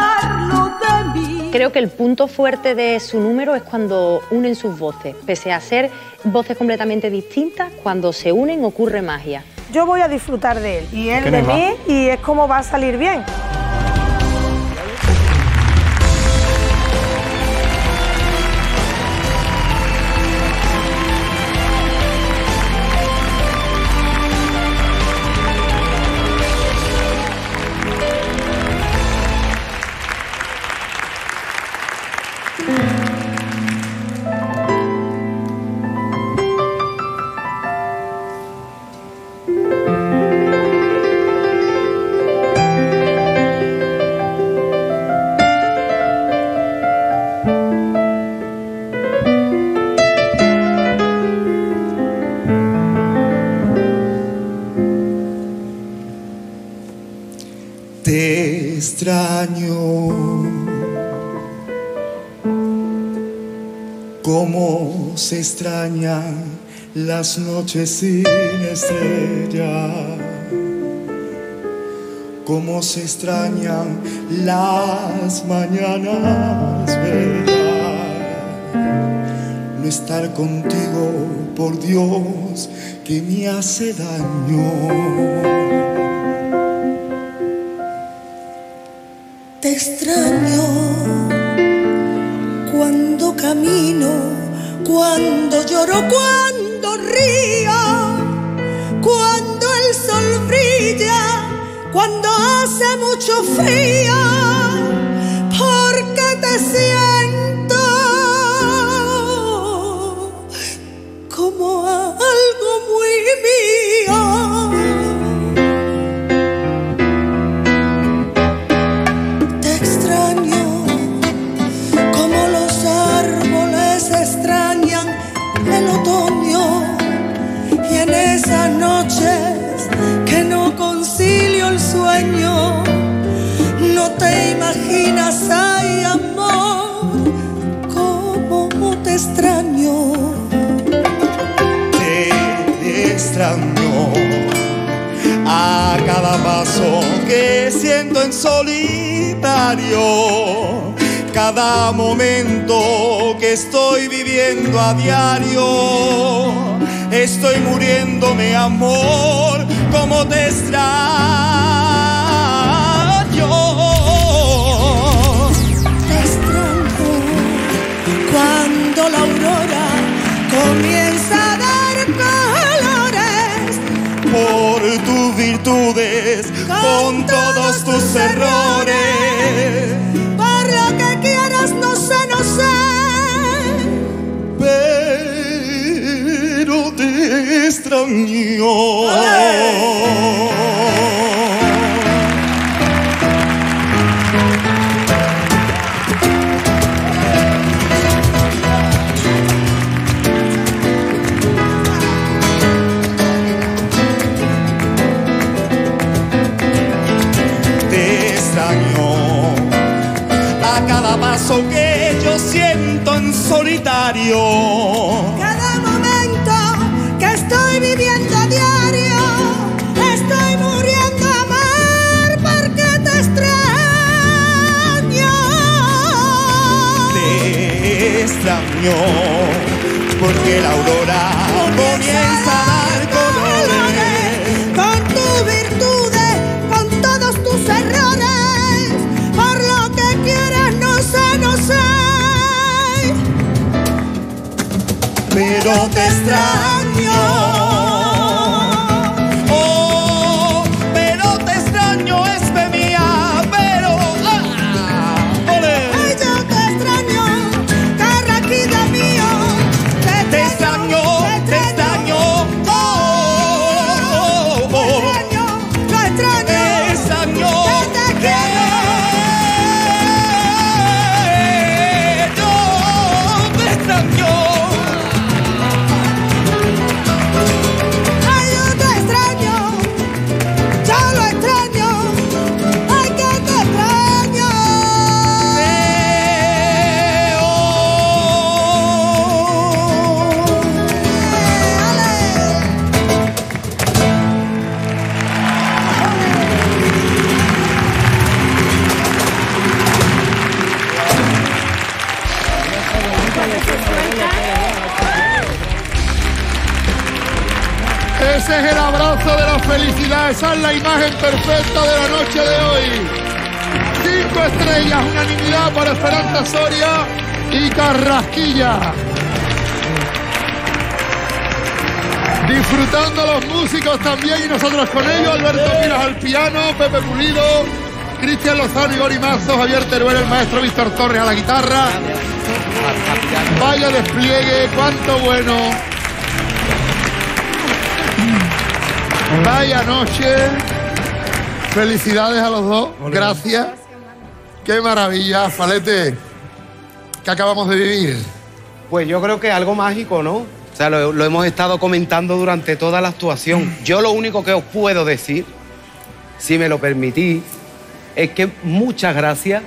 Creo que el punto fuerte de su número es cuando unen sus voces. Pese a ser voces completamente distintas, cuando se unen ocurre magia. Yo voy a disfrutar de él y él ¿Qué de mí y es como va a salir bien. Se extrañan las noches sin estrella. Cómo se extrañan las mañanas bellas. No estar contigo, por Dios, que me hace daño. Te extraño cuando lloro, cuando río, cuando el sol brilla, cuando hace mucho frío, porque te siento cada paso que siento en solitario, cada momento que estoy viviendo a diario, estoy muriéndome amor, como te extraño. Tus errores. por lo que quieras no sé no sé pero te extraño. Porque la aurora comienza a dar colores. con tus virtudes con todos tus errores por lo que quieras no sé no sé pero te extraño. Felicidad, esa es la imagen perfecta de la noche de hoy. Cinco estrellas, unanimidad para Esperanza Soria y Carrasquilla. Disfrutando los músicos también y nosotros con ellos. Alberto Miras al piano, Pepe Pulido, Cristian Lozano y Gori Mazo, Javier Teruel, el maestro Víctor Torres a la guitarra. Vaya despliegue, cuánto bueno. Vaya noche. Felicidades a los dos. Gracias. Qué maravilla, Falete. que acabamos de vivir? Pues yo creo que algo mágico, ¿no? O sea, lo, lo hemos estado comentando durante toda la actuación. Yo lo único que os puedo decir, si me lo permitís, es que muchas gracias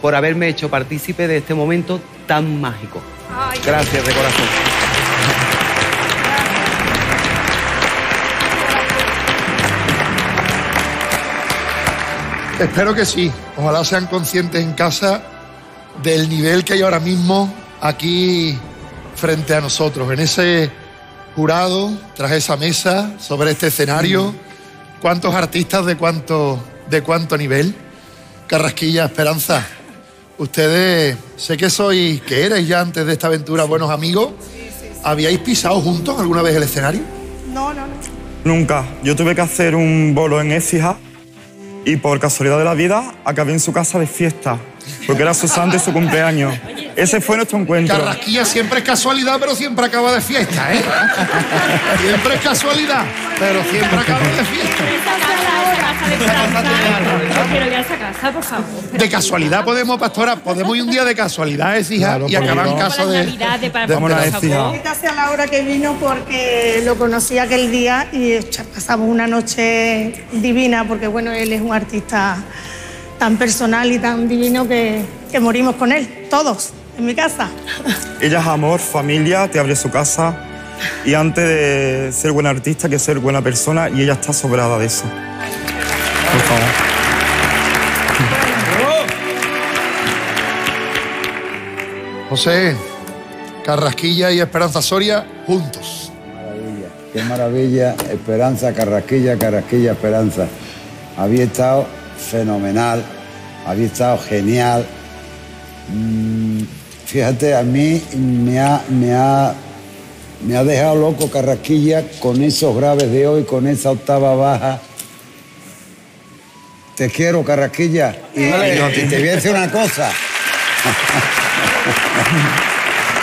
por haberme hecho partícipe de este momento tan mágico. Gracias de corazón. Espero que sí. Ojalá sean conscientes en casa del nivel que hay ahora mismo aquí frente a nosotros, en ese jurado, tras esa mesa, sobre este escenario. ¿Cuántos artistas de cuánto, de cuánto nivel? Carrasquilla, Esperanza. Ustedes, sé que sois, que erais ya antes de esta aventura buenos amigos. ¿Habíais pisado juntos alguna vez el escenario? No, no, no. Nunca. Yo tuve que hacer un bolo en Écija y por casualidad de la vida acabé en su casa de fiesta, porque era su santo y su cumpleaños. Ese fue nuestro encuentro. Carrasquilla siempre es casualidad, pero siempre acaba de fiesta, ¿eh? siempre es casualidad, pero siempre acaba de fiesta. Yo quiero ir a esa casa, por favor. De casualidad podemos, pastora, podemos ir un día de casualidad, es hija, Claro, y acabar en casa de. Navidades para de Vámonos a la hora que vino porque lo conocí aquel día y pasamos una noche divina porque bueno, él es un artista tan personal y tan divino que, que morimos con él, todos, en mi casa. Ella es amor, familia, te abre su casa y antes de ser buena artista que ser buena persona y ella está sobrada de eso. Por favor. José, Carrasquilla y Esperanza Soria juntos. Qué maravilla, Esperanza, Carrasquilla, Carrasquilla, Esperanza. Había estado fenomenal, había estado genial. Mm, fíjate, a mí me ha, me, ha, me ha dejado loco Carrasquilla con esos graves de hoy, con esa octava baja. Te quiero, Carrasquilla. Y, y no, te, te voy a decir una cosa.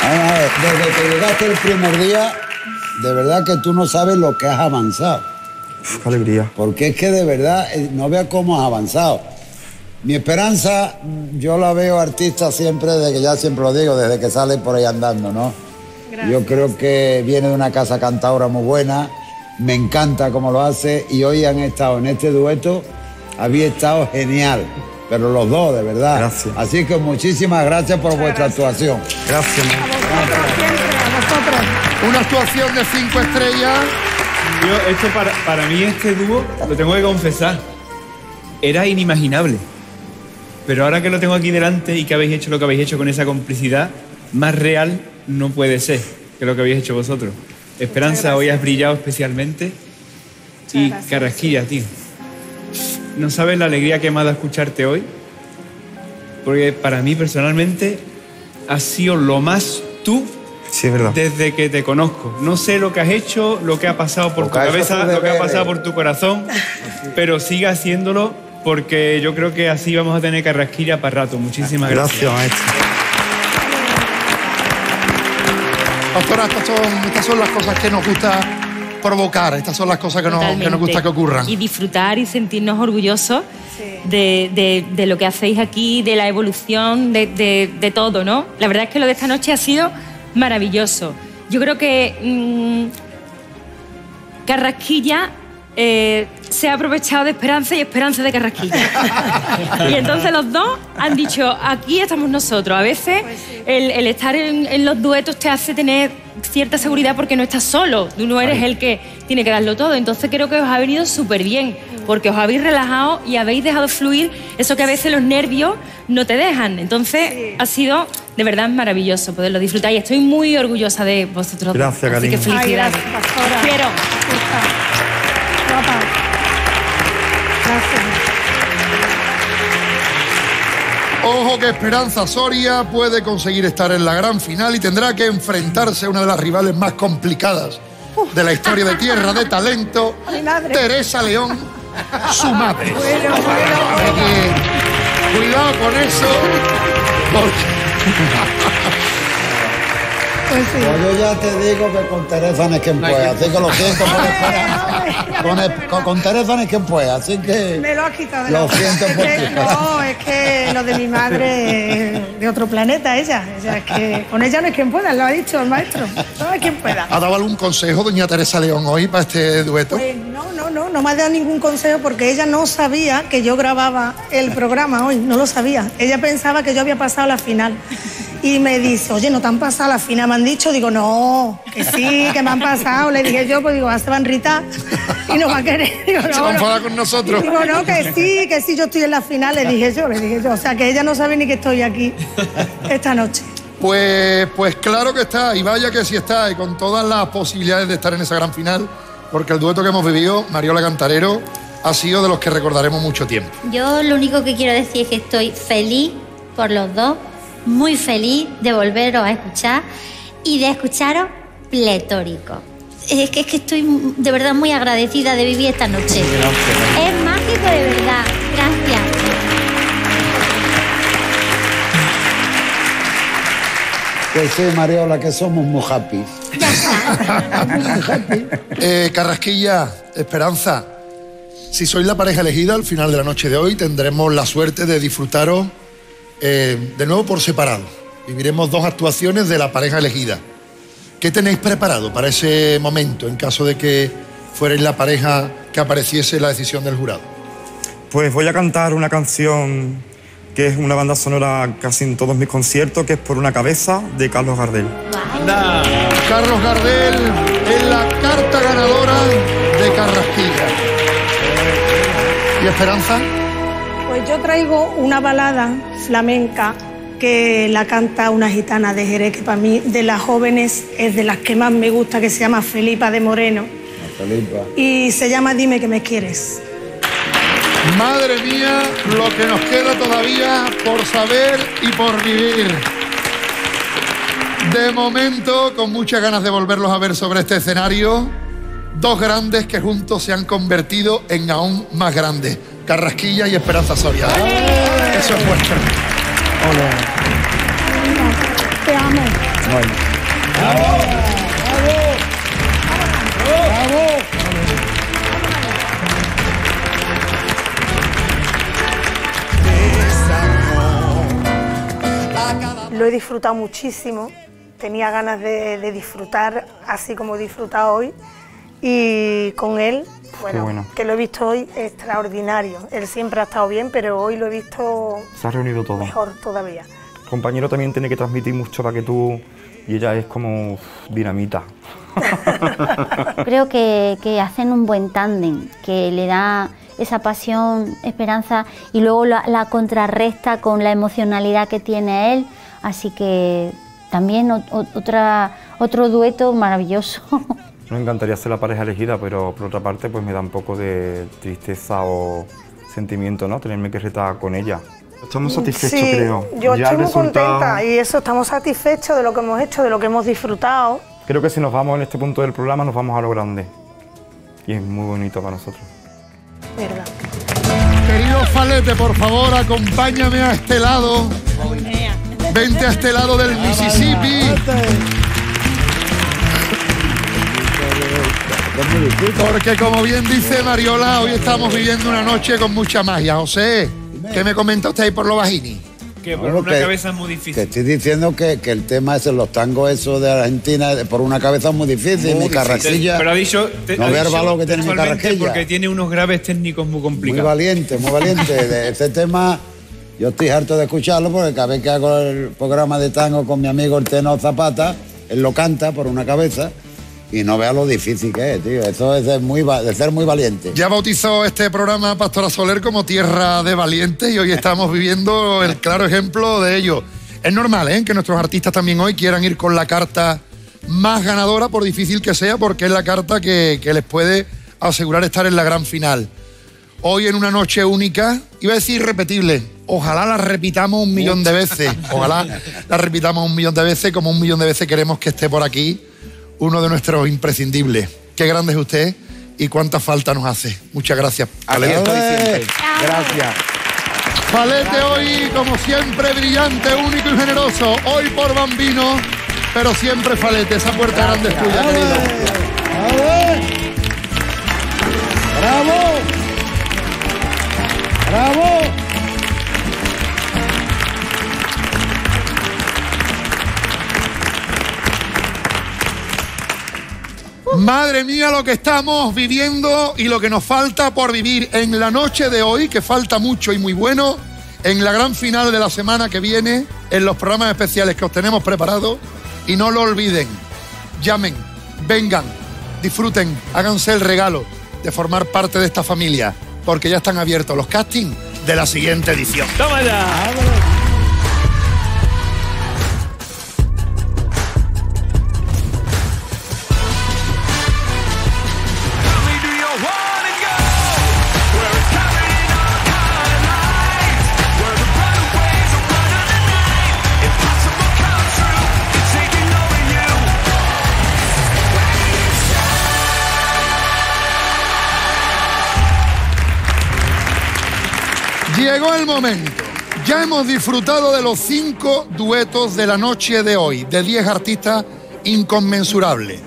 Vamos a ver, desde que llegaste el primer día, de verdad que tú no sabes lo que has avanzado. Qué alegría. Porque es que de verdad eh, no veas cómo has avanzado. Mi esperanza, yo la veo artista siempre, desde que ya siempre lo digo, desde que sale por ahí andando, ¿no? Yo creo que viene de una casa cantadora muy buena, me encanta cómo lo hace y hoy han estado en este dueto, había estado genial, pero los dos, de verdad. Gracias. Así que muchísimas gracias por vuestra actuación. Gracias. Una actuación de cinco estrellas. Yo, esto para, para mí, este dúo, lo tengo que confesar, era inimaginable. Pero ahora que lo tengo aquí delante y que habéis hecho lo que habéis hecho con esa complicidad, más real no puede ser que lo que habéis hecho vosotros. Esperanza, hoy has brillado especialmente. Y Carrasquilla, tío. No sabes la alegría que me ha dado escucharte hoy. Porque para mí personalmente has sido lo más tú Sí, es verdad. desde que te conozco. No sé lo que has hecho, lo que ha pasado por tu cabeza, lo que ha pasado por tu corazón, pero sigue haciéndolo porque yo creo que así vamos a tener carrasquilla para rato. Muchísimas gracias. Gracias, maestro. Pastora, estas son, estas son las cosas que nos gusta provocar, estas son las cosas que, nos, que nos Totalmente. gusta que ocurran. Y disfrutar y sentirnos orgullosos de, de- de lo que hacéis aquí, de la evolución, de, de- de todo, ¿no? La verdad es que lo de esta noche ha sido maravilloso. Yo creo que mm, Carrasquilla eh, se ha aprovechado de Esperanza y Esperanza de Carrasquilla. y entonces los dos han dicho, aquí estamos nosotros. A veces el, el estar en, en los duetos te hace tener cierta seguridad porque no estás solo, tú no eres el que tiene que darlo todo. Entonces creo que os ha venido súper bien, porque os habéis relajado y habéis dejado fluir eso que a veces los nervios no te dejan. Entonces ha sido de verdad maravilloso poderlo disfrutar y estoy muy orgullosa de vosotros. dos. Gracias, Así que. Ay, felicidades. gracias. Quiero. Gracias. Ojo que Esperanza Soria puede conseguir estar en la gran final y tendrá que enfrentarse a una de las rivales más complicadas de la historia de Tierra de Talento. Teresa León, su madre. Bueno, bueno. cuidado con eso, porque... Pues sí. Pues yo ya te digo que con Teresa no es quien puede, así que lo siento por esperar. Con, el- con- con Teresa no es quien puede, así que Me lo has quitado de Lo la siento Es por que- ti. No, es que lo de mi madre es de otro planeta, ella. Ella es que con ella no es quien pueda, lo ha dicho el maestro. No es quien pueda. ¿Ha dado algún consejo doña Teresa León hoy para este dueto? Pues no, no, no, no me ha dado ningún consejo porque ella no sabía que yo grababa el programa hoy, no lo sabía. Ella pensaba que yo había pasado la final. Y me dice, oye, ¿no te han pasado la final? Me han dicho, digo, no, que sí, que me han pasado. Le dije yo, pues digo, ah, se van Rita y no va a querer. Digo, Se no, va a no. enfadar con nosotros. Digo, no, que sí, que sí, yo estoy en la final, le dije yo, le dije yo. O sea, que ella no sabe ni que estoy aquí esta noche. Pues, pues claro que está, y vaya que sí está, y con todas las posibilidades de estar en esa gran final, porque el dueto que hemos vivido, Mariola Cantarero, ha sido de los que recordaremos mucho tiempo. Yo lo único que quiero decir es que estoy feliz por los dos, muy feliz de volveros a escuchar y de escucharos pletórico. Es que, es que estoy de verdad muy agradecida de vivir esta noche. Es mágico de verdad. Gracias. que sí, Mariola, que somos muy happy. Eh, Carrasquilla, Esperanza, si sois la pareja elegida al final de la noche de hoy, tendremos la suerte de disfrutaros eh, de nuevo por separado. Viviremos dos actuaciones de la pareja elegida. ¿Qué tenéis preparado para ese momento en caso de que fuerais la pareja que apareciese la decisión del jurado? Pues voy a cantar una canción que es una banda sonora casi en todos mis conciertos, que es Por una cabeza, de Carlos Gardel. Carlos Gardel es la carta ganadora de Carrasquilla. ¿Y Esperanza? Pues yo traigo una balada flamenca que la canta una gitana de Jerez, que para mí de las jóvenes es de las que más me gusta, que se llama Felipa de Moreno. Felipa. Y se llama Dime que me quieres. Madre mía, lo que nos queda todavía por saber y por vivir. De momento, con muchas ganas de volverlos a ver sobre este escenario, dos grandes que juntos se han convertido en aún más grandes, Carrasquilla y Esperanza Soria. Eso es vuestro. Te amo. Lo he disfrutado muchísimo, tenía ganas de, de disfrutar así como he disfrutado hoy y con él, bueno, bueno. que lo he visto hoy extraordinario. Él siempre ha estado bien, pero hoy lo he visto Se ha reunido todo. mejor todavía. El compañero también tiene que transmitir mucho para que tú... Y ella es como uf, dinamita. Creo que, que hacen un buen tándem, que le da esa pasión, esperanza y luego la, la contrarresta con la emocionalidad que tiene él. Así que también ot- otra, otro dueto maravilloso. Me encantaría ser la pareja elegida, pero por otra parte pues me da un poco de tristeza o sentimiento, ¿no? Tenerme que retar con ella. Estamos satisfechos, sí, creo. yo Ya estoy muy resultado- contenta y eso, estamos satisfechos de lo que hemos hecho, de lo que hemos disfrutado. Creo que si nos vamos en este punto del programa nos vamos a lo grande. Y es muy bonito para nosotros. ¿Verdad? Querido Falete, por favor, acompáñame a este lado. Vente a este lado del Mississippi. Porque como bien dice Mariola, hoy estamos viviendo una noche con mucha magia. José, ¿qué me comenta usted ahí por lo bajini? Que por una que- cabeza es muy Que difícil. estoy diciendo que, que el tema ese, los tangos esos de Argentina, por una cabeza es muy difícil, mi carrasquilla. Pero ha dicho. te- no ha ver valor que tiene mi carrasquilla. Porque tiene unos graves técnicos muy Muy complicados. valiente, muy valiente. De este tema, yo estoy harto de escucharlo porque cada vez que hago el programa de tango con mi amigo el tenor Zapata, él lo canta por una cabeza y no vea lo difícil que es, tío. Eso es de, muy, va- de ser muy valiente. Ya bautizó este programa Pastora Soler como Tierra de Valientes y hoy estamos viviendo el claro ejemplo de ello. Es normal, ¿eh? Que nuestros artistas también hoy quieran ir con la carta más ganadora, por difícil que sea, porque es la carta que, que les puede asegurar estar en la gran final. Hoy en una noche única, iba a decir repetible, ojalá la repitamos un millón de veces, ojalá la repitamos un millón de veces, como un millón de veces queremos que esté por aquí uno de nuestros imprescindibles. Qué grande es usted y cuánta falta nos hace. Muchas gracias. Palete. Gracias. Palete hoy, como siempre, brillante, único y generoso. Hoy por Bambino, pero siempre Falete. Esa puerta grande es tuya, querido. ¡Bravo! ¡Bravo! Madre mía lo que estamos viviendo y lo que nos falta por vivir en la noche de hoy, que falta mucho y muy bueno, en la gran final de la semana que viene, en los programas especiales que os tenemos preparados. Y no lo olviden, llamen, vengan, disfruten, háganse el regalo de formar parte de esta familia, porque ya están abiertos los castings de la siguiente edición. ¡Toma ya! Llegó el momento. Ya hemos disfrutado de los cinco duetos de la noche de hoy, de 10 artistas inconmensurables.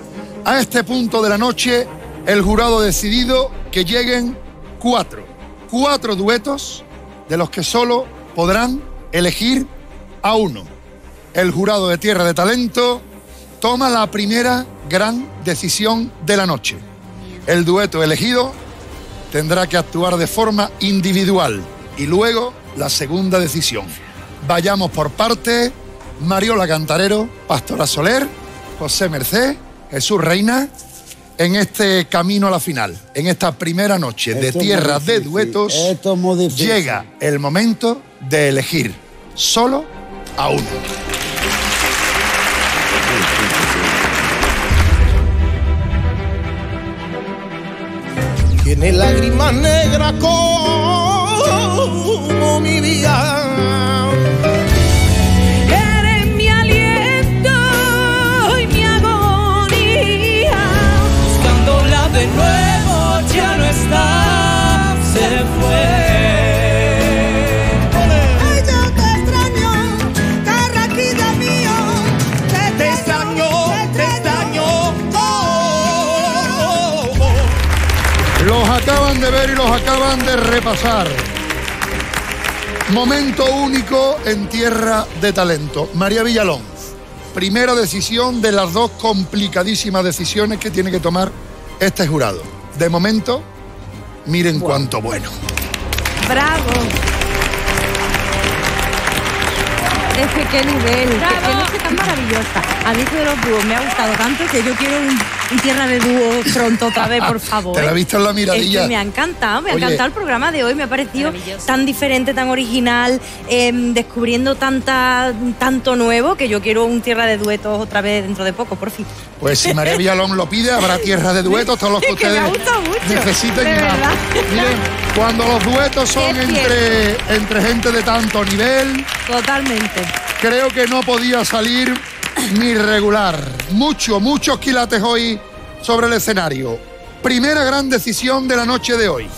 A este punto de la noche, el jurado ha decidido que lleguen cuatro. Cuatro duetos de los que solo podrán elegir a uno. El jurado de Tierra de Talento toma la primera gran decisión de la noche. El dueto elegido tendrá que actuar de forma individual y luego la segunda decisión. Vayamos por parte, Mariola Cantarero, Pastora Soler, José Merced, Jesús Reina, en este camino a la final, en esta primera noche de Esto Tierra de Duetos, es llega el momento de elegir solo a uno. Tiene lágrimas negras como mi vida. Eres mi aliento y mi agonía. Buscándola de nuevo, de ver y los acaban de repasar. Momento único en Tierra de Talento. María Villalón, primera decisión de las dos complicadísimas decisiones que tiene que tomar este jurado. De momento, miren cuánto bueno. ¡Bravo! Es que qué nivel, noche tan maravillosa. A mí esto de los dúos me ha gustado tanto que yo quiero un, un tierra de dúos pronto otra vez, por favor. Te la he visto en la miradilla. Es que me ha encantado, me ha Oye. encantado el programa de hoy, me ha parecido tan diferente, tan original, em, descubriendo tanta, tanto nuevo que yo quiero un tierra de duetos otra vez dentro de poco, por fin. Pues si María Villalón lo pide, habrá tierra de duetos, todos los que ustedes ha necesiten. Miren, cuando los duetos son entre, entre gente de tanto nivel, Totalmente. Creo que no podía salir ni regular. Mucho, muchos quilates hoy sobre el escenario. Primera gran decisión de la noche de hoy.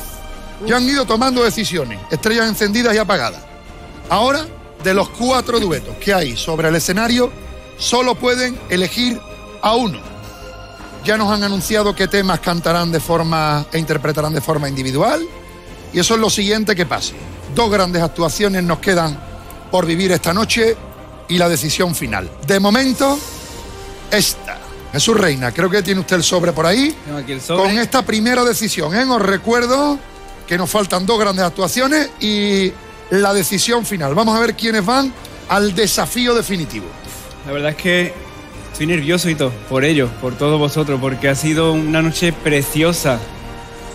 Ya han ido tomando decisiones, estrellas encendidas y apagadas. Ahora, de los cuatro duetos que hay sobre el escenario, solo pueden elegir a uno. Ya nos han anunciado qué temas cantarán de forma e interpretarán de forma individual. Y eso es lo siguiente que pase. Dos grandes actuaciones nos quedan por vivir esta noche y la decisión final. De momento, esta. Jesús Reina, creo que tiene usted el sobre por ahí. Tengo aquí el sobre. Con esta primera decisión, ¿eh? Os recuerdo que nos faltan dos grandes actuaciones y la decisión final. Vamos a ver quiénes van al desafío definitivo. La verdad es que estoy nervioso y todo, por ello, por todos vosotros, porque ha sido una noche preciosa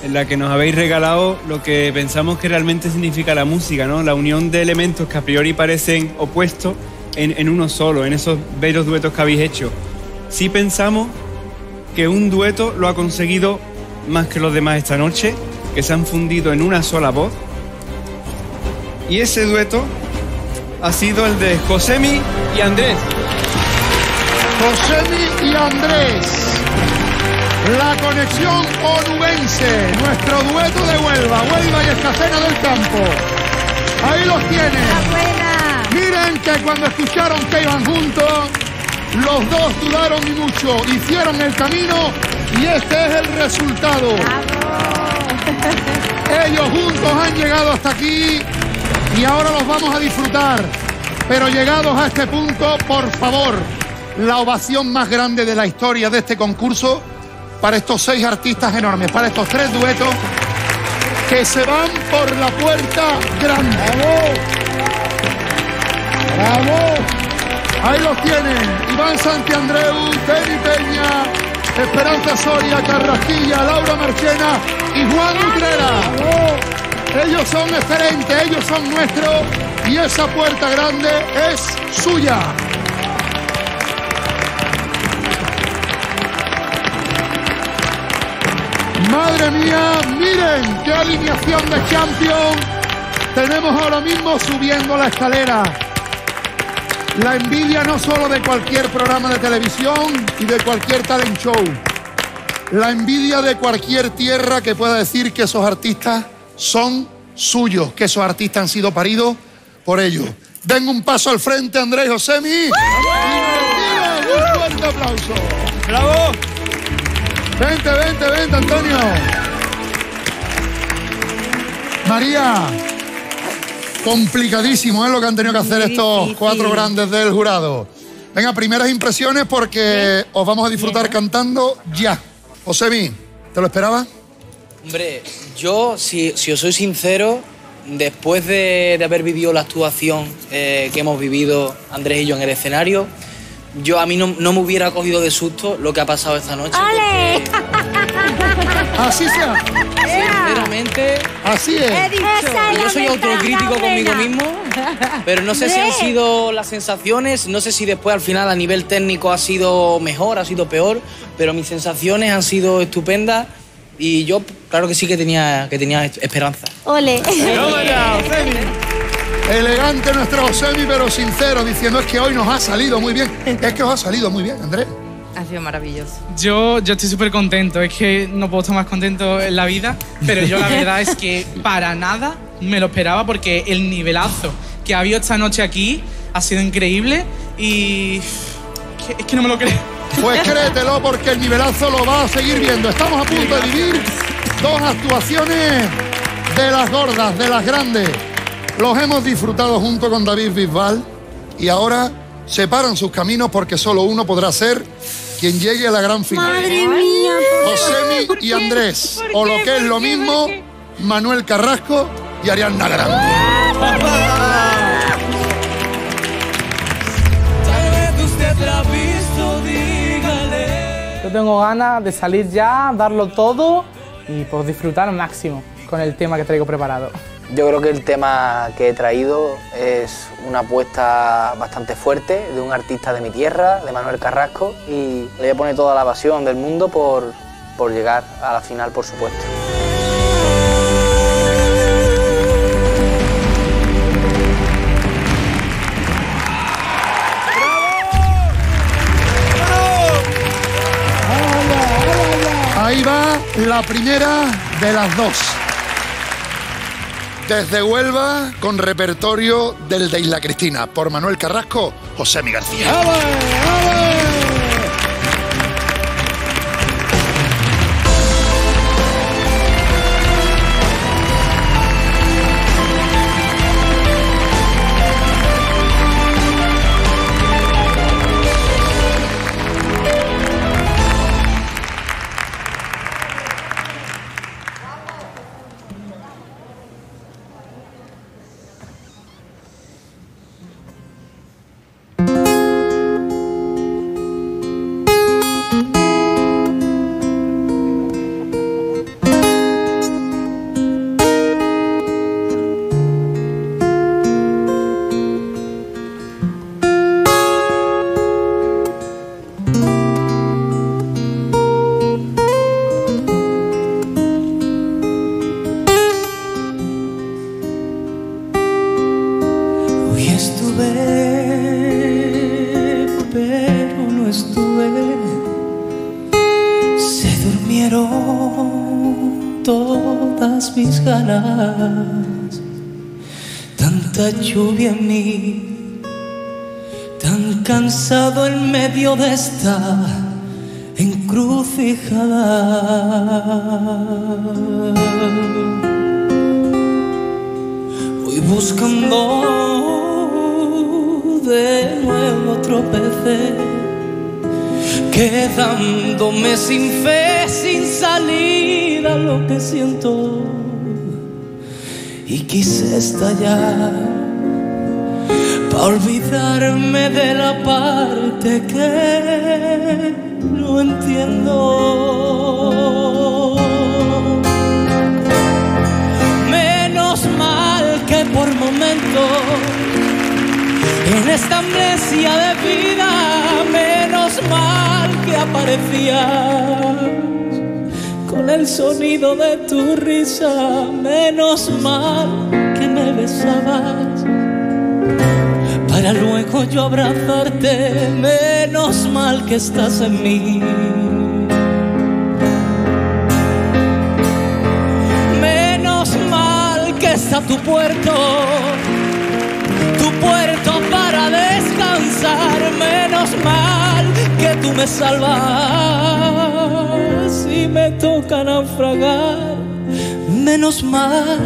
en la que nos habéis regalado lo que pensamos que realmente significa la música, ¿no? La unión de elementos que a priori parecen opuestos en, en uno solo, en esos bellos duetos que habéis hecho. Sí pensamos que un dueto lo ha conseguido más que los demás esta noche, que se han fundido en una sola voz. Y ese dueto ha sido el de Josemi y Andrés. Josemi y Andrés. La conexión onubense, nuestro dueto de Huelva, Huelva y Escacena del Campo. Ahí los tienen. Miren que cuando escucharon que iban juntos, los dos dudaron y mucho, hicieron el camino y este es el resultado. Ellos juntos han llegado hasta aquí y ahora los vamos a disfrutar. Pero llegados a este punto, por favor, la ovación más grande de la historia de este concurso para estos seis artistas enormes, para estos tres duetos que se van por la puerta grande. ¡Bravo! ¡Bravo! Ahí los tienen. Iván Santiandreu, Teni Peña, Esperanza Soria, Carrasquilla, Laura Marchena y Juan Utrera. Ellos son excelentes, ellos son nuestros y esa puerta grande es suya. Madre mía, miren qué alineación de champion tenemos ahora mismo subiendo la escalera. La envidia no solo de cualquier programa de televisión y de cualquier talent show. La envidia de cualquier tierra que pueda decir que esos artistas son suyos, que esos artistas han sido paridos por ellos. Den un paso al frente, Andrés Josemi. Un fuerte aplauso. ¡Bravo! Vente, vente, vente, Antonio. María, complicadísimo es lo que han tenido que hacer estos cuatro grandes del jurado. Venga, primeras impresiones porque os vamos a disfrutar cantando ya. Josemi, ¿te lo esperabas? Hombre, yo, si, si os soy sincero, después de, de haber vivido la actuación eh, que hemos vivido Andrés y yo en el escenario, yo a mí no, no me hubiera cogido de susto lo que ha pasado esta noche. ¡Ale! Así sea. Sinceramente, Así es. Esa es yo soy autocrítico conmigo mismo, pero no sé si han sido las sensaciones, no sé si después al final a nivel técnico ha sido mejor, ha sido peor, pero mis sensaciones han sido estupendas y yo claro que sí que tenía, que tenía esperanza. Ole. Elegante nuestro Josemi, pero sincero, diciendo es que hoy nos ha salido muy bien. Es que os ha salido muy bien, Andrés. Ha sido maravilloso. Yo, yo estoy súper contento, es que no puedo estar más contento en la vida, pero yo la verdad es que para nada me lo esperaba porque el nivelazo que ha habido esta noche aquí ha sido increíble y es que, es que no me lo creo. Pues créetelo porque el nivelazo lo va a seguir viendo. Estamos a punto de vivir dos actuaciones de las gordas, de las grandes. Los hemos disfrutado junto con David Bisbal y ahora separan sus caminos porque solo uno podrá ser quien llegue a la gran final. Madre mía. Josemi y Andrés, o lo que es lo mismo, Manuel Carrasco y Ariadna Grande. Yo tengo ganas de salir ya, darlo todo y pues disfrutar al máximo con el tema que traigo preparado. Yo creo que el tema que he traído es una apuesta bastante fuerte de un artista de mi tierra, de Manuel Carrasco, y le voy a poner toda la pasión del mundo por, por llegar a la final, por supuesto. Ahí va la primera de las dos. Desde Huelva, con repertorio del de Isla Cristina, por Manuel Carrasco, José Mi García. De esta encrucijada. Voy buscando de nuevo tropecé, quedándome sin fe, sin salida lo que siento. Y quise estallar olvidarme de la parte que no entiendo. Menos mal que por momentos en esta amnesia de vida, menos mal que aparecías con el sonido de tu risa, menos mal que me besabas para luego yo abrazarte, menos mal que estás en mí. Menos mal que está tu puerto, tu puerto para descansar, menos mal que tú me salvas y me toca naufragar, menos mal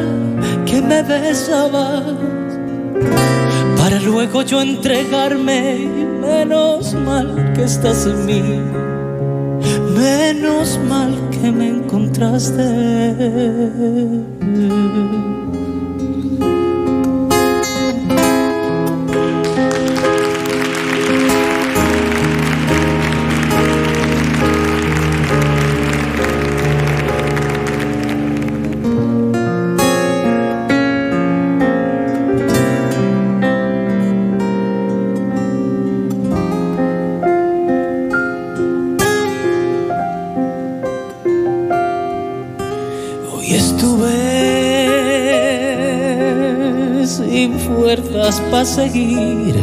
que me besabas luego yo entregarme, menos mal que estás en mí, menos mal que me encontraste. Seguir.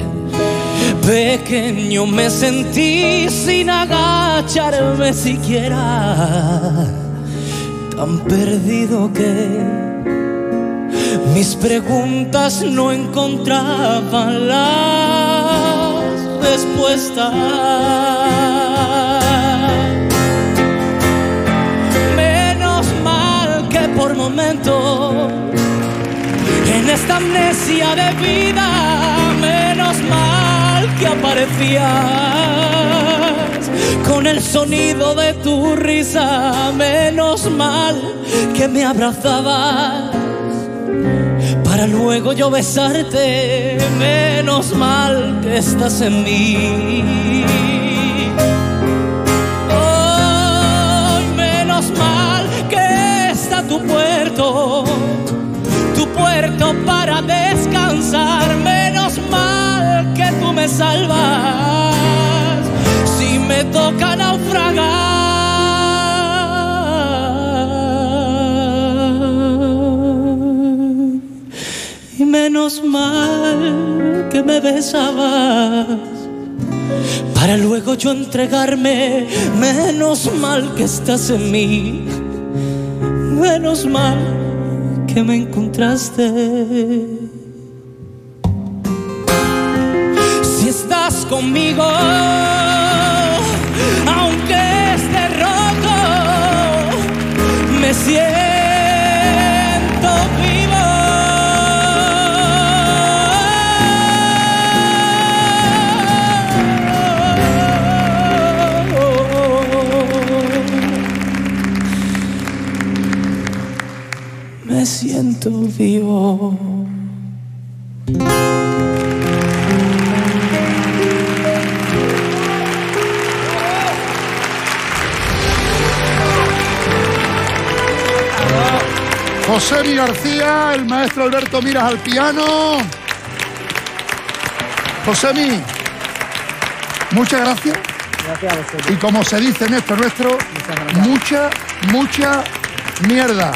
Pequeño me sentí sin agacharme siquiera. Tan perdido que mis preguntas no encontraban las respuestas. Menos mal que por momentos en esta amnesia de vida, menos mal que aparecías con el sonido de tu risa, menos mal que me abrazabas para luego yo besarte, menos mal que estás en mí. Ay, menos mal que está tu puerto, para descansar. Menos mal que tú me salvas si me toca naufragar. Y menos mal que me besabas para luego yo entregarme. Menos mal que estás en mí, menos mal que me encontraste. Maestro Alberto Miras al piano. José Mi, muchas gracias. Gracias a vosotros. Y como se dice en esto nuestro, mucha, mucha mierda.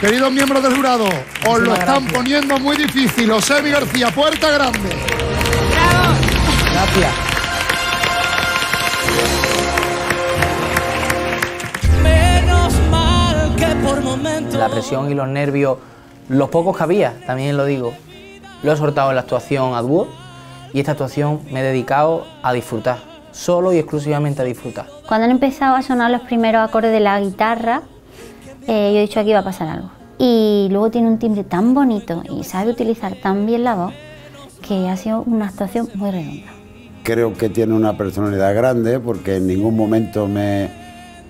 Queridos miembros del jurado, os lo están gracias. poniendo muy difícil. José Mi García, puerta grande. Gracias. Menos mal que por momentos. La presión y los nervios, los pocos que había, también lo digo, lo he soltado en la actuación a dúo y esta actuación me he dedicado a disfrutar, solo y exclusivamente a disfrutar. Cuando han empezado a sonar los primeros acordes de la guitarra, eh, yo he dicho aquí va a pasar algo. Y luego tiene un timbre tan bonito y sabe utilizar tan bien la voz que ha sido una actuación muy redonda. Creo que tiene una personalidad grande porque en ningún momento me,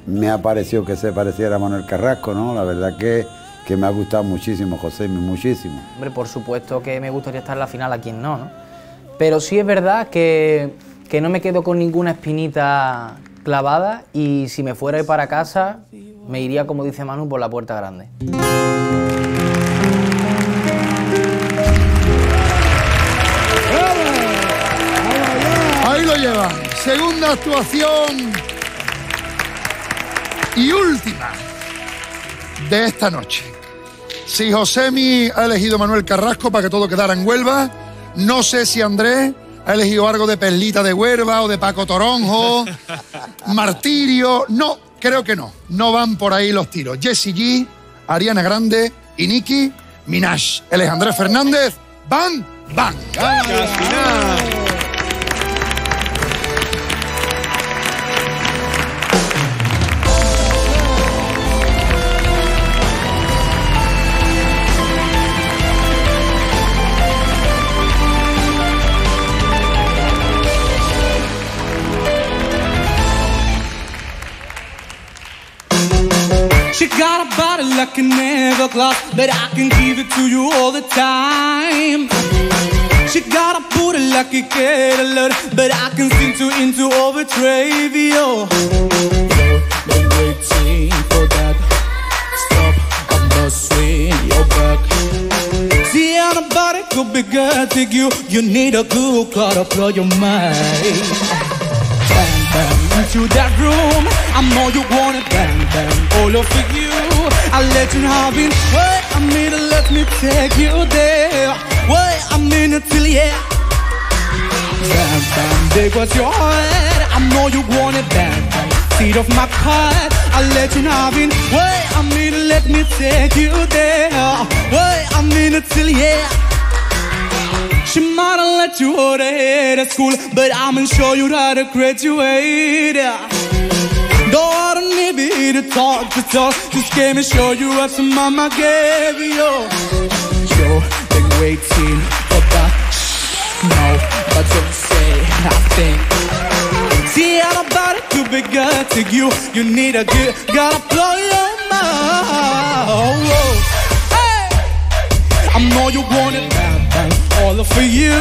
me ha parecido que se pareciera a Manuel Carrasco, ¿no? La verdad que, que me ha gustado muchísimo, José, muchísimo. Hombre, por supuesto que me gustaría estar en la final, a quien no, ¿no? Pero sí es verdad que, que no me quedo con ninguna espinita clavada y si me fuera para casa, me iría, como dice Manu, por la puerta grande. Ahí lo lleva. Segunda actuación y última de esta noche. Si Josemi ha elegido Manuel Carrasco para que todo quedara en Huelva, no sé si Andrés ha elegido algo de Perlita de Huelva o de Paco Toronjo, Martirio. No, creo que no. No van por ahí los tiros. Jessie G, Ariana Grande y Nicki Minaj. Él es Andrés Fernández. Van, van. She a body like an glass, but I can give it to you all the time. She got a booty like a kettle, but I can sing to into overtrave you. Been waiting for that. Stop, I'm not swing your back. See how the body could be good to you. You need a good car to blow your mind. Bang, bang, into that room. I know you want it, bang, bang, all over you. I let you have it. Wait a minute, let me take you there. Wait a minute till yeah. Bang, bang, there was your heart. I know you want it, bang. Seat of my car, I let you have it. Wait a minute, let me take you there. Wait a minute till yeah. She might have let you hold her head at school, but I'ma show you how to graduate. Don't me to talk to talk, just came and show you what some mama gave you. Yo, been waiting for that. No, but don't say nothing. See how the body could be good to you. You need a good, gotta blow your mind. Hey! I know you want it bad, bad, all for you.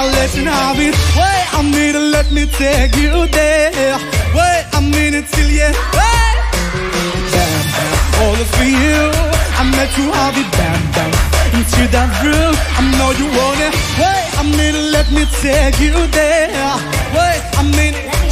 I let you have it. Wait a minute, let me take you there. Wait a minute till you. All for you. I met you it, bam, bam. Into that room, I know you want it. Wait a minute, let me take you there. Wait a minute.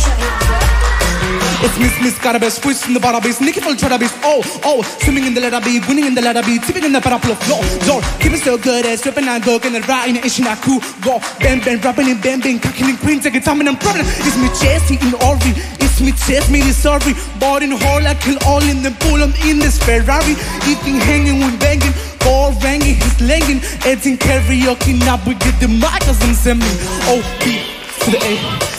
It's Miss Miss best twist in the bar bass, Nicky full try bass. Oh, oh, swimming in the letter B, winning in the letter B, tipping in the paraplu flow. Door, keep it so good as stripping and go, and right in the cool. Go, bang, bang, rapping and bang, bang, cocking and queen, take it time and I'm problem. It's me chasing in Orvi, it's me chase me this sorry. Bought in I kill all in the pool, I'm in this Ferrari. Eating, hanging with banging. Ball ringing, he's langing, editing karaoke, now we get the mic cause I'm sending. Oh, B to the A,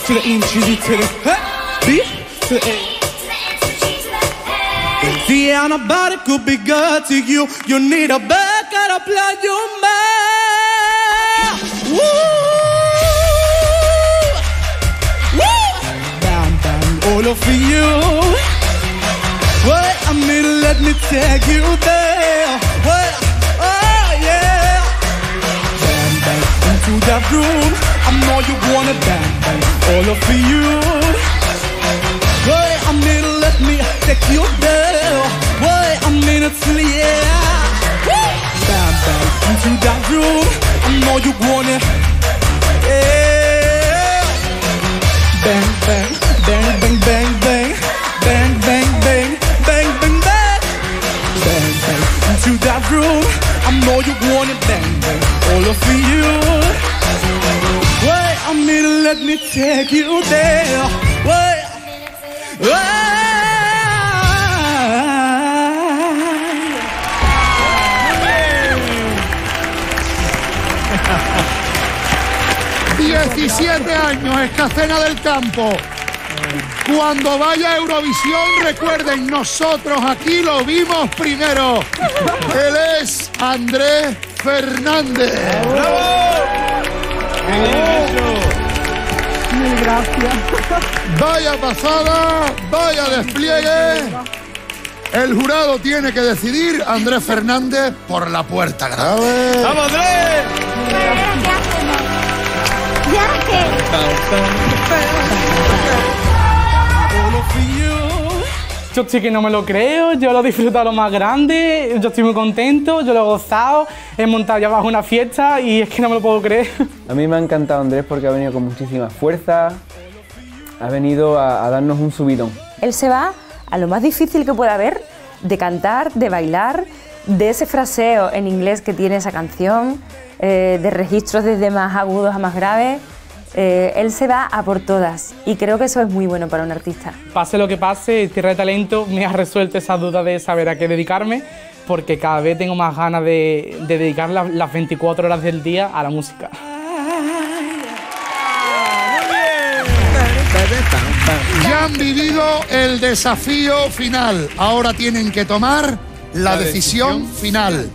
to the E, G to the huh? B the A. See could be good to you. You need a back and a play you man. Woo! Woo! Bam bam, all over you. Wait a minute, let me take you there. Wait, oh yeah. Bam bam, into that room. I know you want it, bam bam, all over you. Wait minute, let me take you there. Wait a minute till yeah. Bam bam into that room. I know you want it. Yeah. Bang bang bang bang bang bang bang bang bang bang bang bang bang bang into that room. I know you want it. Bang bang all over you. Wait a me, let me take you there. Well, well. 17 años, Escacena del Campo. Cuando vaya a Eurovisión, recuerden, nosotros aquí lo vimos primero. Él es Andrés Fernández. Mil gracias. Vaya pasada, vaya despliegue. El jurado tiene que decidir Andrés Fernández por la puerta grande. ¡Vamos, Andrés! Yo estoy que no me lo creo, yo lo he disfrutado lo más grande, yo estoy muy contento, yo lo he gozado, he montado ya abajo una fiesta y es que no me lo puedo creer. A mí me ha encantado Andrés porque ha venido con muchísima fuerza, ha venido a, a darnos un subidón. Él se va a lo más difícil que pueda haber de cantar, de bailar, de ese fraseo en inglés que tiene esa canción, eh, de registros desde más agudos a más graves. Eh, él se va a por todas y creo que eso es muy bueno para un artista. Pase lo que pase, Tierra de Talento me ha resuelto esa duda de saber a qué dedicarme porque cada vez tengo más ganas de, de dedicar la- las 24 horas del día a la música. Ya han vivido el desafío final. Ahora tienen que tomar la, La decisión, decisión final.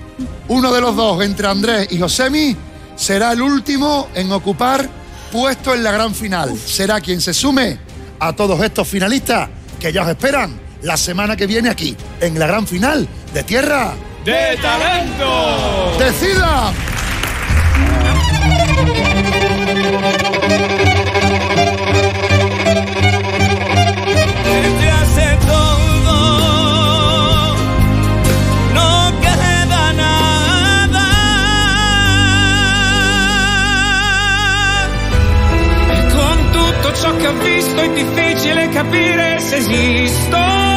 Uno de los dos, entre Andrés y Josemi, será el último en ocupar puesto en la gran final. Será quien se sume a todos estos finalistas que ya os esperan la semana que viene aquí, en la gran final de Tierra. ¡De talento! ¡Decida! Che ho visto è difficile capire se esisto.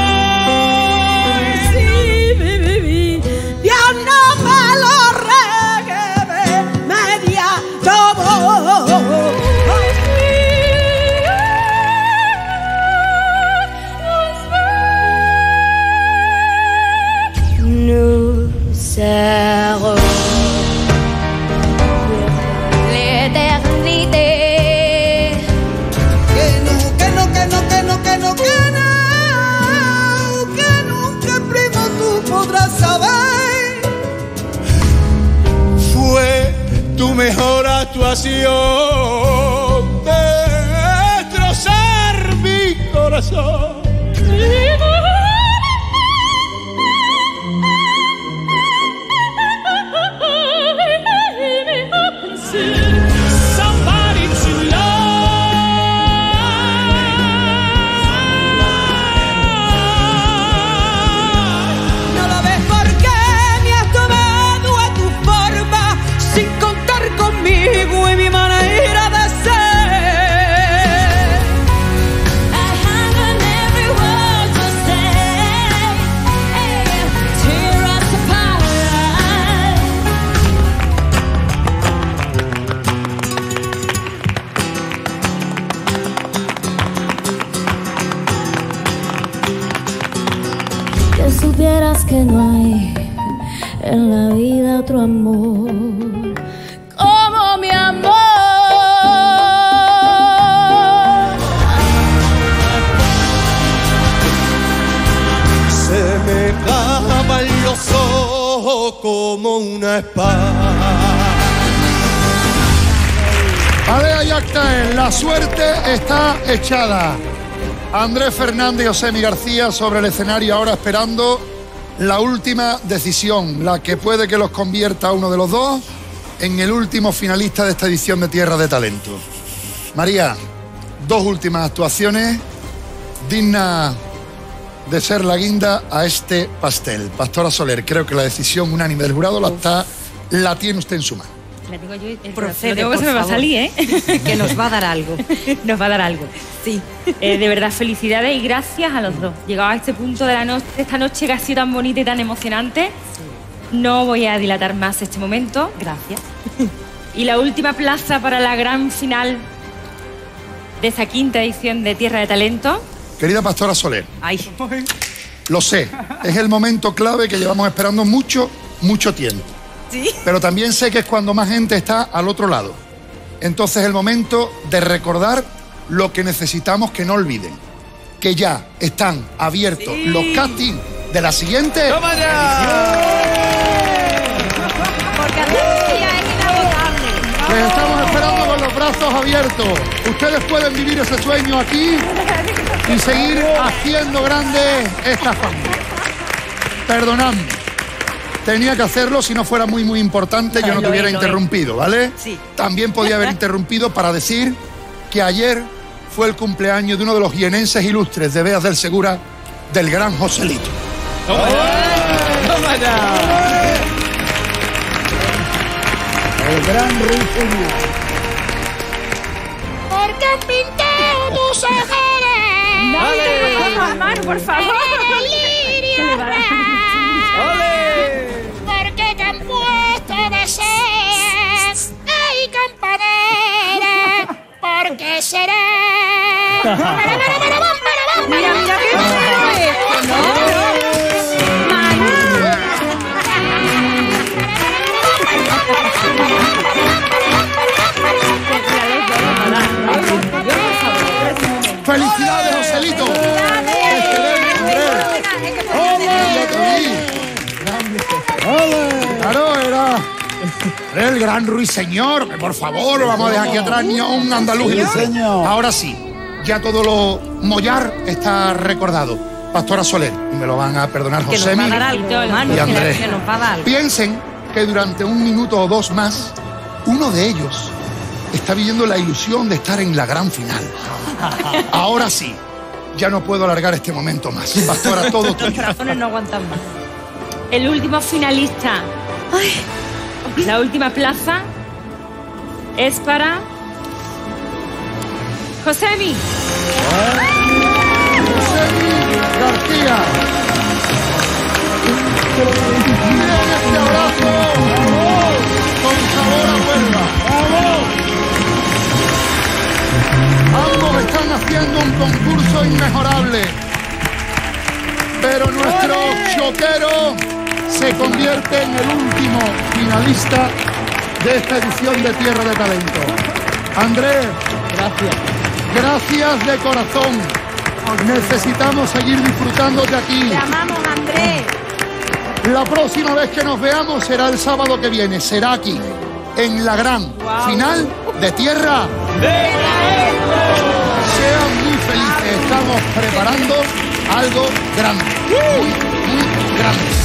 Mejor Andrés Fernández y Josemi García sobre el escenario ahora esperando la última decisión, la que puede que los convierta a uno de los dos en el último finalista de esta edición de Tierra de Talento. María, dos últimas actuaciones dignas de ser la guinda a este pastel. Pastora Soler, creo que la decisión unánime del jurado la, está, la tiene usted en su mano. La tengo yo, el Procede, se me va a salir, ¿eh? Que nos va a dar algo. Nos va a dar algo. Sí. Eh, de verdad, felicidades y gracias a los dos. Llegado a este punto de la noche, de esta noche que ha sido tan bonita y tan emocionante, no voy a dilatar más este momento. Gracias. Y la última plaza para la gran final de esta quinta edición de Tierra de Talento. Querida Pastora Soler, Ay, lo sé, es el momento clave que llevamos esperando mucho, mucho tiempo. ¿sí? Pero también sé que es cuando más gente está al otro lado. Entonces es el momento de recordar lo que necesitamos que no olviden. Que ya están abiertos los castings de la siguiente. ¡Toma Porque Andalucía es inagotable. Les estamos esperando con los brazos abiertos. Ustedes pueden vivir ese sueño aquí y seguir haciendo grande esta familia. Perdonadme. Tenía que hacerlo si no fuera muy, muy importante, yo no te hubiera es. interrumpido, ¿vale? Sí. También podía haber interrumpido para decir que ayer fue el cumpleaños de uno de los jienenses ilustres de Beas del Segura, del gran Joselito. El gran ruiseñor. Porque han pintado tus. No, mano, por favor. Porque seré. Mira, mira qué chulo esto, ¡Felicidades, Joselito! Claro, era era el gran ruiseñor. que Por favor, lo vamos a dejar aquí atrás, ni a un andaluz. ilustre. Ahora sí, ya todo lo mollar está recordado. Pastora Soler, y me lo van a perdonar Que nos José va a dar algo, hermano, y Andrés. que nos va a dar algo. Piensen que durante un minuto o dos más, uno de ellos está viviendo la ilusión de estar en la gran final. Ahora sí, ya no puedo alargar este momento más. Pastora, todo Los tuyo. corazones no aguantan más. El último finalista. La última plaza es para Josemi. García. Miren este abrazo con sabor a Huelva. Ambos están haciendo un concurso inmejorable. Pero nuestro choquero se convierte en el último finalista de esta edición de Tierra de Talento. Andrés, gracias. Gracias de corazón. Necesitamos seguir disfrutando de aquí. Te amamos, Andrés. La próxima vez que nos veamos será el sábado que viene. Será aquí, en la gran final de Tierra. Sean muy felices. Estamos preparando algo grande. Muy, muy grande.